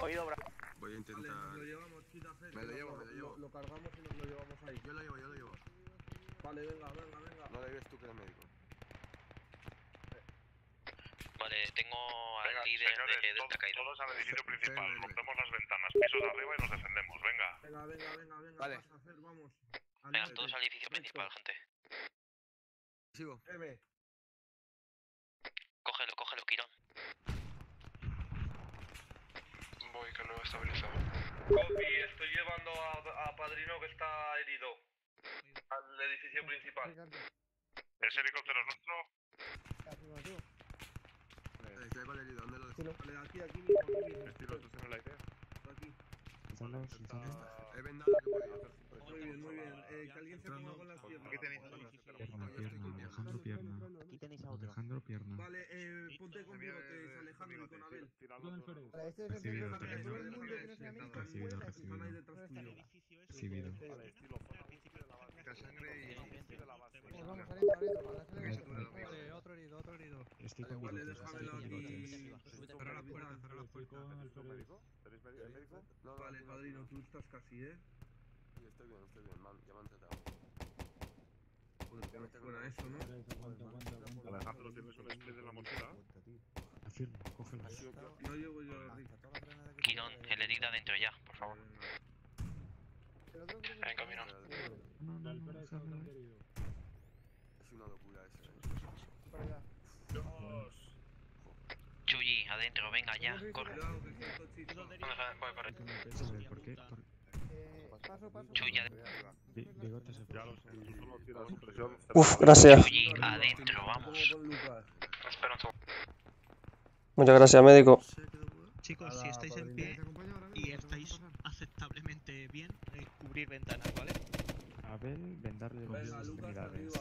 Oído, Bravo. Voy a intentar. Lo llevamos. Me lo llevo, me lo llevo. Lo, cargamos y nos lo llevamos ahí. Yo lo llevo, yo lo llevo. Vale, venga, venga, venga. No le ves tú que eres médico. Vale, tengo al Venga, líder señores, de to- Delta Caído. todos al edificio principal. Rompemos las ventanas, pisos de arriba y nos defendemos. Venga. Venga, venga, venga, venga. Vale. Vas a hacer, vamos. Venga, todos al edificio principal, gente. Sigo. M. Cógelo, cógelo, Quirón. Voy, que no he estabilizado. Copy, estoy llevando a, a Padrino que está herido. Al edificio principal. ¿Ese helicóptero es nuestro? Estoy con el herido, ¿dónde lo? Vale, aquí, aquí mismo, aquí mismo. Estilo, ¿tú tienes la idea? Aquí. He vendado lo que. Muy bien, muy bien. Eh, que alguien se ponga con las piernas. Aquí tenéis Pierna, pierna, Alejandro pierna. Alejandro pierna. Vale, eh, ponte conmigo, que es Alejandro y con Abel. Recibido, recibido. Recibido, recibido. Detrás tuyo. Recibido. Otro herido, otro herido. Estoy con bigotes. Cerrar la puerta, cerrar la puerta. ¿Tenéis médico? médico? No, no, Vale, no, no, padrino, no. tú estás casi, ¿eh? Sí, estoy bien, estoy bien. man- Ya me han tratado. Joder, tengo fuera una- eso, ¿no? Alejandro, ¿tienes un split en la mochila? Afirmo, cógelo. No llevo yo a Rick. Quirón, el herido adentro ya, por favor. En camino. No, no, no, que. Uf, gracias. Chuyi, adentro, vamos. Con Lucas. Espera un segundo. Muchas gracias, médico. Chicos, si estáis en pie y estáis aceptablemente bien, eh, cubrir ventanas, ¿vale? Abel, vendarle las Venga, Lucas, extremidades. arriba.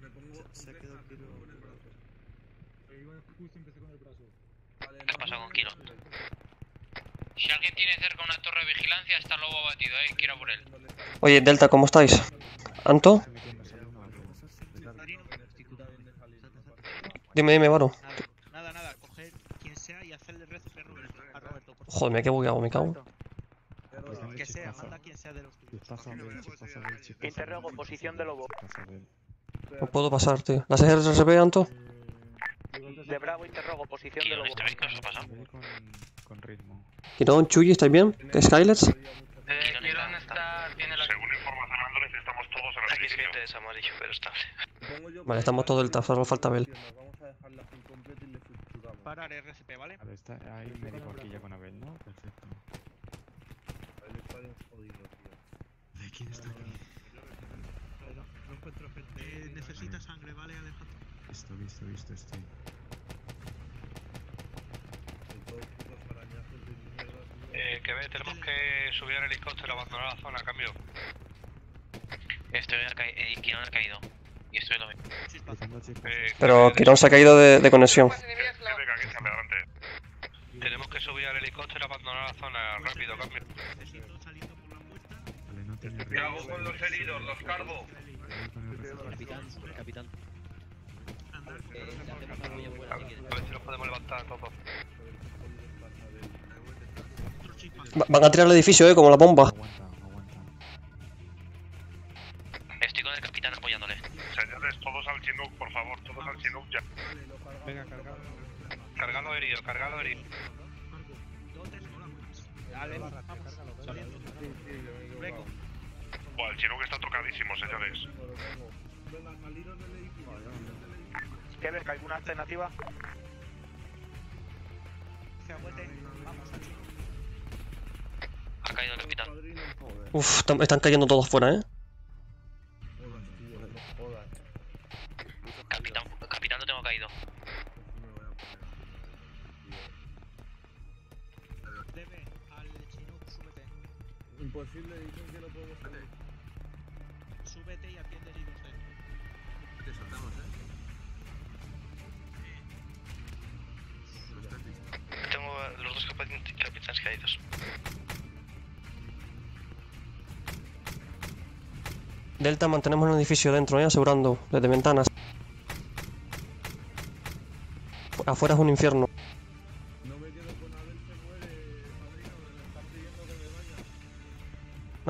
Me pongo Se ha quedado el brazo. Justo empecé con el brazo. ¿Qué ha pasado con Quirón? Si alguien tiene cerca una torre de vigilancia, está lobo abatido, eh. Quiero por él. Oye, Delta, ¿cómo estáis? ¿Anto? Dime, dime, Varo. Nada, nada, coger quien sea y hacerle rezo a Roberto. Joder, me he bugueado, me cago. Que sea, manda quien sea de los tuyos. Interrogo, posición de lobo. No puedo pasar, tío. ¿Las RSP, Anto? De Bravo, interrogo, posición de lobo. Con ritmo. Quirón, Chuyi, ¿estáis bien? ¿Skylets? Eh, Kiron está, tiene la... Según información Android, estamos todos en el edificio. es amarillo, pero estable. Vale, estamos todos del TAF, solo falta Bel. Parar RSP, ¿vale? Vale, está, hay un médico aquí ya con Abel, ¿no? Perfecto. ¿De quién está aquí? No encuentro gente. necesita sangre, ¿vale, Alejandro? Visto, visto, visto, estoy. Eh, que ve, tenemos que subir al helicóptero, abandonar la zona, cambio. Estoy ca- eh, Kiron ha caído. Y estoy lo mismo. Eh, Pero Quirón se ha caído de, de conexión. tenemos que subir al helicóptero, abandonar la zona, rápido, cambio. Vale, no tenía ¿Qué hago con los heridos? ¿Los cargo? Capitán, capitán. A ver si los podemos levantar todos. Va- Van a tirar el edificio, eh, como la bomba. Estoy con el capitán apoyándole. Señores, todos al Chinook, por favor, todos al Chinook ya. Venga, cargado. Cargado herido, cargado herido. Buah, el Chinook está tocadísimo, señores. ¿Qué ver? ¿Alguna alternativa? Ha caído el capitán. Uf, están cayendo todos fuera, eh. Capitán, capitán, lo tengo caído. Imposible, dicen que no podemos salir. Súbete y atiende. Te soltamos, ¿eh? Tengo a los dos capit- capitanes caídos. Delta, mantenemos el edificio dentro, eh, asegurando, desde ventanas. Fu- Afuera es un infierno.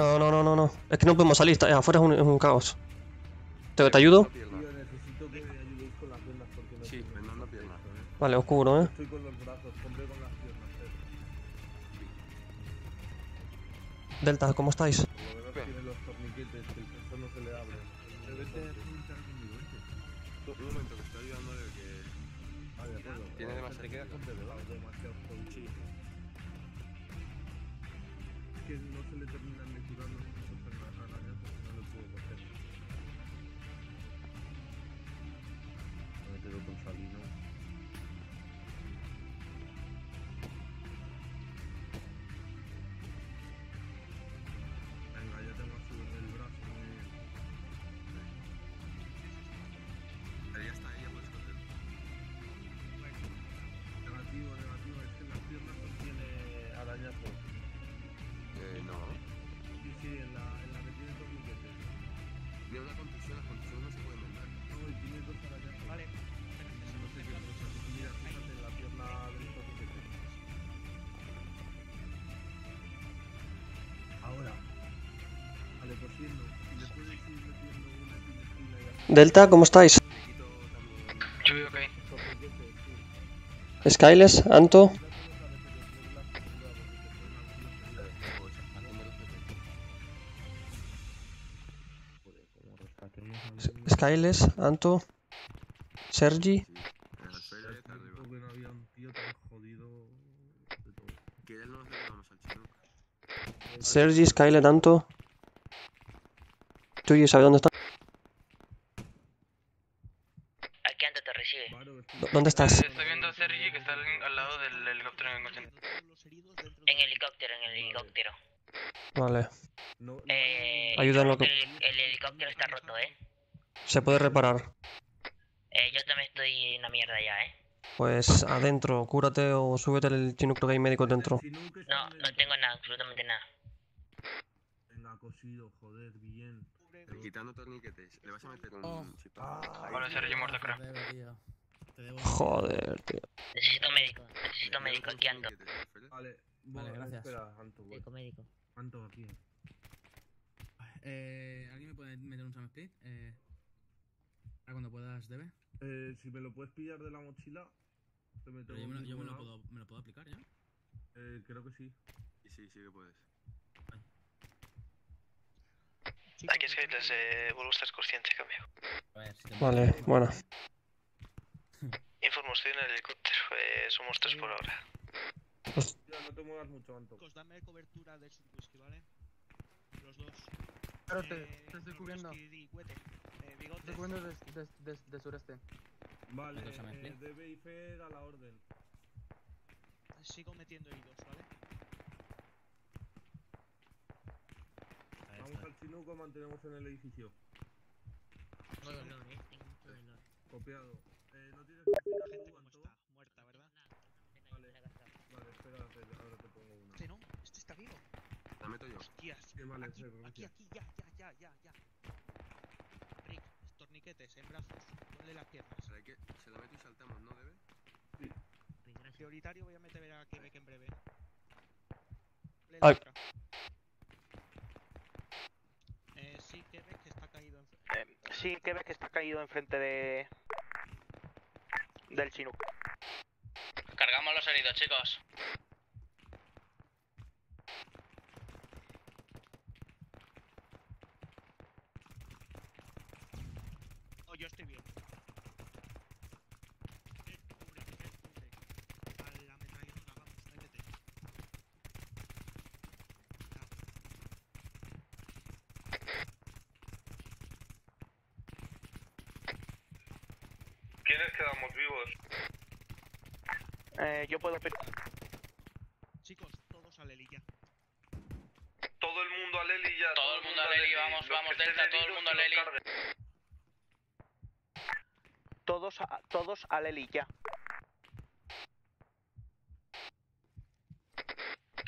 No, no, no, no, no. Es que no podemos salir, está- afuera es un, es un caos. ¿Te, te ayudo? Tío, necesito que me ayudéis con las piernas porque no Sí. Vale, oscuro, eh. Estoy con los brazos, con las piernas. eh. Delta, ¿cómo estáis? Tiene los que no se le terminan de curar los en las arañas porque no lo puedo coger. Delta, ¿cómo estáis? Yo que Skyles, Anto, Skyles, Anto, Sergi. Sergi, Skyles, Anto. Chuyi, ¿sabe dónde está? Aquí antes te recibe. ¿Dó- ¿Dónde estás? Estoy viendo a Sergi que está al, lado del helicóptero en cuestión. En helicóptero, en el helicóptero. Vale. Eh, Ayuda en lo que- el, el helicóptero está roto, ¿eh? Se puede reparar. Eh, Yo también estoy en la mierda ya, ¿eh? Pues adentro, cúrate o súbete el chino, creo que hay médicos dentro. No, no tengo nada, absolutamente nada. Venga, cosido, joder, bien. Quitando torniquetes. Le vas a meter un Oh. chip. Vale, Sergi muerto, creo. Joder, tío. Necesito médico, necesito médico, aquí ando. Vale, Vale, bueno, gracias. Espera, Anto, voy. Médico, médico. ¿Cuánto aquí? Eh, ¿Alguien me puede meter un Split? Eh, para cuando puedas, debe. Eh, si me lo puedes pillar de la mochila, te meto Pero yo, me lo, un yo me, lo puedo, me lo puedo aplicar ya. Eh, creo que sí. Sí, sí, sí que puedes. Aquí es que eh, vuelvo a estar consciente, cambio. Vale, bueno. Informo, estoy en el helicóptero. Eh, somos tres por ahora. Ya, no te muevas mucho, Anto. Chicos, dame cobertura del Surwhisky, ¿vale? Los dos. Pero te, Eh, te estoy cubriendo. Surwhisky y Cuete. Eh, Te bigote. estoy cubriendo de, de, de, de sureste. Vale, ¿Cuántos Sam eh, debe y Fer a la orden. Sigo metiendo heridos, ¿vale? Vamos al chinuco, mantenemos en el edificio. Eh. Tengo mucho dolor. Copiado. Eh, no tienes morfina Gente tú, como Anto? está, muerta, ¿verdad? Vale, vale, espérate, ahora te pongo una. Este no, este está vivo. La meto yo. Hostias. Qué mal aquí, aquí, aquí, ya, ya, ya, ya, ya. Rick, torniquetes en brazos. Ponle las piernas. Se la, que, se la meto y saltamos, ¿no debe? Prioritario voy a meter a Quebec en breve. Ay. Eh, sí, Quebec está caído en... Eh, sí, que ves que está caído enfrente de. del Chinook. Cargamos los heridos, chicos. Yo estoy bien. ¿Quiénes quedamos vivos? Eh, yo puedo. pe- Chicos, todos a Leli ya. Todo el mundo a Leli ya. Todo el mundo a Leli, vamos, vamos, Delta, todo el mundo a Leli. Todos a, todos a Leli ya.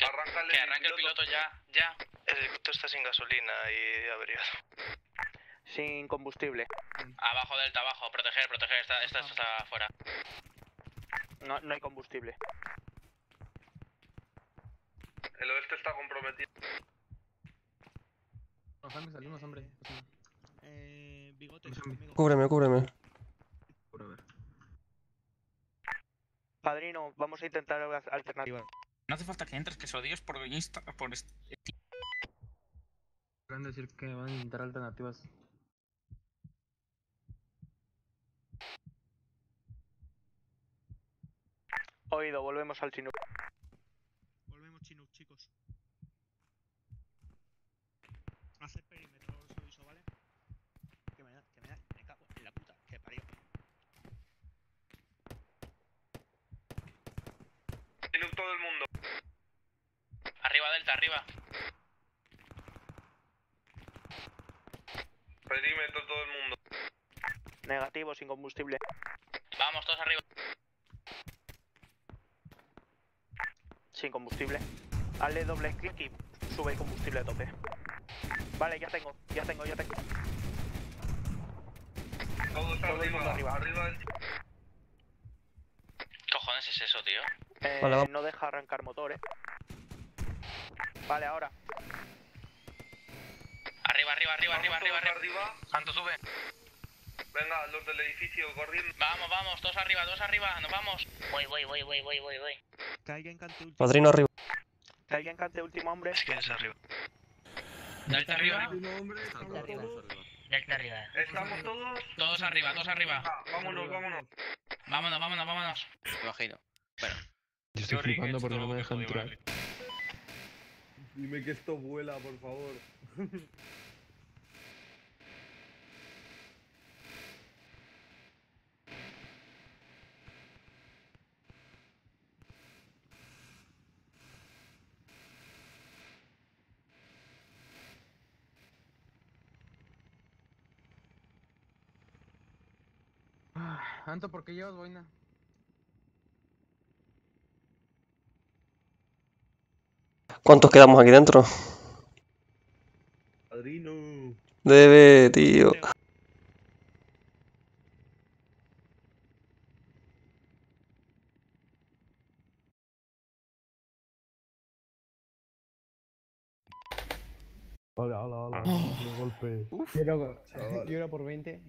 Arranca Que arranque el piloto ya, ya. El helicóptero está sin gasolina y averiado. Sin combustible. Abajo, Delta, abajo. Proteger, proteger. Esta, esta está afuera. No, no hay combustible. El oeste está comprometido. Los zombies salimos, hombre. Eh, bigotes conmigo. Cúbreme, cúbreme. Padrino, vamos a intentar alternativas. No hace falta que entres, que se lo digas por Insta, por Pueden decir que van a intentar alternativas. Oído, volvemos al Chinook. Volvemos Chinook, chicos. Hacer perímetro, os aviso, ¿vale? Que me da, que me da, me cago en la puta, que parió. Todo el mundo. Arriba, Delta, arriba. Perímetro todo el mundo. Negativo, sin combustible. Vamos, todos arriba. Sin combustible. Hazle doble clic y sube el combustible a tope. Vale, ya tengo, ya tengo, ya tengo. Todos Todo el arriba, mundo arriba. arriba del ¿Qué cojones es eso, tío? Eh, Vale, no deja arrancar motor, eh. Vale, ahora. Arriba, arriba, arriba, arriba, arriba, arriba. arriba. Santo, sube. Venga, los del edificio corriendo. Vamos, vamos, todos arriba, todos arriba, nos vamos. Voy, voy, voy, voy, voy, voy, voy. Caiga en cante último. Padrino arriba. Que alguien cante último hombre. ¿Quién es arriba? Delta arriba. Delta arriba. ¿Estamos todos? Todos arriba, todos arriba. Ah, vámonos, vámonos. Vámonos, vámonos, vámonos. Imagino. Bueno. Yo estoy flipando porque no me deja entrar. Dime que esto vuela, por favor. Ah, Anto, ¿por qué llevas boina? ¿Cuántos quedamos aquí dentro? Padrino. Debe, tío. Hola, hola, hola. Ah. Qué golpe. Yo era, yo era por 20.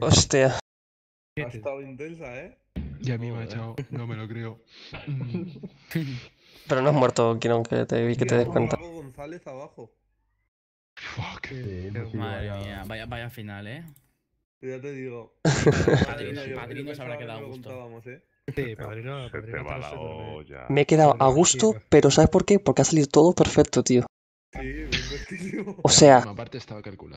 Hostia. Ha estado intensa, ¿eh? Y a mí me ha echado, no me lo creo. (laughs) Pero no has muerto, Kiron, que te vi que te des cuenta. González abajo. Fuck. Madre mía, vaya, vaya final, ¿eh? Ya te digo. Padrino- yo padrino se habrá quedado a gusto. ¿eh? Sí, padrino, Se te va la olla. Me he quedado a gusto, pero ¿sabes por qué? Porque ha salido todo perfecto, tío. Sí. O sea,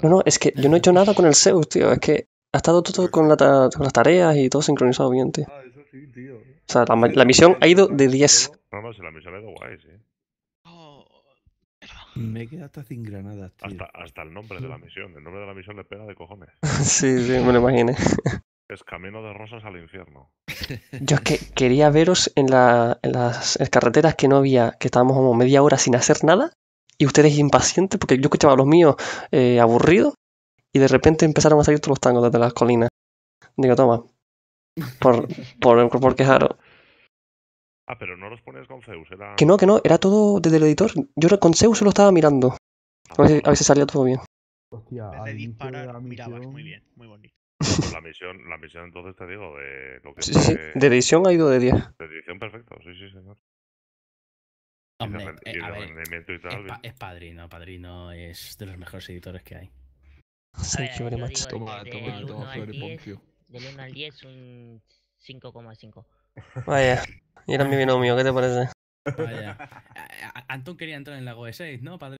no, no, es que yo no he hecho nada con el Zeus, tío. Es que ha estado todo con, la ta- con las tareas y todo sincronizado bien, tío. Eso sí, tío. O sea, la, misión ha ido de 10. No, no, si la misión ha ido guay, sí. Me he quedado hasta sin granadas, tío. Hasta, hasta el nombre de la misión. El nombre de la misión le pega de cojones. (laughs) Sí, sí, me lo imaginé. (laughs) Es Camino de Rosas al Infierno. (laughs) Yo es que quería veros en, la- en las carreteras que no había, que estábamos como media hora sin hacer nada, y ustedes impacientes, porque yo escuchaba a los míos eh, aburridos, y de repente empezaron a salir todos los tangos desde las colinas. Digo, toma, por, por, por quejaros. Ah, pero no los ponías con Zeus, era... Que no, que no, era todo desde el editor. Yo con Zeus se lo estaba mirando. A ver, si- a si salía todo bien. Hostia, de mirabas. Muy bien, muy bonito. Pues la misión, la misión entonces te digo, de lo que Sí, sí, sí, de edición ha ido de 10. De edición perfecto, sí, sí, señor. Hombre, y de, ren- eh, y de a ver, rendimiento y es, tal. pa- es padrino, padrino es de los mejores editores que hay. Thank you very Yo much. digo, Toma, toma, 1 toma, al Flor y 10, Poncio. Del 1 al 10 un 5,5. Vaya, y era mi binomio, ¿qué te parece? Vaya. Anton quería entrar en la GOE 6, ¿no, padre?